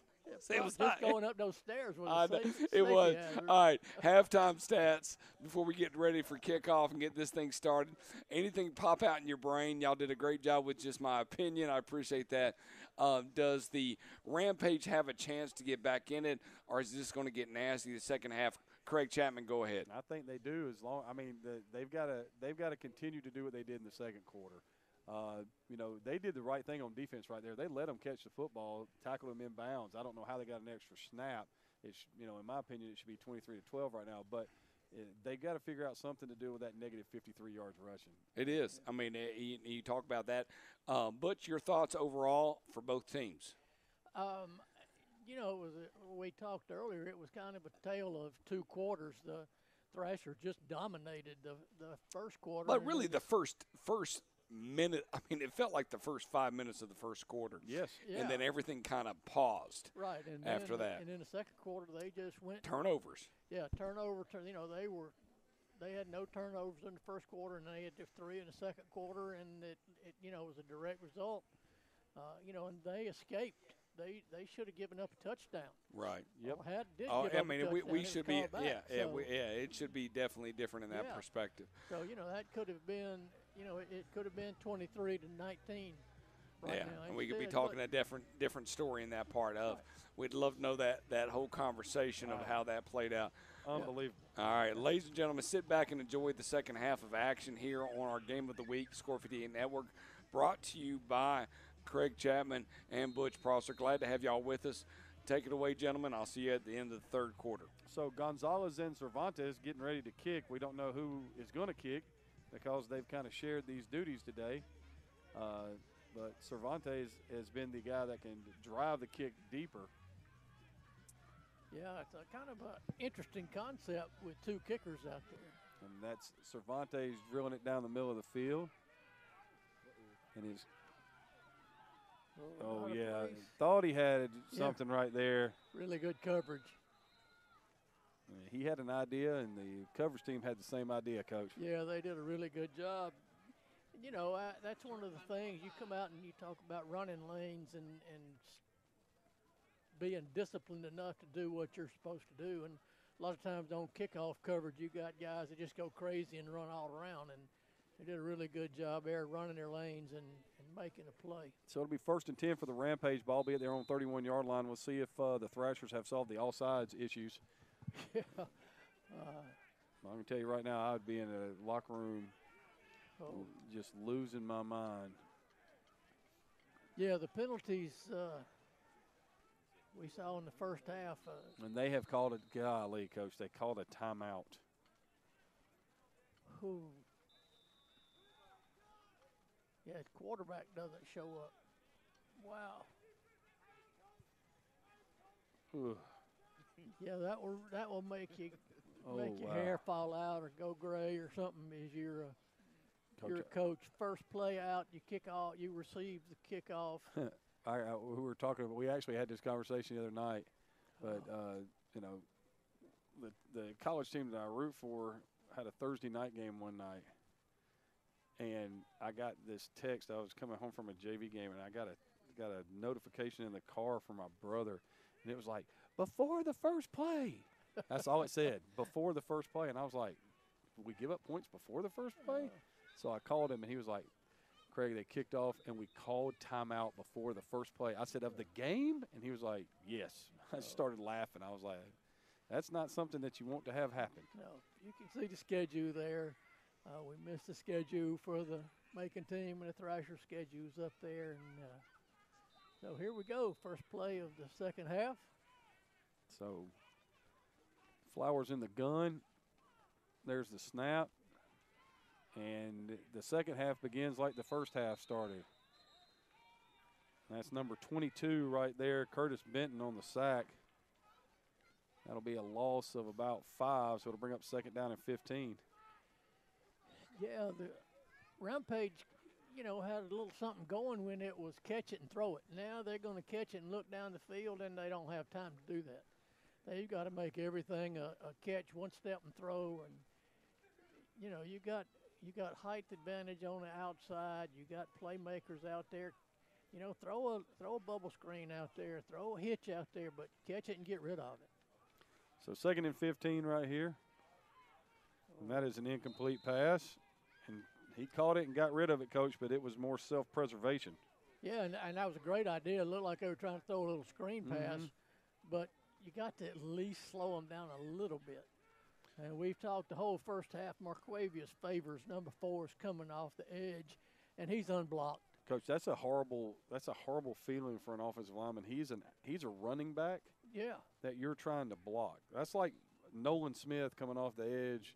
It was just not- going up those stairs <laughs> was I a know. it was. hazard. All right, halftime stats before we get ready for kickoff and get this thing started. Anything pop out in your brain? Y'all did a great job with just my opinion. I appreciate that. Um, does the Rampage have a chance to get back in it, or is this going to get nasty the second half? Craig Chapman, go ahead. I think they do as long. I mean, the, they've got to they've got to continue to do what they did in the second quarter. Uh, you know, they did the right thing on defense right there. They let them catch the football, tackle them in bounds. I don't know how they got an extra snap. It's you know, in my opinion, it should be 23 to 12 right now. But uh, they got to figure out something to do with that negative 53 yards rushing. It is. I mean, eh, you, you talk about that. Um, Butch, your thoughts overall for both teams? Um, you know, it was a, we talked earlier. It was kind of a tale of two quarters. The Thrasher just dominated the the first quarter. But really, the first first minute. I mean, it felt like the first five minutes of the first quarter. Yes. yeah, and then everything kind of paused. right. And after then, that. and in the second quarter, they just went. Turnovers. Yeah, turnover. Turn, you know, they were. They had no turnovers in the first quarter, and they had just three in the second quarter, and it, it you know, was a direct result. Uh, you know, and they escaped. They they should have given up a touchdown. Right. Yep. Or had did Oh, give I up a mean, we, we should be. back. Yeah, yeah, we, yeah. It should be definitely different in that Yeah. perspective. So you know that could have been, you know, it, it could have been 23 to 19. Right yeah, now. and we could be talking look, a different different story in that part of. We'd love to know that that whole conversation of how that played out. Unbelievable. All right, ladies and gentlemen, sit back and enjoy the second half of action here on our Game of the Week, Score 58 Network, brought to you by Craig Chapman and Butch Prosser. Glad to have y'all with us. Take it away, gentlemen. I'll see you at the end of the third quarter. So Gonzalez and Cervantes getting ready to kick. We don't know who is going to kick because they've kind of shared these duties today. Uh, but Cervantes has been the guy that can drive the kick deeper. Yeah, it's a kind of an interesting concept with two kickers out there. And that's Cervantes drilling it down the middle of the field. And he's, oh, yeah, place. thought he had Yeah. something right there. Really good coverage. He had an idea, and the coverage team had the same idea, coach. Yeah, they did a really good job. You know, I, that's one of the things you come out and you talk about running lanes and and being disciplined enough to do what you're supposed to do. And a lot of times on kickoff coverage, you got guys that just go crazy and run all around. And they did a really good job there running their lanes and, and making a play. So it'll be first and 10 for the Rampage ball, be at their own 31 yard line. We'll see if uh, the Thrashers have solved the all sides issues. <laughs> yeah. Uh, I can tell you right now, I would be in a locker room oh. just losing my mind. Yeah, the penalties uh, we saw in the first half. Uh, And they have called it, golly, coach, they called a timeout. who yeah, quarterback doesn't show up. Wow. Ugh. Yeah, that will that will make you <laughs> Oh, make your wow. hair fall out or go gray or something. As you're a Coach, you're a coach, first play out, you kick off, you receive the kickoff. <laughs> I, I, we were talking we actually had this conversation the other night, but, uh, you know, the, the college team that I root for had a Thursday night game one night. And I got this text. I was coming home from a JV game, and I got a got a notification in the car from my brother, and it was like before the first play. That's all it said before the first play, and I was like, "We give up points before the first play." So I called him, and he was like, "Craig, they kicked off, and we called timeout before the first play." I said, "Of the game?" And he was like, "Yes." I started laughing. I was like, "That's not something that you want to have happen." No, you can see the schedule there. Uh, we missed the schedule for the Macon team and the Thrasher schedules up there, and uh, so here we go. First play of the second half. So Flowers in the gun. There's the snap. And the second half begins like the first half started. That's number 22 right there, Curtis Benton on the sack. That'll be a loss of about five, so it'll bring up second down and 15. Yeah, the Rampage, you know, had a little something going when it was catch it and throw it. Now they're going to catch it and look down the field, and they don't have time to do that. They've got to make everything a, a catch, one step and throw, and you know, you got you got height advantage on the outside. You got playmakers out there. You know, throw a throw a bubble screen out there, throw a hitch out there, but catch it and get rid of it. So second and 15 right here. And that is an incomplete pass. And he caught it and got rid of it, coach, but it was more self preservation. Yeah, and, and that was a great idea. It looked like they were trying to throw a little screen pass, Mhm. but you got to at least slow them down a little bit. And we've talked the whole first half. Marquavius favors number four is coming off the edge, and he's unblocked. Coach, that's a horrible that's a horrible feeling for an offensive lineman. He's an he's a running back Yeah, that you're trying to block. That's like Nolan Smith coming off the edge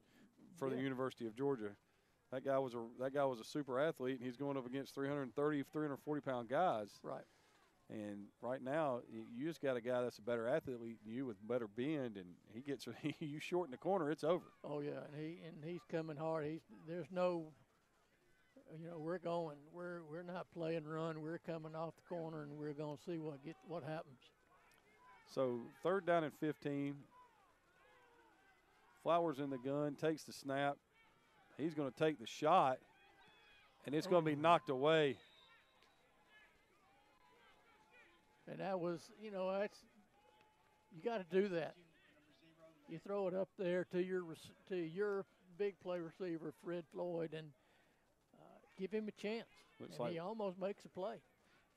for the University of Georgia. That guy was a that guy was a super athlete, and he's going up against 330, 340 pound guys. right. And right now, you just got a guy that's a better athlete than you with better bend, and he gets <laughs> you short in the corner, it's over. Oh yeah, and he and he's coming hard. He's there's no, you know, we're going. We're we're not playing run. We're coming off the corner, and we're going to see what get what happens. So third down and 15. Flowers in the gun, takes the snap. He's going to take the shot, and it's going to be oh. knocked away. And that was, you know, that's you got to do that. You throw it up there to your to your big play receiver, Fred Floyd, and uh, give him a chance. Looks and like he almost makes a play.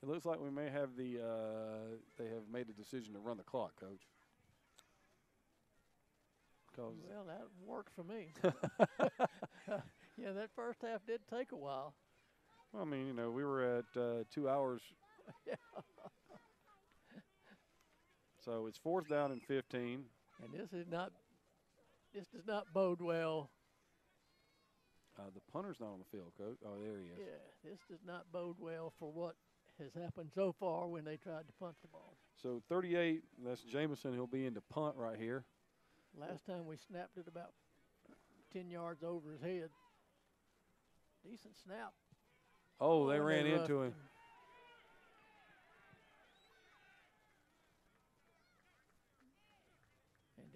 it looks like we may have the uh, they have made a decision to run the clock, coach. Because Well, that worked for me. <laughs> <laughs> yeah, that first half did take a while. Well, I mean, you know, we were at uh, two hours. <laughs> So it's fourth down and 15. And this is not this does not bode well. Uh, the punter's not on the field, coach. Oh, there he is. Yeah, this does not bode well for what has happened so far when they tried to punt the ball. So 38, that's Jamison. He'll be into punt right here. Last time we snapped it about 10 yards over his head. Decent snap. Oh, they ran roughed into him. And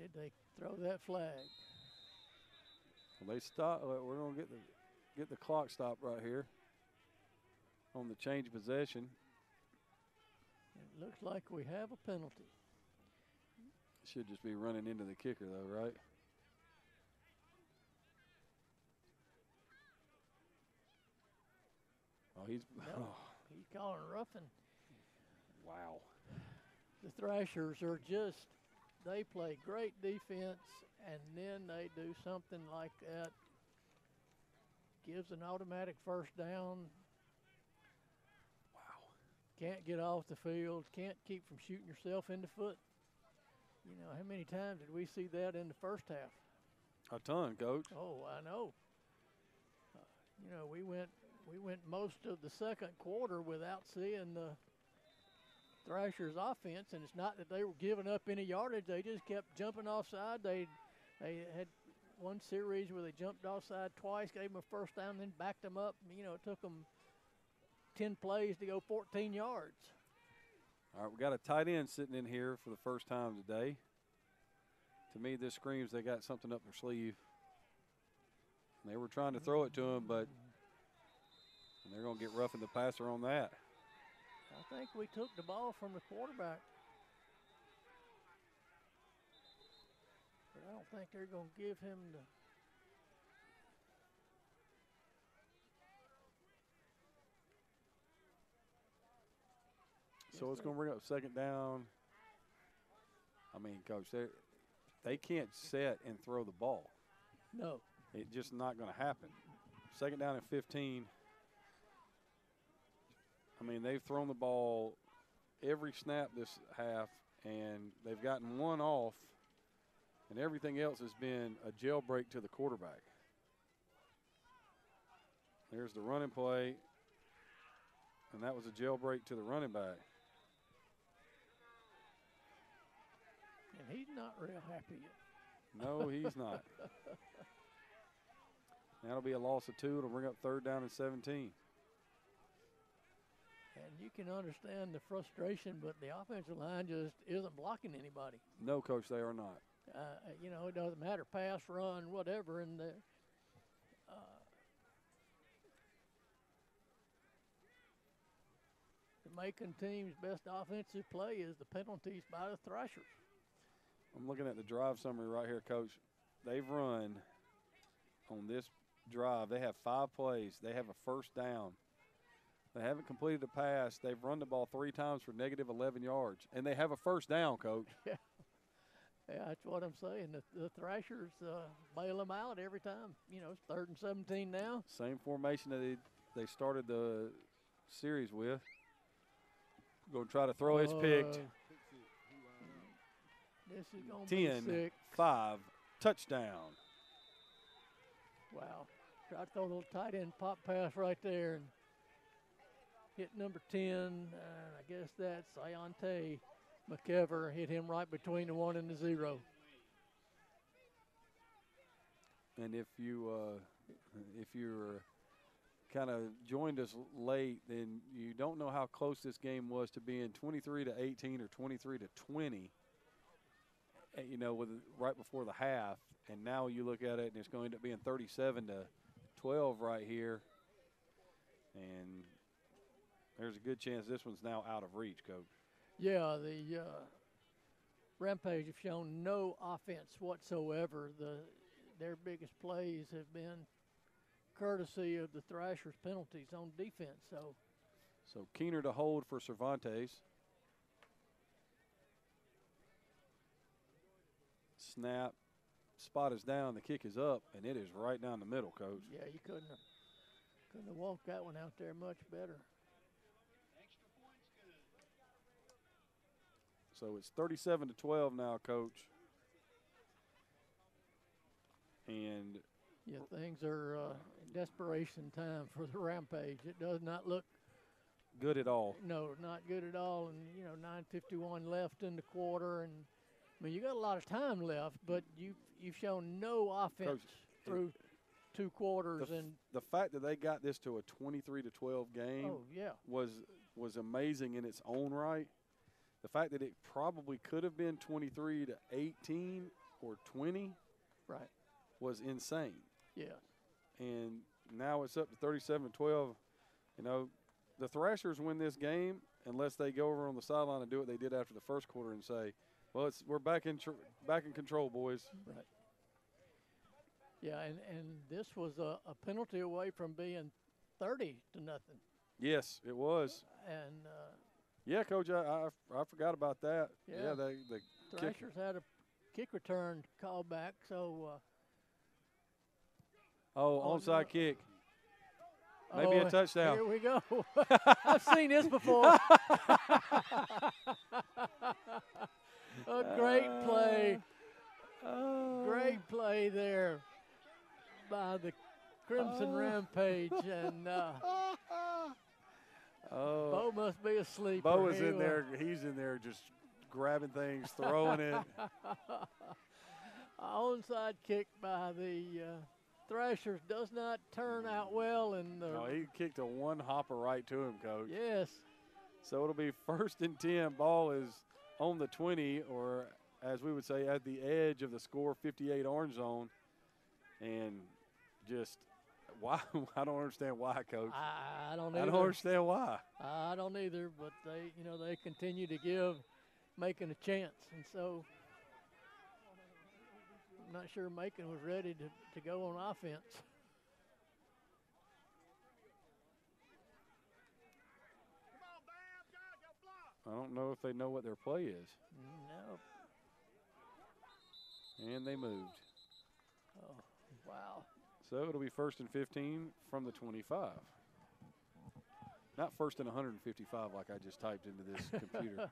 did they throw that flag? Well, they stop. uh, We're gonna get the get the clock stopped right here on the change of possession. It looks like we have a penalty. Should just be running into the kicker though, right? Oh, he's No, <laughs> he's calling roughing. Wow. The Thrashers are just, they play great defense, and then they do something like that. Gives an automatic first down. Wow. Can't get off the field. Can't keep from shooting yourself in the foot. You know, how many times did we see that in the first half? a ton, coach. Oh, I know. Uh, you know, we went we went most of the second quarter without seeing the Thrashers offense, and it's not that they were giving up any yardage. They just kept jumping offside. They they had one series where they jumped offside twice, gave them a first down, then backed them up. You know, it took them ten plays to go 14 yards. All right, we got a tight end sitting in here for the first time today. To me, this screams they got something up their sleeve. They were trying to throw it to him, but they're going to get roughing the passer on that. I think we took the ball from the quarterback. But I don't think they're going to give him the. So it's going to bring up second down. I mean, coach, they they can't set and throw the ball. No. It's just not going to happen. Second down and 15. I mean, they've thrown the ball every snap this half, and they've gotten one off, and everything else has been a jailbreak to the quarterback. There's the running play, and that was a jailbreak to the running back. And he's not real happy yet. No, he's not. <laughs> That'll be a loss of two. It'll bring up third down and 17. And you can understand the frustration, but the offensive line just isn't blocking anybody. No, coach, they are not. Uh, you know, it doesn't matter pass, run, whatever. And the, uh, the Macon team's best offensive play is the penalties by the Thrashers. I'm looking at the drive summary right here, coach. They've run on this drive. They have five plays. They have a first down. They haven't completed a pass. They've run the ball three times for negative 11 yards, and they have a first down, coach. <laughs> Yeah, that's what I'm saying. The, the Thrashers uh, bail them out every time. You know, it's third and 17 now. Same formation that they, they started the series with. Going to try to throw. It's picked. Uh, This is going to be 10 six. 5 touchdown. Wow. Tried to throw a little tight end pop pass right there and hit number 10. Uh, I guess that's Ayante McKever. Hit him right between the one and the zero. And if you uh, if you're kind of joined us late, then you don't know how close this game was to being 23 to 18 or 23 to 20. uh, You know, with right before the half, and now you look at it and it's going to end up being 37 to 12 right here, and there's a good chance this one's now out of reach, coach. Yeah, the uh, Rampage have shown no offense whatsoever. The their biggest plays have been courtesy of the Thrashers' penalties on defense. So So Keener to hold for Cervantes. Snap. Spot is down. The kick is up, and it is right down the middle, coach. yeah, you couldn't have, couldn't have walked that one out there much better. So it's 37 to 12 now, coach. And Yeah, things are uh, desperation time for the Rampage. It does not look Good at all. no, not good at all. And you know, 9:51 left in the quarter, and I mean, you got a lot of time left, but you you've shown no offense through two quarters. The, and the fact that they got this to a 23 to 12 game oh yeah, was was amazing in its own right. The fact that it probably could have been 23 to 18 or 20 right, was insane. yeah, And now it's up to 37 12. You know, the Thrashers win this game unless they go over on the sideline and do what they did after the first quarter and say, "Well, it's we're back in tr- back in control, boys." right. Yeah, and, and this was a, a penalty away from being 30 to nothing. Yes, it was. And uh, Yeah, coach, I I, I forgot about that. Yeah. they the kick, had a kick return call back, so uh, oh, onside kick. Maybe a Oh, touchdown. Here we go. <laughs> I've seen this before. <laughs> a great play. Great play there by the Crimson Oh. Rampage. And uh, <laughs> Oh, Bo must be asleep. Bo is in there. He's in there just grabbing things, throwing it. <laughs> Onside kick by the uh, Thrashers does not turn out well. And the, Oh, he kicked a one hopper right to him, coach. yes, So it'll be first and 10. Ball is on the 20, or as we would say, at the edge of the score 58 orange zone. And just, why? <laughs> I don't understand why, coach. I, I don't Either. I don't understand why. I don't either, but they, you know, they continue to give Macon a chance, and so I'm not sure Macon was ready to, to go on offense. I don't know if they know what their play is. No, And they moved. oh, wow. So it'll be first and 15 from the 25. Not first and 155 like I just typed into this <laughs> computer,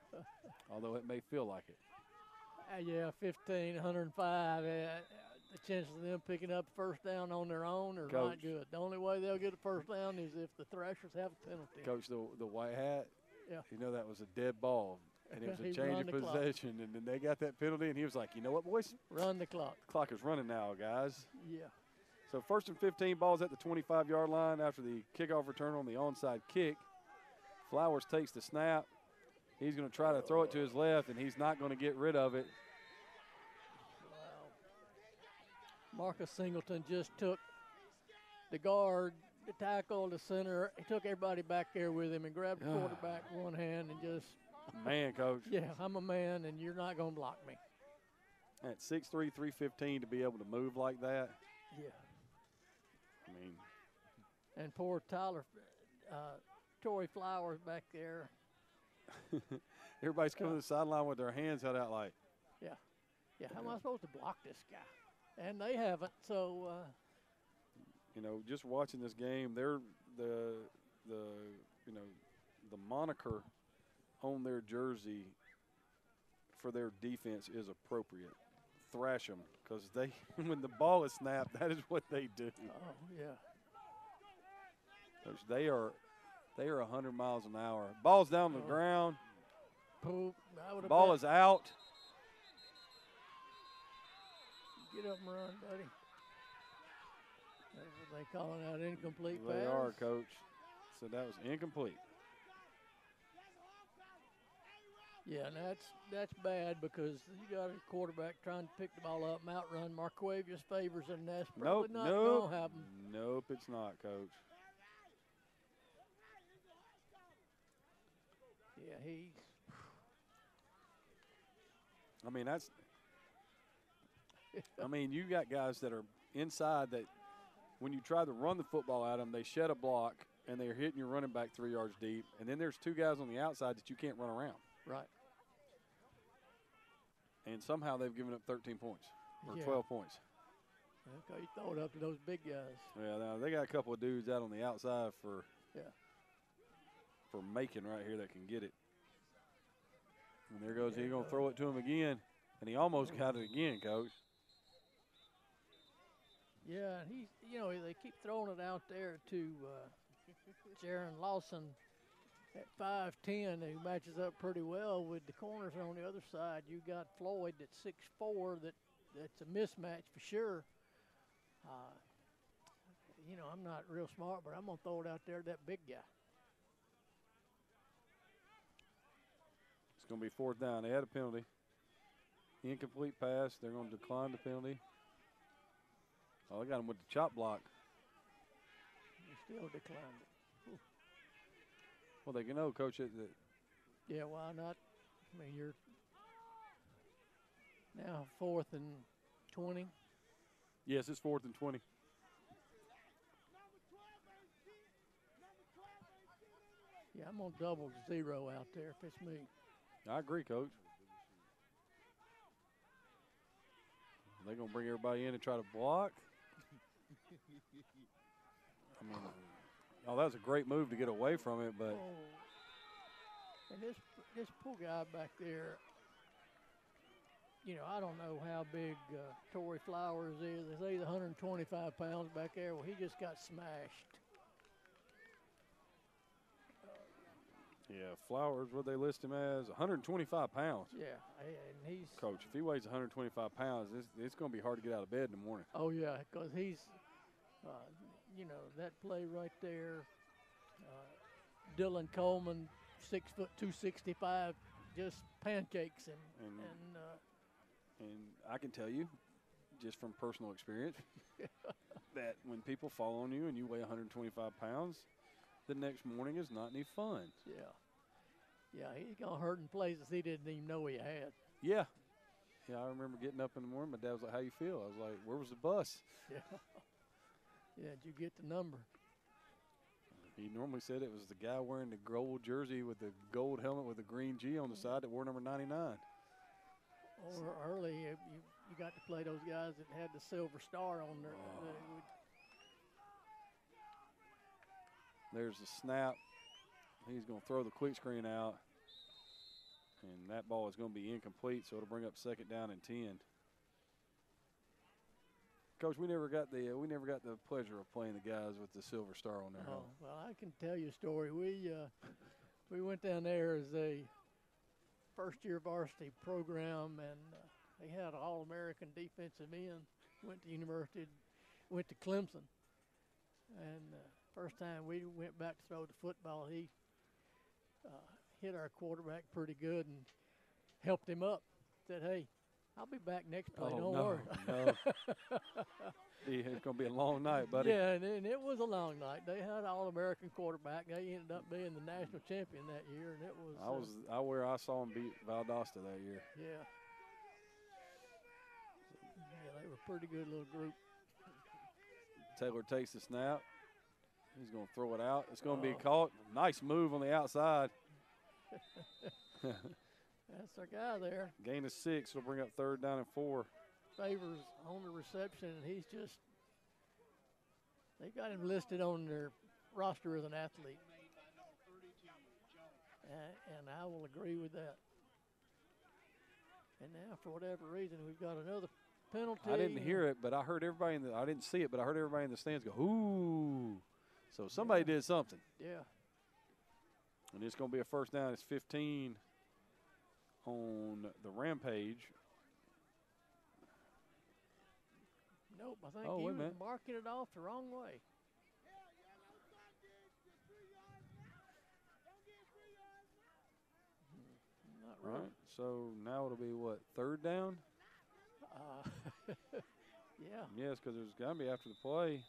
although it may feel like it. Uh, yeah, 15, 105. Uh, the chances of them picking up first down on their own are Coach. not good. The only way they'll get a first down is if the Thrashers have a penalty. Coach, the, the white hat, Yeah. you know that was a dead ball. And it was <laughs> a He change of the clock. possession. And then they got that penalty, and he was like, you know what, boys? Run the clock. The Clock is running now, guys. Yeah. So first and 15, balls at the 25 yard line after the kickoff return on the onside kick. Flowers takes the snap. He's going to try to throw it to his left, and he's not going to get rid of it. Wow. Marcus Singleton just took the guard, the tackle, the center. He took everybody back there with him and grabbed the Ah. quarterback one hand and just, Man, coach, yeah, I'm a man and you're not going to block me. at 6'3, 315 to be able to move like that, Yeah. I mean, And poor Tyler, uh, Tory Flowers back there. <laughs> everybody's coming to the sideline with their hands held out like, Yeah, yeah. how am I supposed to block this guy? And they haven't, so uh, you know, just watching this game, they're the the you know the moniker on their jersey for their defense is appropriate. Thrash them because they <laughs> when the ball is snapped, that is what they do. oh yeah. Coach, They are they are 100 miles an hour. Ball's down on the Oh. ground. Poop. I would have Ball is out. Get up and run, buddy. That's what they calling out incomplete They pass. are, coach. So that was incomplete. Yeah, and that's that's bad because you got a quarterback trying to pick the ball up, outrun Marquavius favors, and that's Nope, probably not nope, gonna happen. nope, it's not, coach. Yeah, he's I mean, that's. I mean, you got guys that are inside that when you try to run the football at them, they shed a block and they're hitting your running back three yards deep. And then there's two guys on the outside that you can't run around. Right. And somehow they've given up 13 points or Yeah. 12 points. Okay, you throw it up to those big guys. Yeah, now they got a couple of dudes out on the outside for Yeah. for making right here that can get it. And there goes Yeah, he gonna uh, throw it to him again, and he almost got it again, coach. Yeah, and he's you know they keep throwing it out there to uh, Jaron Lawson at five ten, who matches up pretty well with the corners on the other side. You got Floyd at six four, that that's a mismatch for sure. Uh, you know, I'm not real smart, but I'm gonna throw it out there to that big guy. It's going to be fourth down. They had a penalty. Incomplete pass. They're going to decline the penalty. Oh, they got him with the chop block. He still declined it. Well, they can know, coach, that, that Yeah, why not? I mean, you're now fourth and twenty. yes, it's fourth and 20. Yeah, I'm gonna double zero out there if it's me. I agree, coach. They're going to bring everybody in and try to block. <laughs> I mean, oh, that was a great move to get away from it, but Oh. And this this poor guy back there, you know, I don't know how big uh, Tory Flowers is. He's 125 pounds back there. Well, he just got smashed. yeah, Flowers, what they list him as, 125 pounds. Yeah, and he's Coach, if he weighs 125 pounds, it's, it's going to be hard to get out of bed in the morning. Oh yeah, because he's, uh, you know, that play right there. Uh, Dylan Coleman, six foot two sixty five, just pancakes him, And- and uh, And I can tell you, just from personal experience, <laughs> that when people fall on you and you weigh 125 pounds, the next morning is not any fun. yeah, yeah, he's gonna hurt in places he didn't even know he had. Yeah. Yeah, I remember getting up in the morning. My dad was like, "How you feel?" I was like, "Where was the bus?" <laughs> Yeah, yeah. Did you get the number? He normally said it was the guy wearing the gold jersey with the gold helmet with the green G on the side that wore number 99. Or early, you, you got to play those guys that had the silver star on their. Oh. There's the snap. He's going to throw the quick screen out. And that ball is going to be incomplete, so it'll bring up second down and 10. Coach, we never got the uh, we never got the pleasure of playing the guys with the silver star on their helmet. Oh, well, I can tell you a story. We uh, we went down there as a first year varsity program, and uh, they had an All American defensive end. Went to university, went to Clemson, and uh, first time we went back to throw the football, he uh, hit our quarterback pretty good and helped him up. Said, "Hey, I'll be back next play. Oh, Don't no, worry." no. <laughs> It's going to be a long night, buddy. Yeah, and, and it was a long night. They had an All-American quarterback. They ended up being the national champion that year, and it was. I uh, was I where I saw him beat Valdosta that year. Yeah. Yeah, they were a pretty good little group. Taylor takes the snap. He's going to throw it out. It's going to be Oh. caught. Nice move on the outside. <laughs> That's our guy there. Gain of six. It'll bring up third down and four. Favors on the reception, and he's just. They got him listed on their roster as an athlete. And, and I will agree with that. And now, for whatever reason, we've got another penalty. I didn't hear it, but I heard everybody in the. I didn't see it, but I heard everybody in the stands go, "Ooh!" So somebody Yeah. did something, Yeah. and it's going to be a first down. It's 15 on the rampage. Nope, I think Oh, he was minute. marking it off the wrong way. Hmm, Not Right. really. So now it'll be what third down? Uh, <laughs> yeah. Yes, because there's got to be after the play.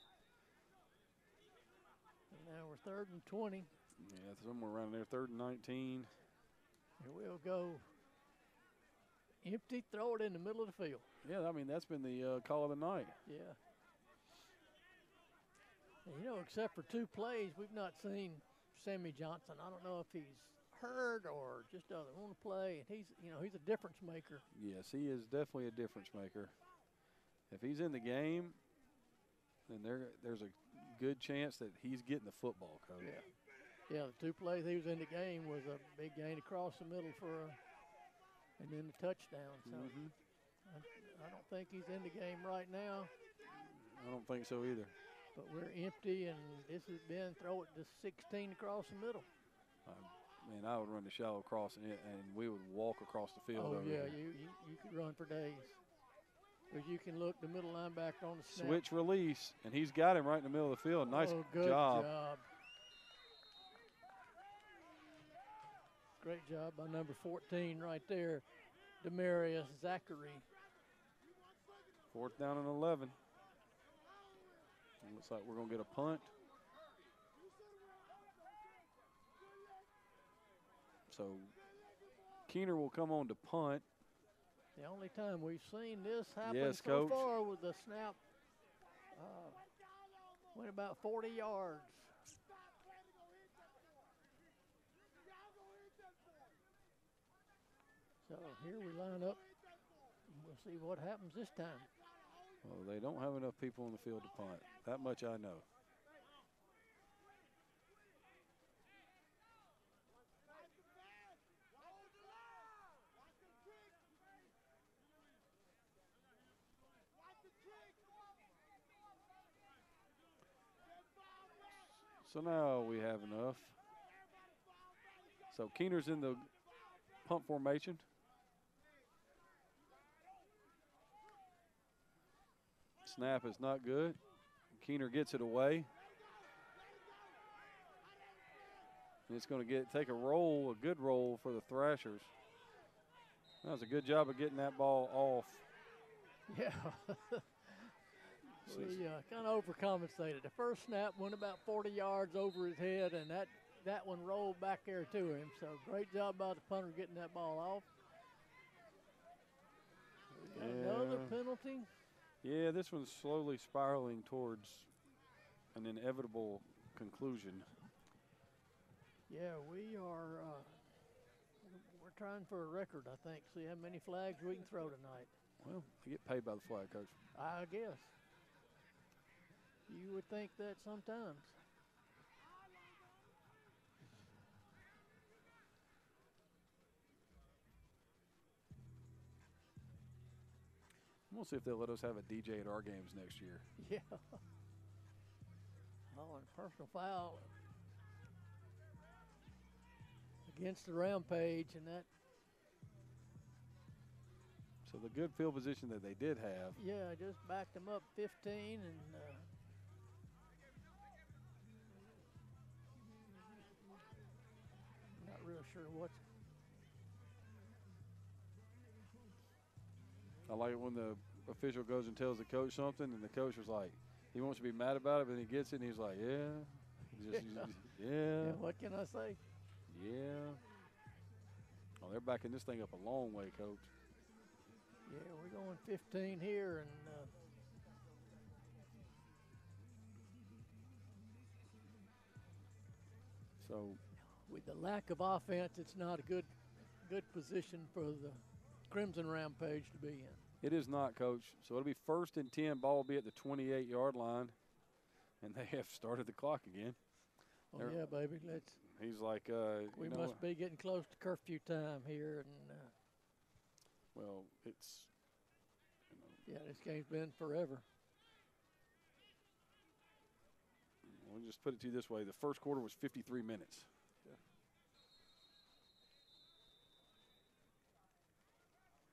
And now we're third and 20. Yeah, somewhere around there, third and 19. And we'll go empty, throw it in the middle of the field. Yeah, I mean that's been the uh, call of the night. Yeah. And you know, except for two plays, we've not seen Sammy Johnson. I don't know if he's hurt or just doesn't want to play. And he's, you know, he's a difference maker. Yes, he is definitely a difference maker. If he's in the game, then there there's a good chance that he's getting the football, coach. Yeah. Yeah, the two plays he was in the game was a big gain across the middle for a, and then the touchdown. So Mhm. I, I don't think he's in the game right now. I don't think so either. But we're empty, and this has been throw it to 16 across the middle. Man, I would run the shallow cross and, it, and we would walk across the field. Oh over yeah, you, you you could run for days. Because you can look the middle linebacker on the snap. Switch release, and he's got him right in the middle of the field. Nice oh, good job. Great job by number 14 right there, Demarius Zachary. Fourth down and 11. Looks like we're going to get a punt. So Keener will come on to punt. The only time we've seen this happen Yes, so Coach. far with the snap uh, went about 40 yards. So here we line up. We'll see what happens this time. Well, they don't have enough people on the field to punt. That much I know. So now we have enough. So Keener's in the punt formation. Snap is not good. Keener gets it away. And it's going to get take a roll, a good roll for the Thrashers. That was a good job of getting that ball off. <laughs> Yeah. we uh, kind of overcompensated. The first snap went about 40 yards over his head, and that, that one rolled back there to him. So great job by the punter getting that ball off. Got Another penalty. Yeah, this one's slowly spiraling towards an inevitable conclusion. Yeah, we are. Uh, we're trying for a record, I think. See how many flags we can throw tonight. Well, you get paid by the flag, coach. I guess. You would think that sometimes. We'll see if they'll let us have a DJ at our games next year. <laughs> Yeah. Oh, and personal foul against the rampage, and that So the good field position that they did have, yeah just backed them up 15, and uh, not real sure what. I like it when the official goes and tells the coach something, and the coach was like, he wants to be mad about it, but he gets it, and he's like, yeah, just, <laughs> Yeah. yeah, Yeah, what can I say? yeah. Oh, they're backing this thing up a long way, coach. Yeah, we're going 15 here, and uh, So with the lack of offense, it's not a good good position for the Crimson Rampage to be in. It is not, coach. So it'll be first and 10, ball will be at the 28 yard line, and they <laughs> have started the clock again. Oh They're- yeah, baby. Let's. He's like, uh, We know, must be getting close to curfew time here, and uh, well, it's, you know, yeah, this game's been forever. We'll just put it to you this way: the first quarter was 53 minutes.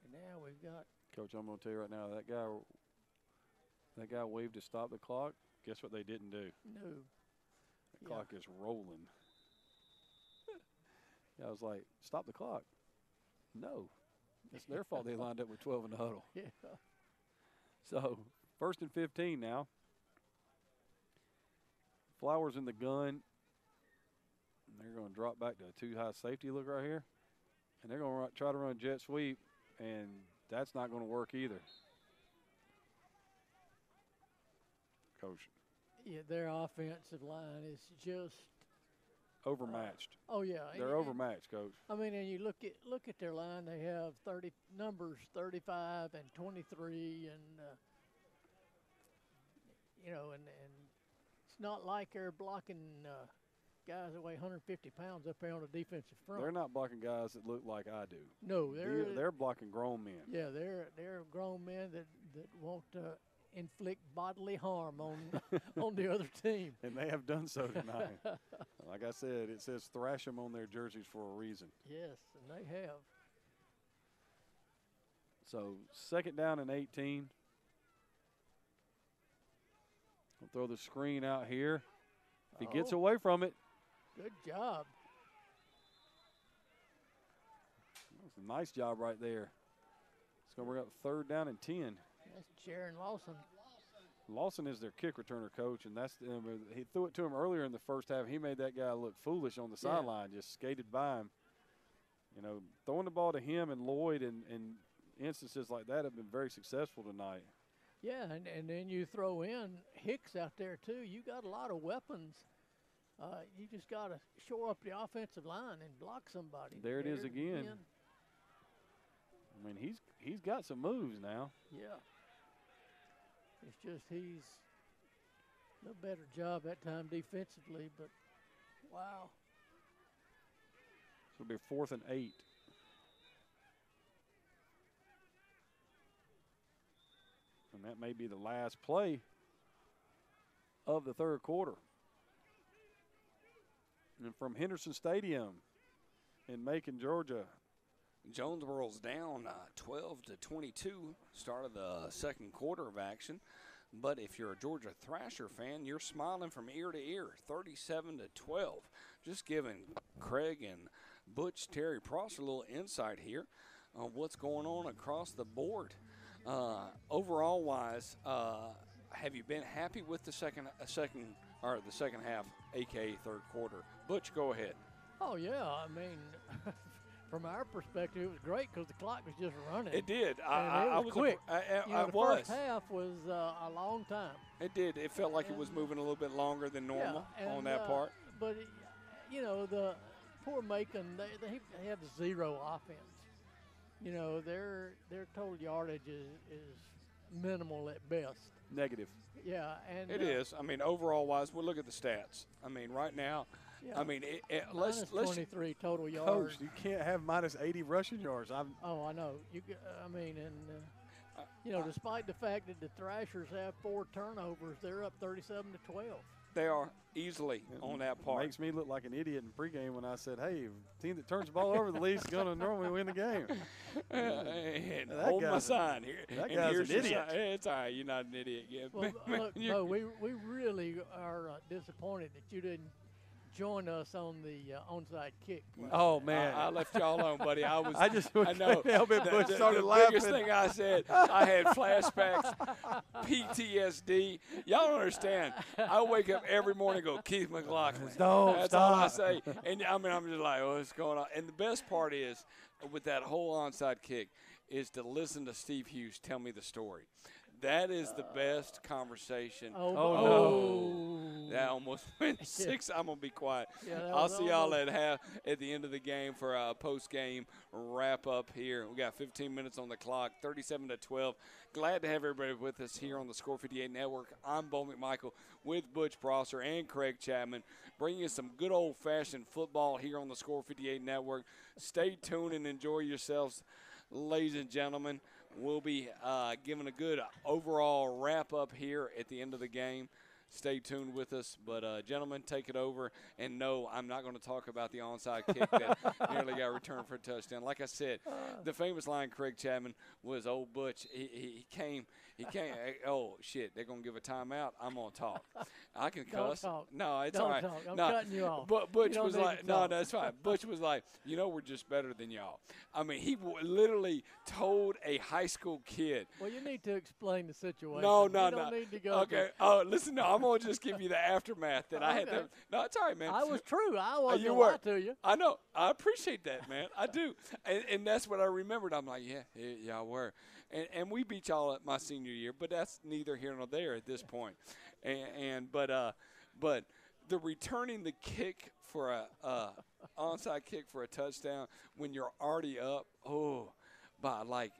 And now we've got Coach, I'm going to tell you right now that guy, that guy waved to stop the clock. Guess what they didn't do? no. The Yeah. clock is rolling. yeah, <laughs> I was like, stop the clock. No, it's their fault they lined up with 12 in the huddle. <laughs> Yeah. So first and 15 now. Flowers in the gun. And they're going to drop back to a two high safety look right here. And they're going to try to run jet sweep, and that's not going to work either. Coach, Yeah, their offensive line is just. overmatched. Oh yeah. They're and- overmatched, coach. I mean, and you look at look at their line. They have thirty numbers, thirty-five and twenty-three, and uh, you know, and and it's not like they're blocking uh, guys that weigh 150 pounds up there on the defensive front. They're not blocking guys that look like I do. No, they're They're, they're blocking grown men. yeah, they're they're grown men that that want uh, inflict bodily harm on <laughs> on the other team. And they have done so tonight. <laughs> like I said, it says thrash them on their jerseys for a reason. Yes, and they have. So second down and 18. We'll throw the screen out here. If he gets Oh. away from it, Good job. that's a nice job right there. It's going to bring up third down and 10. That's Jaron Lawson. Lawson is their kick returner coach, and that's um, he threw it to him earlier in the first half. He made that guy look foolish on the Yeah. sideline, just skated by him. You know, throwing the ball to him and Lloyd and, and instances like that have been very successful tonight. Yeah, and, and then you throw in Hicks out there too. You got a lot of weapons. Uh, you just got to shore up the offensive line and block somebody. There it is There again. I mean, he's he's got some moves now. Yeah. It's just he's no better job that time defensively, but wow. So it'll be fourth and eight. And that may be the last play of the third quarter. And from Henderson Stadium in Macon, Georgia, Jonesboro's down uh, 12 to 22, start of the second quarter of action. But if you're a Georgia Thrasher fan, you're smiling from ear to ear, 37 to 12. Just giving Craig and Butch Terry Pross a little insight here on what's going on across the board. Uh, overall wise, uh, have you been happy with the second uh, second or the second half, aka third quarter? Butch, go ahead. Oh yeah, I mean, <laughs> from our perspective, it was great because the clock was just running. It did. I, And I, it I was was quick. I, I, you know, I the was. first half was uh, a long time. It did. It felt like it was moving a little bit longer than normal yeah, on that uh, part. But it- you know, the poor Macon, they, they have zero offense. You know, their their total yardage is, is minimal at best. negative. Yeah, and It uh, is. I mean, overall wise, we'll look at the stats. I mean, right now, Yeah, I mean, it, it, let's minus let's 23 total Coach, yards. you can't have minus 80 rushing yards. I'm, Oh, I know. You, g- I mean, and uh, you know, despite the fact that the Thrashers have four turnovers, they're up 37 to 12. they are easily on that part. Makes me look like an idiot in pregame when I said, "Hey, team that turns the ball over the least is going <laughs> to normally win the game." <laughs> and That hold my sign here. that and guy's here's an idiot. sign. It's all right. You're not an idiot yet. Well, <laughs> look, You- no, we we really are uh, disappointed that you didn't join us on the uh, onside kick. play. Oh man, I, I left y'all alone, buddy. I was. <laughs> I just I know. couldn't help it, The- but the, started the laughing. biggest thing I said, I had flashbacks, PTSD. Y'all don't understand. I wake up every morning and go, Keith McLaughlin. Don't That's all I stop. say. And I mean, I'm just like, oh, what's going on? And the best part is, with that whole onside kick, is to listen to Steve Hughes tell me the story. That is the best conversation. Oh, Oh, no. That almost <laughs> went <laughs> six. I'm gonna be quiet. Yeah, I'll see y'all at half at the end of the game for a post game wrap up here. We got 15 minutes on the clock, 37 to 12. Glad to have everybody with us here on the Score 58 Network. I'm Bo McMichael with Butch Prosser and Craig Chapman, bringing you some good old fashioned football here on the Score 58 Network. Stay tuned and enjoy yourselves, ladies and gentlemen. We'll be uh, giving a good overall wrap up here at the end of the game stay tuned with us. But, uh, gentlemen, take it over. And no, I'm not going to talk about the onside kick that <laughs> nearly got returned for a touchdown. Like I said, the famous line Craig Chapman was old Butch. He, he, came, he came, <laughs> oh, shit, they're going to give a timeout. I'm going to talk. I can cuss. talk. No, it's Don't all right. talk. I'm no, cutting you off. But Butch was like, no, talk." no, that's fine. <laughs> Butch was like, you know, we're just better than y'all. I mean, he w- literally told a high school kid, Well, you need to explain the situation. no, no, don't no. need to go. okay. Oh, listen. No, I'm gonna just give you the aftermath that I had. Okay. To, no, it's all right, man. I was true. I wasn't you were. to you. I know. I appreciate that, man. I do, and, and that's what I remembered. I'm like, yeah, yeah, y'all were, and and we beat y'all at my senior year, but that's neither here nor there at this point. And, and but uh, but the returning the kick for a uh, onside kick for a touchdown when you're already up, oh, by like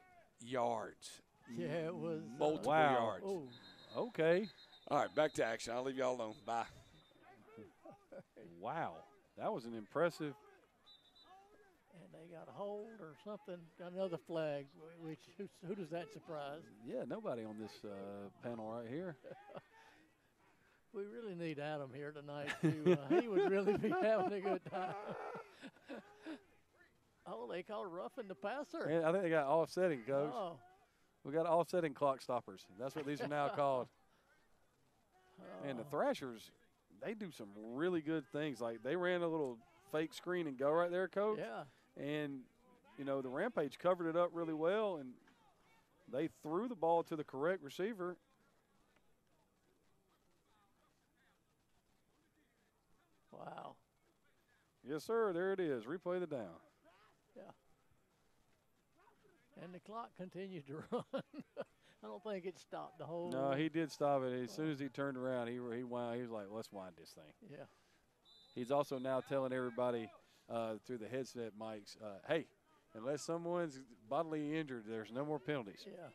yards, Yeah, it was. uh, multiple Wow. yards. oh, Okay. All right, back to action. I'll leave y'all alone. Bye. Wow, that was an impressive and they got a hold or something. Got another flag, which who, who does that surprise? Yeah, nobody on this uh, panel right here. <laughs> We really need Adam here tonight. To, uh, he would really be <laughs> having a good time. <laughs> oh, they call roughing the passer. And I think they got offsetting, coach. Oh, We got offsetting clock stoppers. That's what these are now called. And the. Thrashers, they do some really good things. Like they ran a little fake screen and go right there, coach. yeah. And you know the Rampage covered it up really well, and they threw the ball to the correct receiver. Wow. Yes, sir. There it is. Replay the down. Yeah. And the clock continued to <laughs> run. I don't think it stopped the whole. No, he did stop it. As soon as he turned around, he he wound, he was like, "Let's wind this thing." Yeah. He's also now telling everybody uh, through the headset mics, uh, "Hey, unless someone's bodily injured, there's no more penalties. Yeah.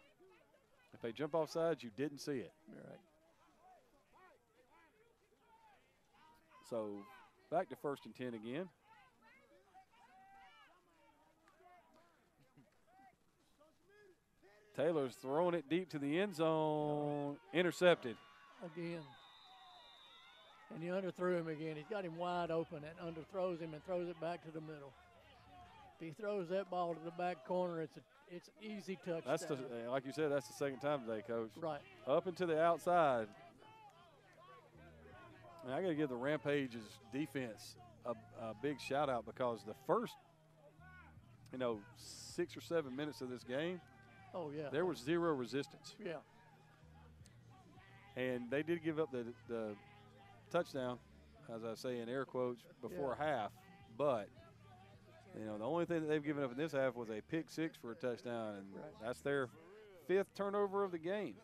If they jump off sides, you didn't see it." You're right. So back to first and ten again. Taylor's throwing it deep to the end zone, intercepted. Again. And he underthrew him again. He's got him wide open and underthrows him and throws it back to the middle. If he throws that ball to the back corner, it's a it's an easy touchdown. That's the, uh, like you said, that's the second time today, Coach. right. Up and to the outside. And I got to give the Rampage's defense a, a big shout out because the first, you know, six or seven minutes of this game, Oh yeah. there was zero resistance. Yeah. And they did give up the, the touchdown, as I say in air quotes, before half. But, you know, the only thing that they've given up in this half was a pick six for a touchdown. And Right. that's their fifth turnover of the game.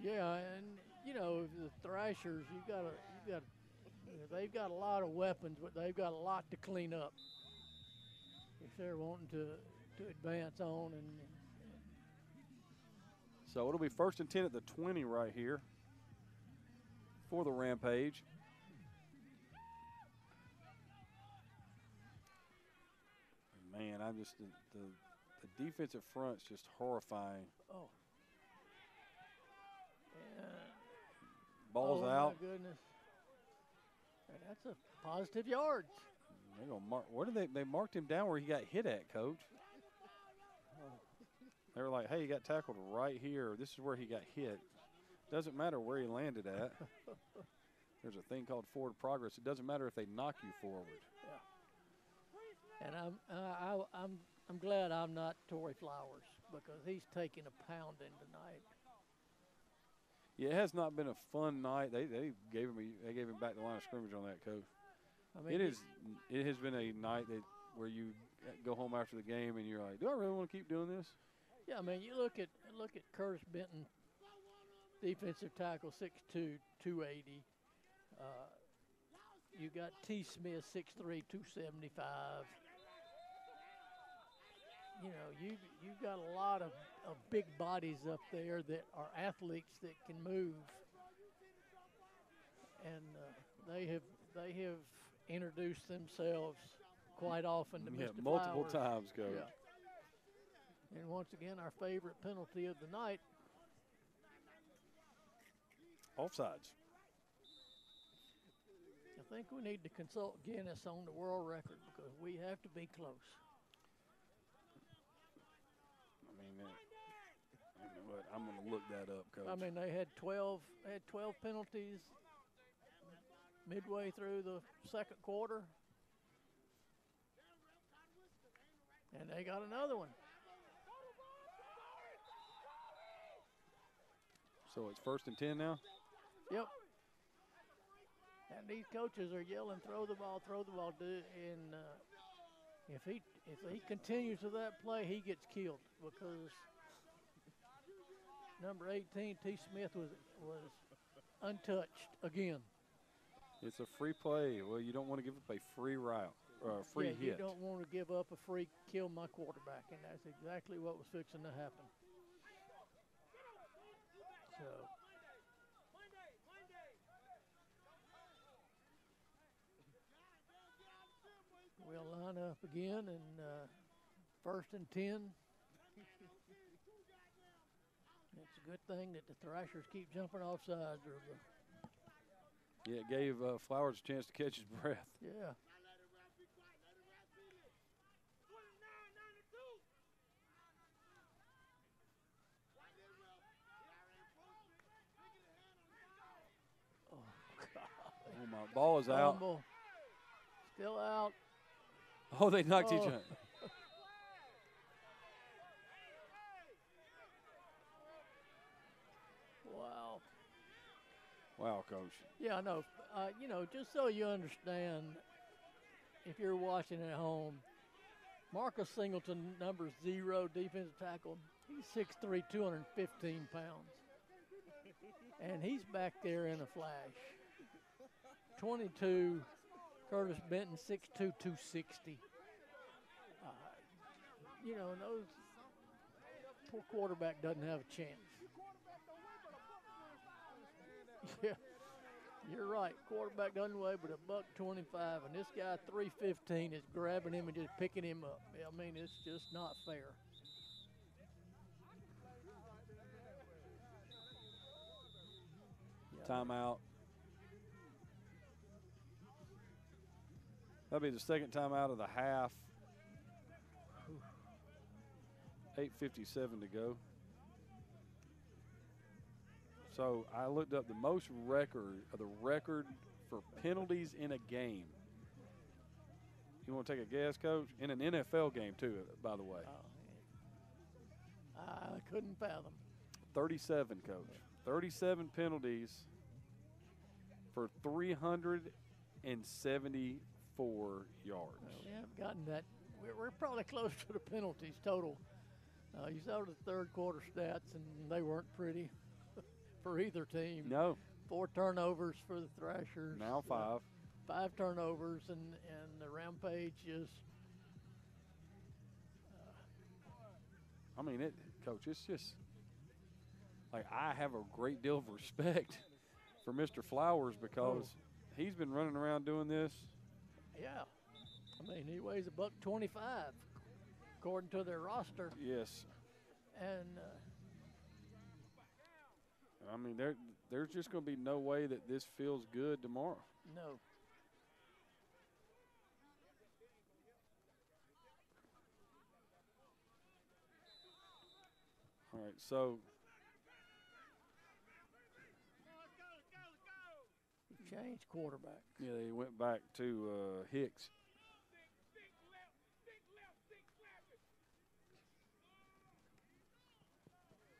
Yeah, and you know the Thrashers, you got to you got they've got a lot of weapons, but they've got a lot to clean up if they're wanting to to advance on and So it'll be first and 10 at the 20 right here for the Rampage. Man, I'm just the, the, the defensive front's just horrifying. oh. Yeah. Balls oh, out. My goodness. And that's a positive yards. They're gonna mark. What did they? They marked him down where he got hit at, coach. They were like, "Hey, he got tackled right here. This is where he got hit. Doesn't matter where he landed at. <laughs> There's a thing called forward progress. It doesn't matter if they knock you forward. Yeah. And I'm uh, I, I'm I'm glad I'm not Tory Flowers because he's taking a pounding tonight. Yeah, it has not been a fun night. They they gave him a, they gave him back the line of scrimmage on that, coach. I mean, It is. It has been a night that where you go home after the game and you're like, "Do I really want to keep doing this?" Yeah, I mean, you look at look at Curtis Benton, defensive tackle, 6'2", 280. Uh, you got T. Smith, 6'3", 275. You know, you you got a lot of, of big bodies up there that are athletes that can move, and uh, they have they have introduced themselves quite often to yeah, Mr. multiple Flowers. times, coach. Yeah. And once again, our favorite penalty of the night. Offsides. I think we need to consult Guinness on the world record because we have to be close. I mean, that, I mean, what, I'm going to look that up, coach. I mean, they had 12 they had 12 penalties midway through the second quarter, and they got another one. So it's first and ten now. Yep. And these coaches are yelling, "Throw the ball, throw the ball!" And uh, if he if he continues with that play, he gets killed because number 18 T. Smith was was untouched again. It's a free play. Well, you don't want to give up a free route or a free yeah, hit. you don't want to give up a free kill my quarterback, and that's exactly what was fixing to happen. So. We'll line up again and uh, first and 10. It's a good thing that the Thrashers keep jumping off sides. Or the, Yeah, it gave uh, Flowers a chance to catch his breath. yeah. Oh my, ball is out. Still out. Oh, they knocked each Oh. other. Wow. Wow, coach. Yeah, I know. Uh, you know, just so you understand, if you're watching at home, Marcus Singleton, number zero, defensive tackle. He's 6'3", 215 pounds. And he's back there in a flash. 22, Curtis Benton, 6'2", 260. Uh, you know, those poor quarterback doesn't have a chance. <laughs> Yeah, you're right. Quarterback doesn't weigh but a buck 25, and this guy 315 is grabbing him and just picking him up. I mean, it's just not fair. Timeout. That'll be the second time out of the half. 8.57 to go. So I looked up the most record uh, the record for penalties in a game. You want to take a guess, coach? In an NFL game, too, uh, by the way. Oh, I couldn't fathom. 37, coach. 37 penalties for 374 yards. We haven't gotten that. We're, we're probably <laughs> close to the penalties total. Uh, you saw the third quarter stats, and they weren't pretty <laughs> for either team. No, Four turnovers for the Thrashers. now uh, five. five turnovers, and, and the Rampage is I mean, it, coach, it's just like I have a great deal of <laughs> respect for Mr. Flowers because he's been running around doing this. Yeah. I mean, he weighs a buck 25, according to their roster. Yes, And uh, I mean there there's just going to be no way that this feels good tomorrow. no. All right, so Changed quarterback. yeah, they went back to uh, Hicks.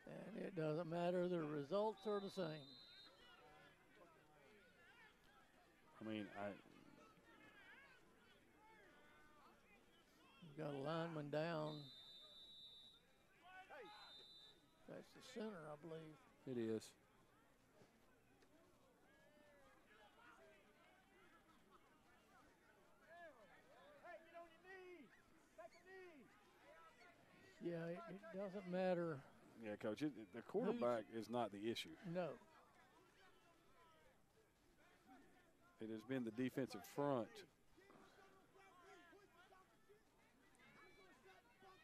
And it doesn't matter. The results are the same. I mean, I You've got a lineman down. That's the center, I believe. it is. Yeah, it, it doesn't matter. Yeah, coach, it, the quarterback is not the issue. No. It has been the defensive front.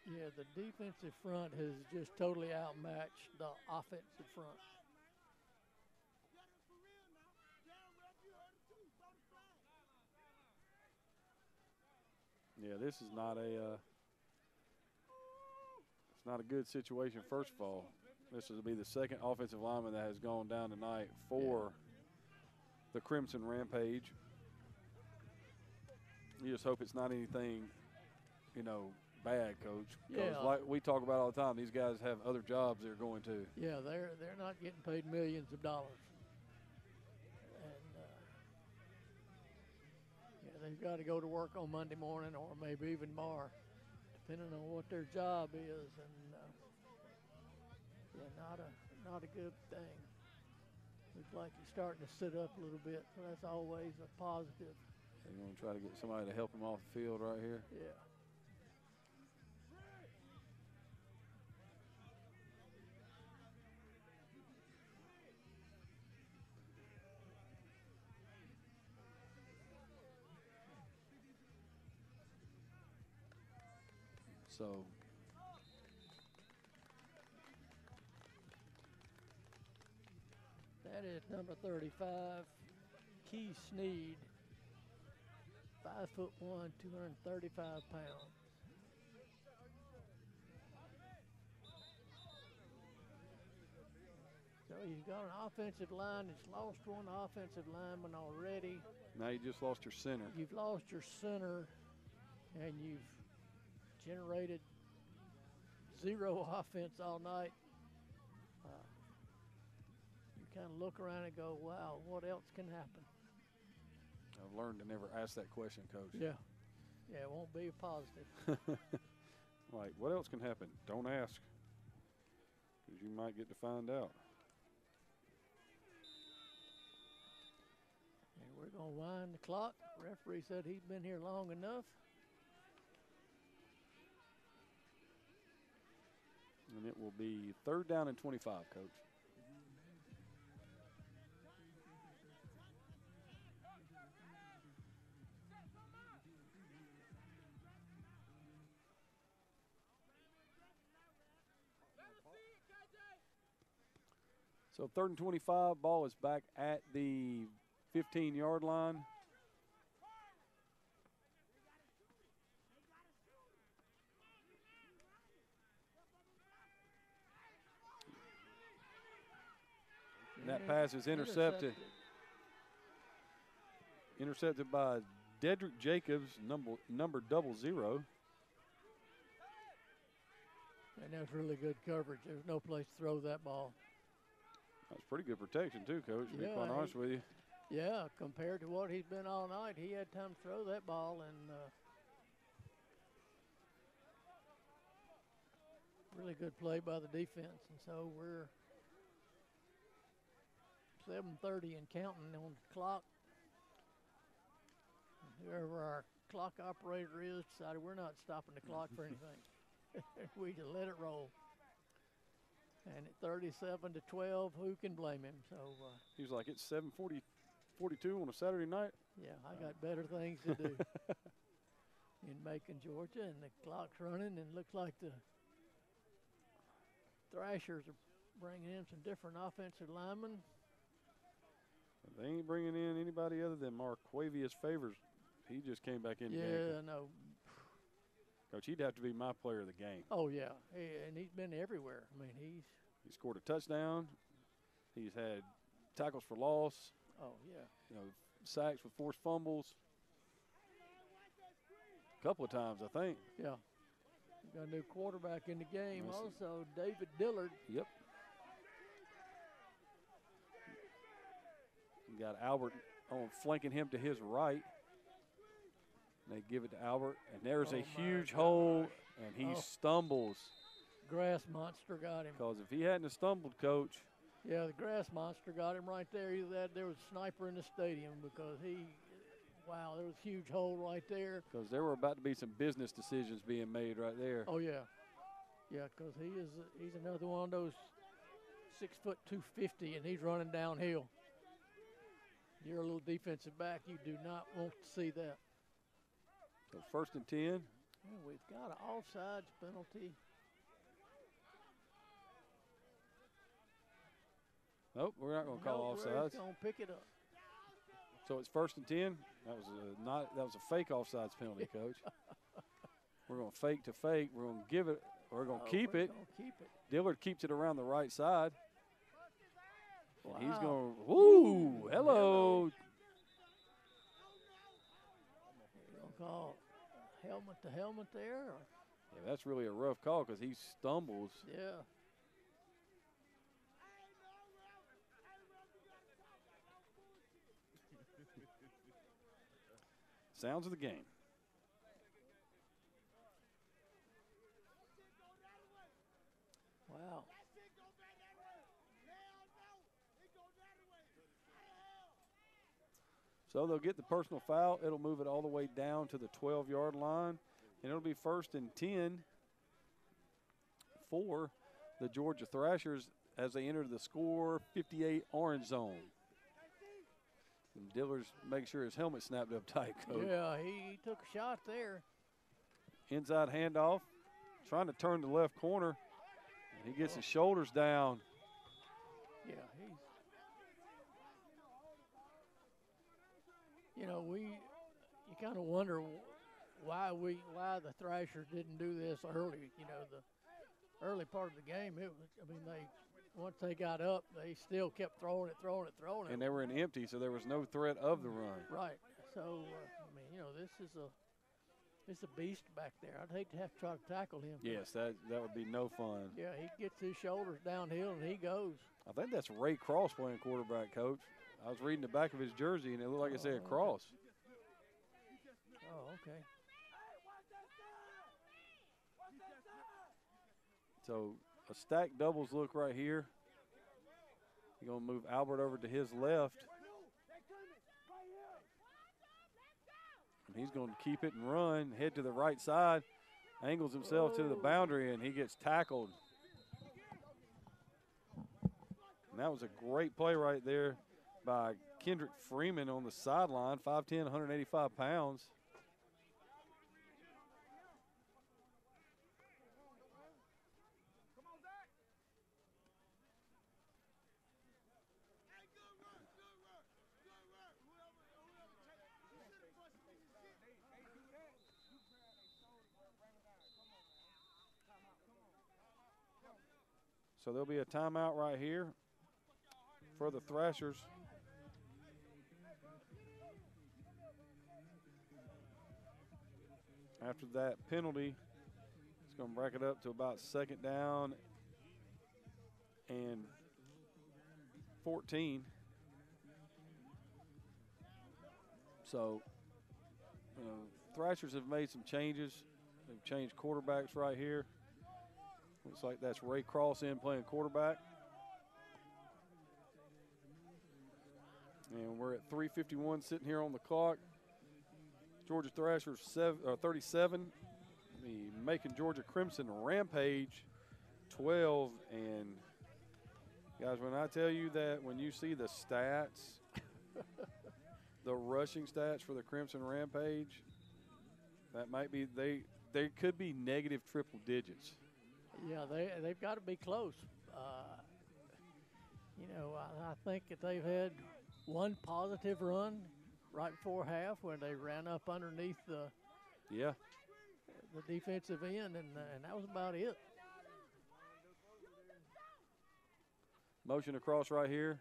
Yeah, the defensive front has just totally outmatched the offensive front. Yeah, this is not a. Uh, it's not a good situation. First of all, this will be the second offensive lineman that has gone down tonight for the Crimson Rampage. You just hope it's not anything, you know, bad, coach. Because Yeah. like we talk about all the time, these guys have other jobs they're going to. Yeah, they're they're not getting paid millions of dollars. And uh, yeah, they've got to go to work on Monday morning or maybe even more, depending on what their job is. And uh, yeah, not a not a good thing. Looks like he's starting to sit up a little bit, so that's always a positive. They're going to try to get somebody to help him off the field right here. Yeah. So That is number 35, Key Sneed. Five foot one, 235 pounds. So you've got an offensive line that's lost one offensive lineman already. now you just lost your center. You've lost your center, and you've generated zero <laughs> offense all night. Uh, you kind of look around and go, "Wow, what else can happen?" I've learned to never ask that question, Coach. Yeah, yeah, it won't be a positive. <laughs> Like, what else can happen? Don't ask, because you might get to find out. And we're gonna wind the clock. Referee said he's been here long enough. And it will be third down and 25, Coach. So third and 25, ball is back at the 15 yard line. And that pass is intercepted. Intercepted by Dedrick Jacobs, number number double zero. And that's really good coverage. There's no place to throw that ball. That's pretty good protection too, Coach. To be Yeah, quite he- honest with you. Yeah, compared to what he's been all night, he had time to throw that ball and uh, really good play by the defense. And so we're 7:30 and counting on the clock. Whoever our clock operator is decided we're not stopping the clock for <laughs> anything. <laughs> we just let it roll. And at 37 to 12, who can blame him? So. Uh, He was like, it's 7:40, 42 on a Saturday night. yeah, I got better things to do <laughs> in Macon, Georgia, and the clock's running, and looks like the Thrashers are bringing in some different offensive linemen. They ain't bringing in anybody other than Marquavius Favors. He just came back in. the game. Yeah, no. Coach, he'd have to be my player of the game. Oh yeah, he, and he's been everywhere. I mean, he's. He scored a touchdown. He's had tackles for loss. Oh yeah. You know, sacks with forced fumbles. A couple of times, I think. Yeah. Got a new quarterback in the game. Also, David Dillard. Yep. You got Albert on flanking him to his right. They give it to Albert, and there's Oh, a huge hole, and he Oh. stumbles. Grass monster got him. Because if he hadn't have stumbled, Coach, Yeah, the grass monster got him right there. Either that, there was a sniper in the stadium because he. Wow, there was a huge hole right there. because there were about to be some business decisions being made right there. Oh yeah, yeah, because he is he's another one of those six foot two fifty, and he's running downhill. You're a little defensive back. You do not want to see that. So first and ten. And we've got an offsides penalty. Nope, we're not going to call Ray's offsides. Gonna pick it up. So it's first and ten. That was a not that was a fake offsides penalty, Coach. we're going to fake to fake. We're going to give it. We're going to Oh, keep we're it. gonna keep it. Dillard keeps it around the right side. And he's going. Woo! Hello. Gonna call helmet to helmet there. Or, Yeah, that's really a rough call because he stumbles. yeah. <laughs> Sounds of the game. Wow. So they'll get the personal foul. It'll move it all the way down to the 12 yard line. And it'll be first and 10 for the Georgia Thrashers as they enter the score 58 orange zone. And Dillard's making sure his helmet snapped up <laughs> tight, coach. Yeah, he, he took a shot there. Inside handoff. trying to turn the left corner. He gets his shoulders down. Yeah, he's. You know, we. You kind of wonder why we why the Thrashers didn't do this early. You know, the early part of the game. It was. I mean, they once they got up, they still kept throwing it, throwing it, throwing it. And they were in empty, so there was no threat of the run. Right. So uh, I mean, you know, this is a it's a beast back there. I'd hate to have to try to tackle him. Yes, that, that would be no fun. Yeah, he gets his shoulders downhill and he goes. I think that's Ray Cross playing quarterback, coach. I was reading the back of his jersey, and it looked like it said Oh. Cross. Oh, okay. So a stack doubles look right here. You're going to move Albert over to his left. And he's going to keep it and run, head to the right side, angles himself to the oh. boundary, and he gets tackled. And that was a great play right there by Kendrick Freeman on the sideline, 5'10, 185 pounds. So there'll be a timeout right here for the Thrashers. After that penalty, it's going to break it up to about second down and 14. So, you know, Thrashers have made some changes. They've changed quarterbacks right here. Looks like that's Ray Cross in playing quarterback. And we're at 3:51 sitting here on the clock. Georgia Thrashers uh, 37, the Georgia Crimson Rampage 12. And guys, when I tell you that, when you see the stats, <laughs> the rushing stats for the Crimson Rampage, that might be they. They could be negative triple digits. Yeah, they they've got to be close. Uh, you know, I, I think that they've had one positive run right before half when they ran up underneath the Yeah. the defensive end, and uh, and that was about it. Motion across right here.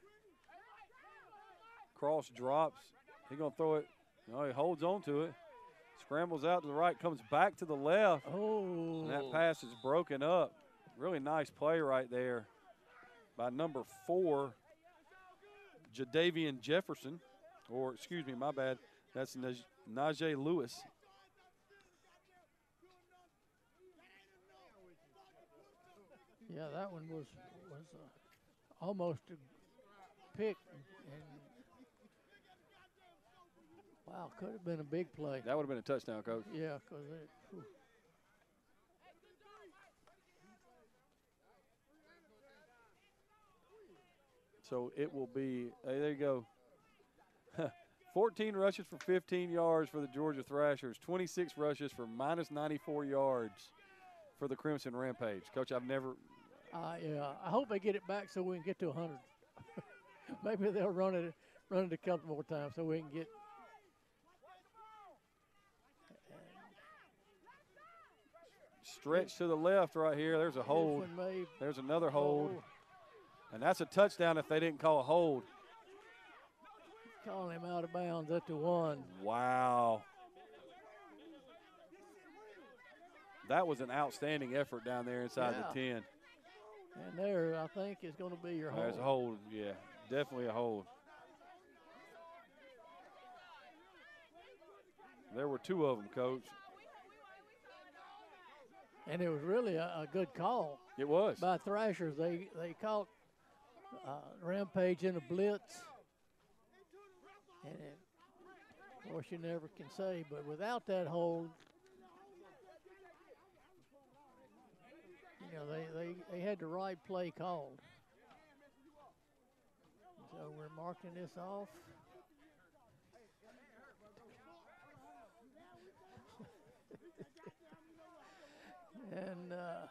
Cross drops. He gonna throw it. No, he holds on to it. Scrambles out to the right, comes back to the left. Oh, And that pass is broken up. Really nice play right there by number four, Jadavian Jefferson. Or, excuse me, my bad. That's Naj- Najee Lewis. yeah, that one was was uh, almost a pick, and wow, could have been a big play. That would have been a touchdown, coach. Yeah, because it. whew. So it will be, hey, there you go. <laughs> 14 rushes for 15 yards for the Georgia Thrashers, 26 rushes for minus 94 yards for the Crimson Rampage. Coach, I've never, Uh, yeah, I hope they get it back so we can get to 100. <laughs> Maybe they'll run it, run it a couple more times so we can get. stretch to the left right here. There's a hold. This one may There's another hold. Oh, And that's a touchdown if they didn't call a hold. Calling him out of bounds at the one. Wow. That was an outstanding effort down there inside Yeah. the 10. And there, I think, is going to be your There's a hold. hold. Yeah, definitely a hold. There were two of them, coach. And it was really a, a good call It was. by Thrashers. They they caught uh, Rampage in a blitz, and it, of course you never can say. But without that hold, you know they, they, they had the right play called. So we're marking this off. <laughs> And uh,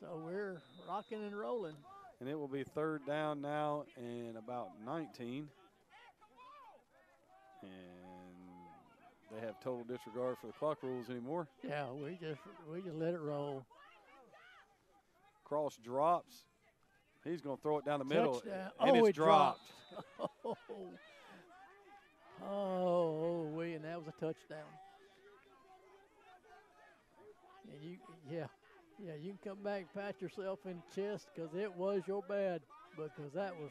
so we're rocking and rolling. And it will be third down now and about 19. And they have total disregard for the clock rules anymore. Yeah, we just we just let it roll. Cross drops. He's going to throw it down the middle. Touchdown. And oh, it's it dropped. dropped. oh, <laughs> oh, we and that was a touchdown. And you, yeah, yeah, you can come back and pat yourself in the chest because it was your bad, because that was.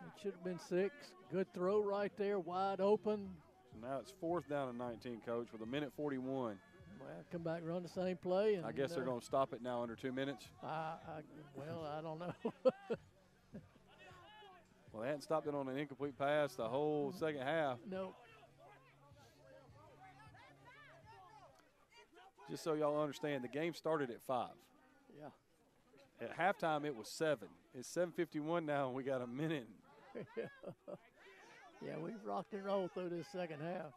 It should have been six. Good throw right there, wide open. So now it's fourth down and 19, coach, with a minute 41. Well, come back, run the same play, and I guess they're uh, going to stop it now under two minutes. I, I, well, I don't know. <laughs> Well, they hadn't stopped it on an incomplete pass the whole second half. no, Just so y'all understand, the game started at five. yeah. At halftime, it was seven. It's 7:51 now, and we got a minute. <laughs> yeah, we've rocked and rolled through this second half.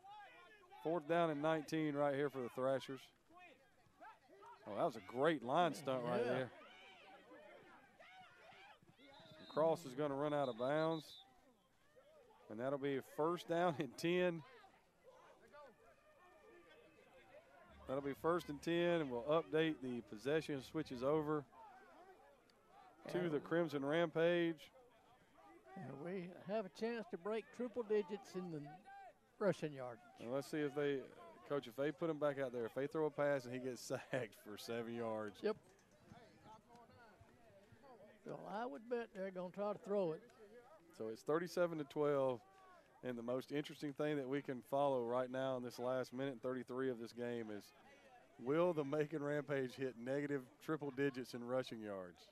Fourth down and 19 right here for the Thrashers. Oh, that was a great line stunt right Yeah. there. The cross is going to run out of bounds, and that'll be a first down and 10. That'll be first and 10, and we'll update the possession switches over to the Crimson Rampage. And we have a chance to break triple digits in the rushing yard. And let's see if they, coach, if they put him back out there, if they throw a pass and he gets <laughs> sacked for seven yards, Yep. So I would bet they're going to try to throw it. So it's 37 to 12. And the most interesting thing that we can follow right now in this last minute 33 of this game is will the Macon Rampage hit negative triple digits in rushing yards?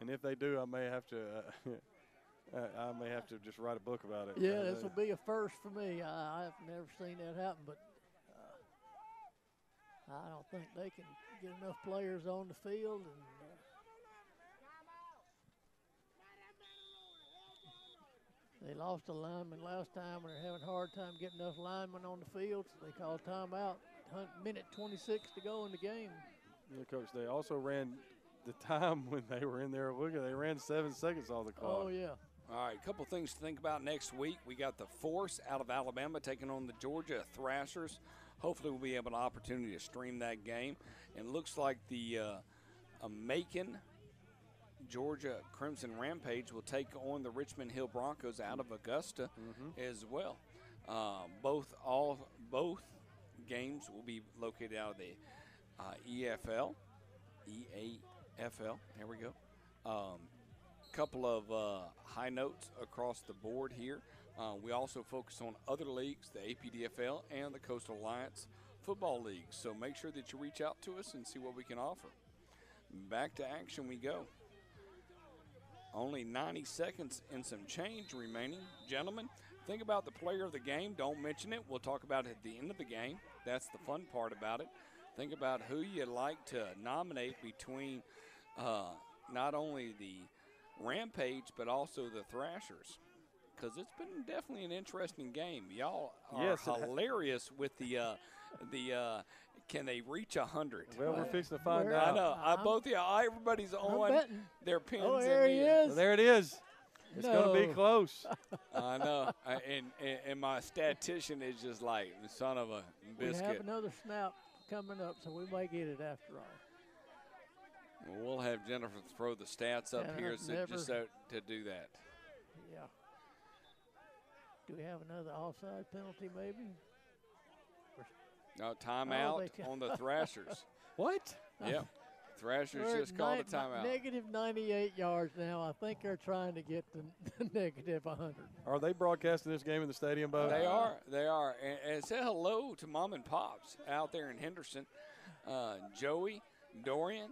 And if they do, I may have to. Uh, I <laughs> I may have to just write a book about it. Yeah, Uh, this will be a first for me. I, I've never seen that happen, but uh, I don't think they can get enough players on the field. And they lost a lineman last time, and they're having a hard time getting enough linemen on the field. So they called timeout. Hun- Minute 26 to go in the game. Yeah, coach. They also ran the time when they were in there. Look, at they ran seven seconds off the clock. Oh yeah. All right, a couple things to think about next week. We got the Force out of Alabama taking on the Georgia Thrashers. Hopefully, we'll be able to opportunity to stream that game. And it looks like the uh, a Macon Georgia Crimson Rampage will take on the Richmond Hill Broncos out of Augusta as well. Uh, both all both games will be located out of the uh, EFL, EAFL. There we go. Um, couple of uh, high notes across the board here. Uh, we also focus on other leagues, the APDFL and the Coastal Alliance Football League. So make sure that you reach out to us and see what we can offer. Back to action we go. Only 90 seconds and some change remaining. Gentlemen, think about the player of the game. Don't mention it. We'll talk about it at the end of the game. That's the fun part about it. Think about who you'd like to nominate between uh, not only the Rampage, but also the Thrashers. Because it's been definitely an interesting game. Y'all are Yes, hilarious with the uh, the uh, can they reach a hundred? Well, we're fixing to find Where- I out. know. I, both of y'all, everybody's I'm on betting. their pins. Oh, in there he the- Well, is. there it is. It's going to be close. <laughs> I know. I, and, and and my statistician is just like the son of a biscuit. We have biscuit. another snap coming up, so we may get it after all. Well, we'll have Jennifer throw the stats up And here so, just so, to do that. Yeah. Do we have another offside penalty, maybe? No timeout Oh, on the Thrashers. <laughs> What? yep. Thrashers We're just at called a timeout. Negative 98 yards now. I think they're trying to get to <laughs> negative 100. Are they broadcasting this game in the stadium, Bo? They are. They are. And, and say hello to mom and pops out there in Henderson. Uh, Joey, Dorian,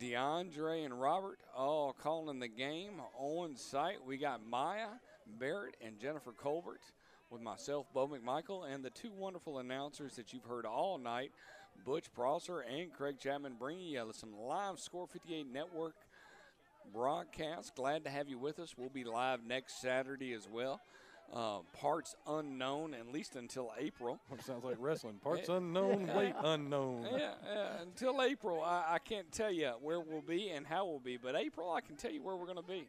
DeAndre, and Robert all calling the game on site. We got Maya, Barrett, and Jennifer Colbert with myself, Bo McMichael, and the two wonderful announcers that you've heard all night, Butch Prosser and Craig Chapman, bringing you some live Score 58 Network broadcast. Glad to have you with us. We'll be live next Saturday as well. uh, parts unknown, at least until April. <laughs> sounds like wrestling. Parts unknown, <laughs> weight unknown. Yeah, yeah, until April, I, I can't tell you where we'll be and how we'll be, but April, I can tell you where we're going to be.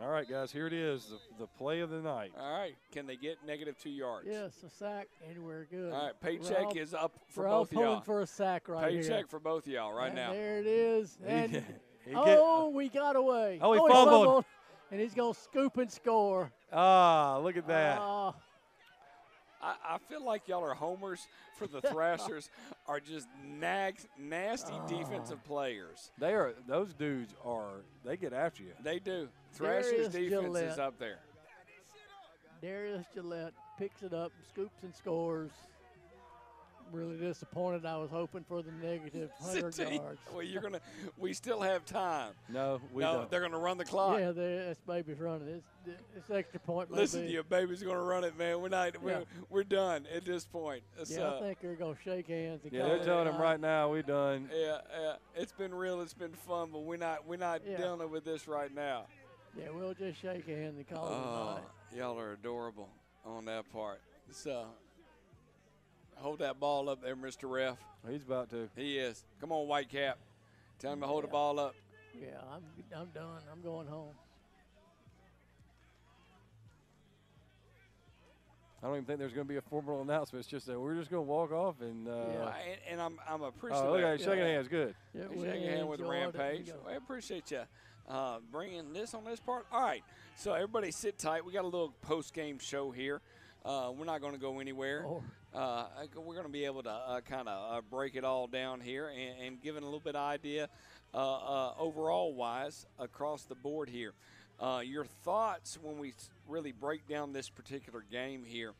All right, guys, here it is, the, the play of the night. All right, can they get negative two yards? Yes, a sack anywhere good. All right, paycheck all- is up for we're all both of pulling y'all. for a sack right here. Paycheck for both of y'all right And now. There it is. And He get- oh, we got away. Oh, he fumbled. And he's going to scoop and score. Ah, look at that. Ah, I, I feel like y'all are homers for the Thrashers <laughs> are just nag, nasty Ah. defensive players. They are those dudes are they get after you. They do. Thrashers defense is up there. Darius Gillette picks it up, scoops and scores. Really disappointed. I was hoping for the negative <laughs> 100 See? yards. Well, you're gonna. We still have time. No, we no, don't. they're gonna run the clock. Yeah, they- this baby's running. It's, it's extra point. Listen maybe. to you, baby's gonna run it, man. We're not. We're, Yeah. we're done at this point. Yeah, So, I uh, think they're going to shake hands. And Yeah, call they're telling him right now we're done. yeah, yeah. It's been real. It's been fun, but we're not. We're not Yeah. dealing with this right now. Yeah, we'll just shake hands and call it a Oh, night. y'all are adorable on that part. So, hold that ball up there, Mr. Ref. He's about to. He is. Come on, Whitecap. Tell him to hold the ball up. Yeah, I'm, I'm done. I'm going home. I don't even think there's going to be a formal announcement. It's just that we're just going to walk off and. Uh, Yeah. And, and I'm, I'm appreciative. Oh, look at of shaking that. hands. Good. Yeah, Hey, Shaking hand with enjoyed. We Rampage. I appreciate you uh, bringing this on this part. All right, so everybody sit tight. We got a little post game show here. Uh, we're not going to go anywhere. Oh. Uh, we're going to be able to uh, kind of uh, break it all down here and, and give it a little bit of idea uh, uh, overall wise across the board here. Uh, your thoughts when we really break down this particular game here.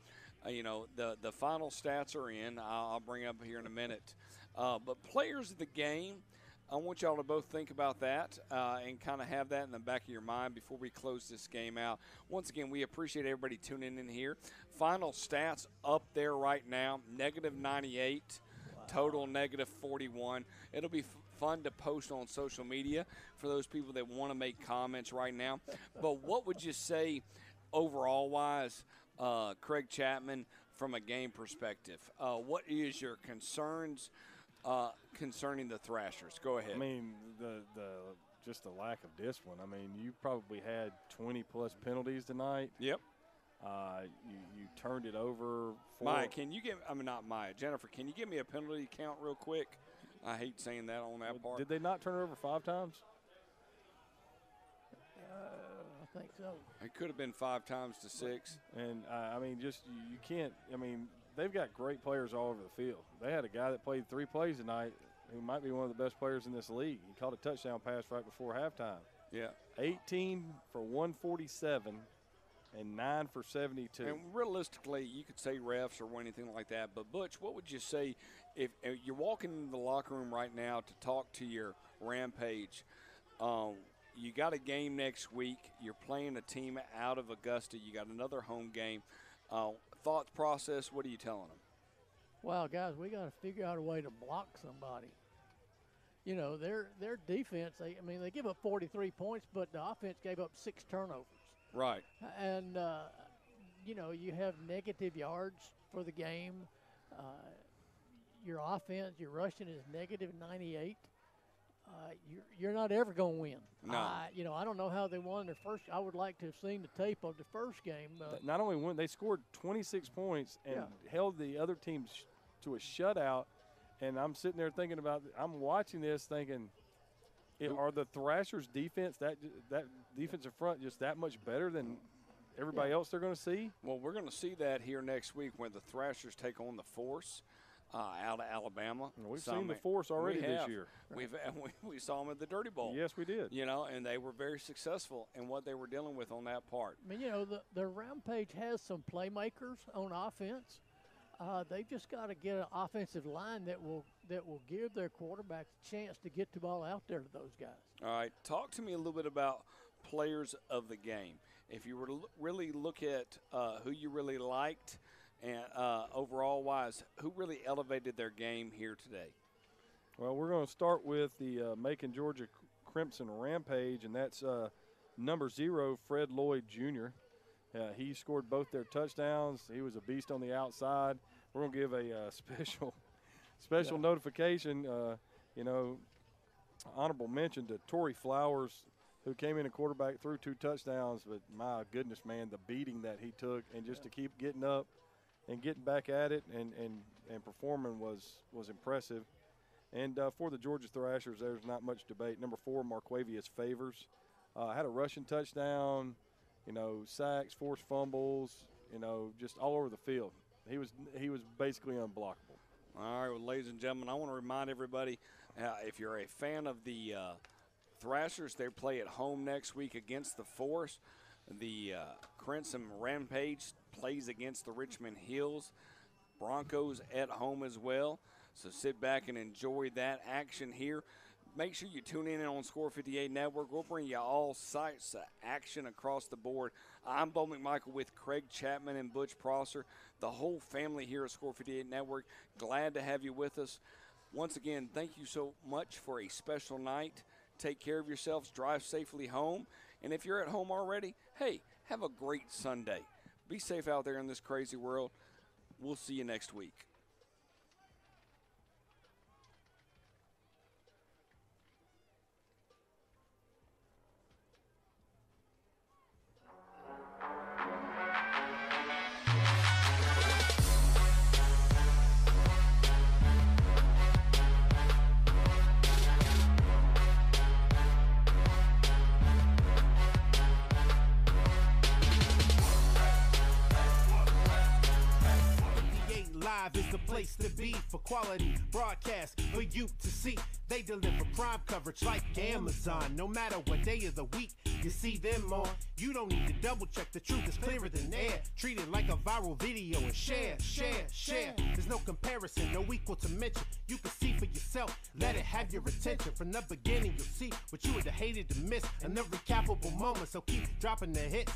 You know, the, the final stats are in. I'll, I'll bring up here in a minute. But players of the game, I want y'all to both think about that uh, and kind of have that in the back of your mind before we close this game out. Once again, we appreciate everybody tuning in here. Final stats up there right now negative 98, total negative 41. It'll be f- fun to post on social media for those people that want to make comments right now. But what would you say overall wise, uh, Craig Chapman, from a game perspective? Uh, what is your concerns? Uh, concerning the Thrashers, go ahead. I mean, the the just the lack of discipline. I mean, you probably had 20 plus penalties tonight. Yep. Uh, you you turned it over. For, Maya, can you give? I mean, not Maya. Jennifer, can you give me a penalty count real quick? I hate saying that on that part. Did they not turn it over five times? Uh, I think so. It could have been five times to six. And uh, I mean, just you, you can't. I mean, they've got great players all over the field. They had a guy that played three plays tonight who might be one of the best players in this league. He caught a touchdown pass right before halftime. Yeah. 18 for 147 and 9 for 72. And realistically, you could say refs or anything like that. But Butch, what would you say if, if you're walking into the locker room right now to talk to your Rampage? Um, you got a game next week. You're playing a team out of Augusta. You got another home game. Uh, thought process. What are you telling them? Wow, guys, we got to figure out a way to block somebody. You know, their their defense. They, I mean, they give up 43 points, but the offense gave up six turnovers. Right. And uh, you know, you have negative yards for the game. Uh, your offense, your rushing is negative 98. Uh, you're, you're not ever going to win. No. I, you know, I don't know how they won their first. I would like to have seen the tape of the first game. Uh, Not only won, they scored 26 points and Yeah. held the other team sh- to a shutout. And I'm sitting there thinking about, I'm watching this thinking, i- are the Thrashers' defense that that defensive front just that much better than everybody Yeah. else they're going to see? Well, we're going to see that here next week when the Thrashers take on the Force out of Alabama. We've So, I seen the Force already this have. year. We've <laughs> we, we saw them at the Dirty Bowl. Yes, we did. You know, and they were very successful in what they were dealing with on that part. I mean, you know, the, the Rampage has some playmakers on offense. Uh, they've just got to get an offensive line that will that will give their quarterback a chance to get the ball out there to those guys. All right, talk to me a little bit about players of the game. If you were to look, really look at uh, who you really liked and uh, overall wise, who really elevated their game here today? Well, we're going to start with the uh, Macon, Georgia Crimson Rampage, and that's uh, number zero, Fred Lloyd Jr. Uh, he scored both their touchdowns. He was a beast on the outside. We're going to give a uh, <laughs> special special Yeah. notification. Uh, you know, honorable mention to Torrey Flowers, who came in a quarterback, threw two touchdowns. But my goodness, man, the beating that he took, and just to keep getting up and getting back at it and and and performing was was impressive. And uh, for the Georgia Thrashers, there's not much debate. Number four, Marquavius Favors, uh, had a rushing touchdown. You know, sacks, forced fumbles. You know, just all over the field. He was he was basically unblockable. All right, well, ladies and gentlemen, I want to remind everybody uh, if you're a fan of the uh, Thrashers, they play at home next week against the Force. The uh, Crimson Rampage plays against the Richmond Hills. Broncos at home as well. So sit back and enjoy that action here. Make sure you tune in on Score 58 Network. We'll bring you all sites of action across the board. I'm Bo McMichael with Craig Chapman and Butch Prosser, the whole family here at Score 58 Network. Glad to have you with us. Once again, thank you so much for a special night. Take care of yourselves, drive safely home. And if you're at home already, hey, have a great Sunday. Be safe out there in this crazy world. We'll see you next week. Broadcast for you to see. They deliver prime coverage like Amazon. No matter what day of the week you see them on, you don't need to double check. The truth is clearer than air. Treat it like a viral video and share, share, share. There's no comparison, no equal to mention. You can see for yourself. Let it have your attention. From the beginning, you'll see what you would have hated to miss. Another recapable moment, so keep dropping the hits.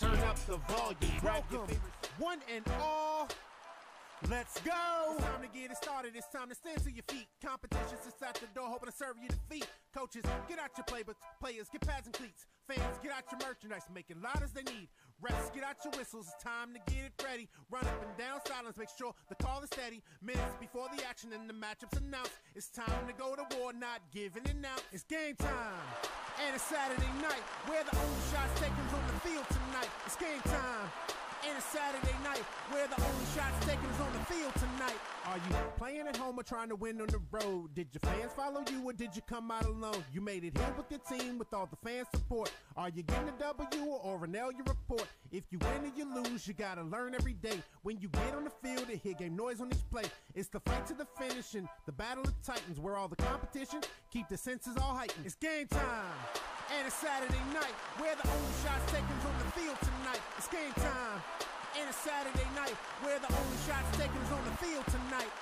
Turn up the volume, grab your favorite. one and all. Let's go! It's time to get it started. It's time to stand to your feet. Competition sits at the door, hoping to serve you defeat. Coaches, get out your playbooks. Players, get pads and cleats. Fans, get out your merchandise. Make it loud as they need. Refs, get out your whistles. It's time to get it ready. Run up and down silence. Make sure the call is steady. Minutes before the action and the matchups announced. It's time to go to war, not giving it out. It's game time. And it's Saturday night. Where the only shots taken on the field tonight. It's game time. And Saturday night, where the only shots taken is on the field tonight. Are you playing at home or trying to win on the road? Did your fans follow you or did you come out alone? You made it here with your team with all the fan support. Are you getting a W or an L you report? If you win or you lose, you gotta learn every day. When you get on the field and hear game noise on each play, it's the fight to the finish and the battle of titans where all the competition keep the senses all heightened. It's game time. And it's Saturday night, where the only shots taken on the field tonight. It's game time. And it's Saturday night, where the only shots taken is on the field tonight.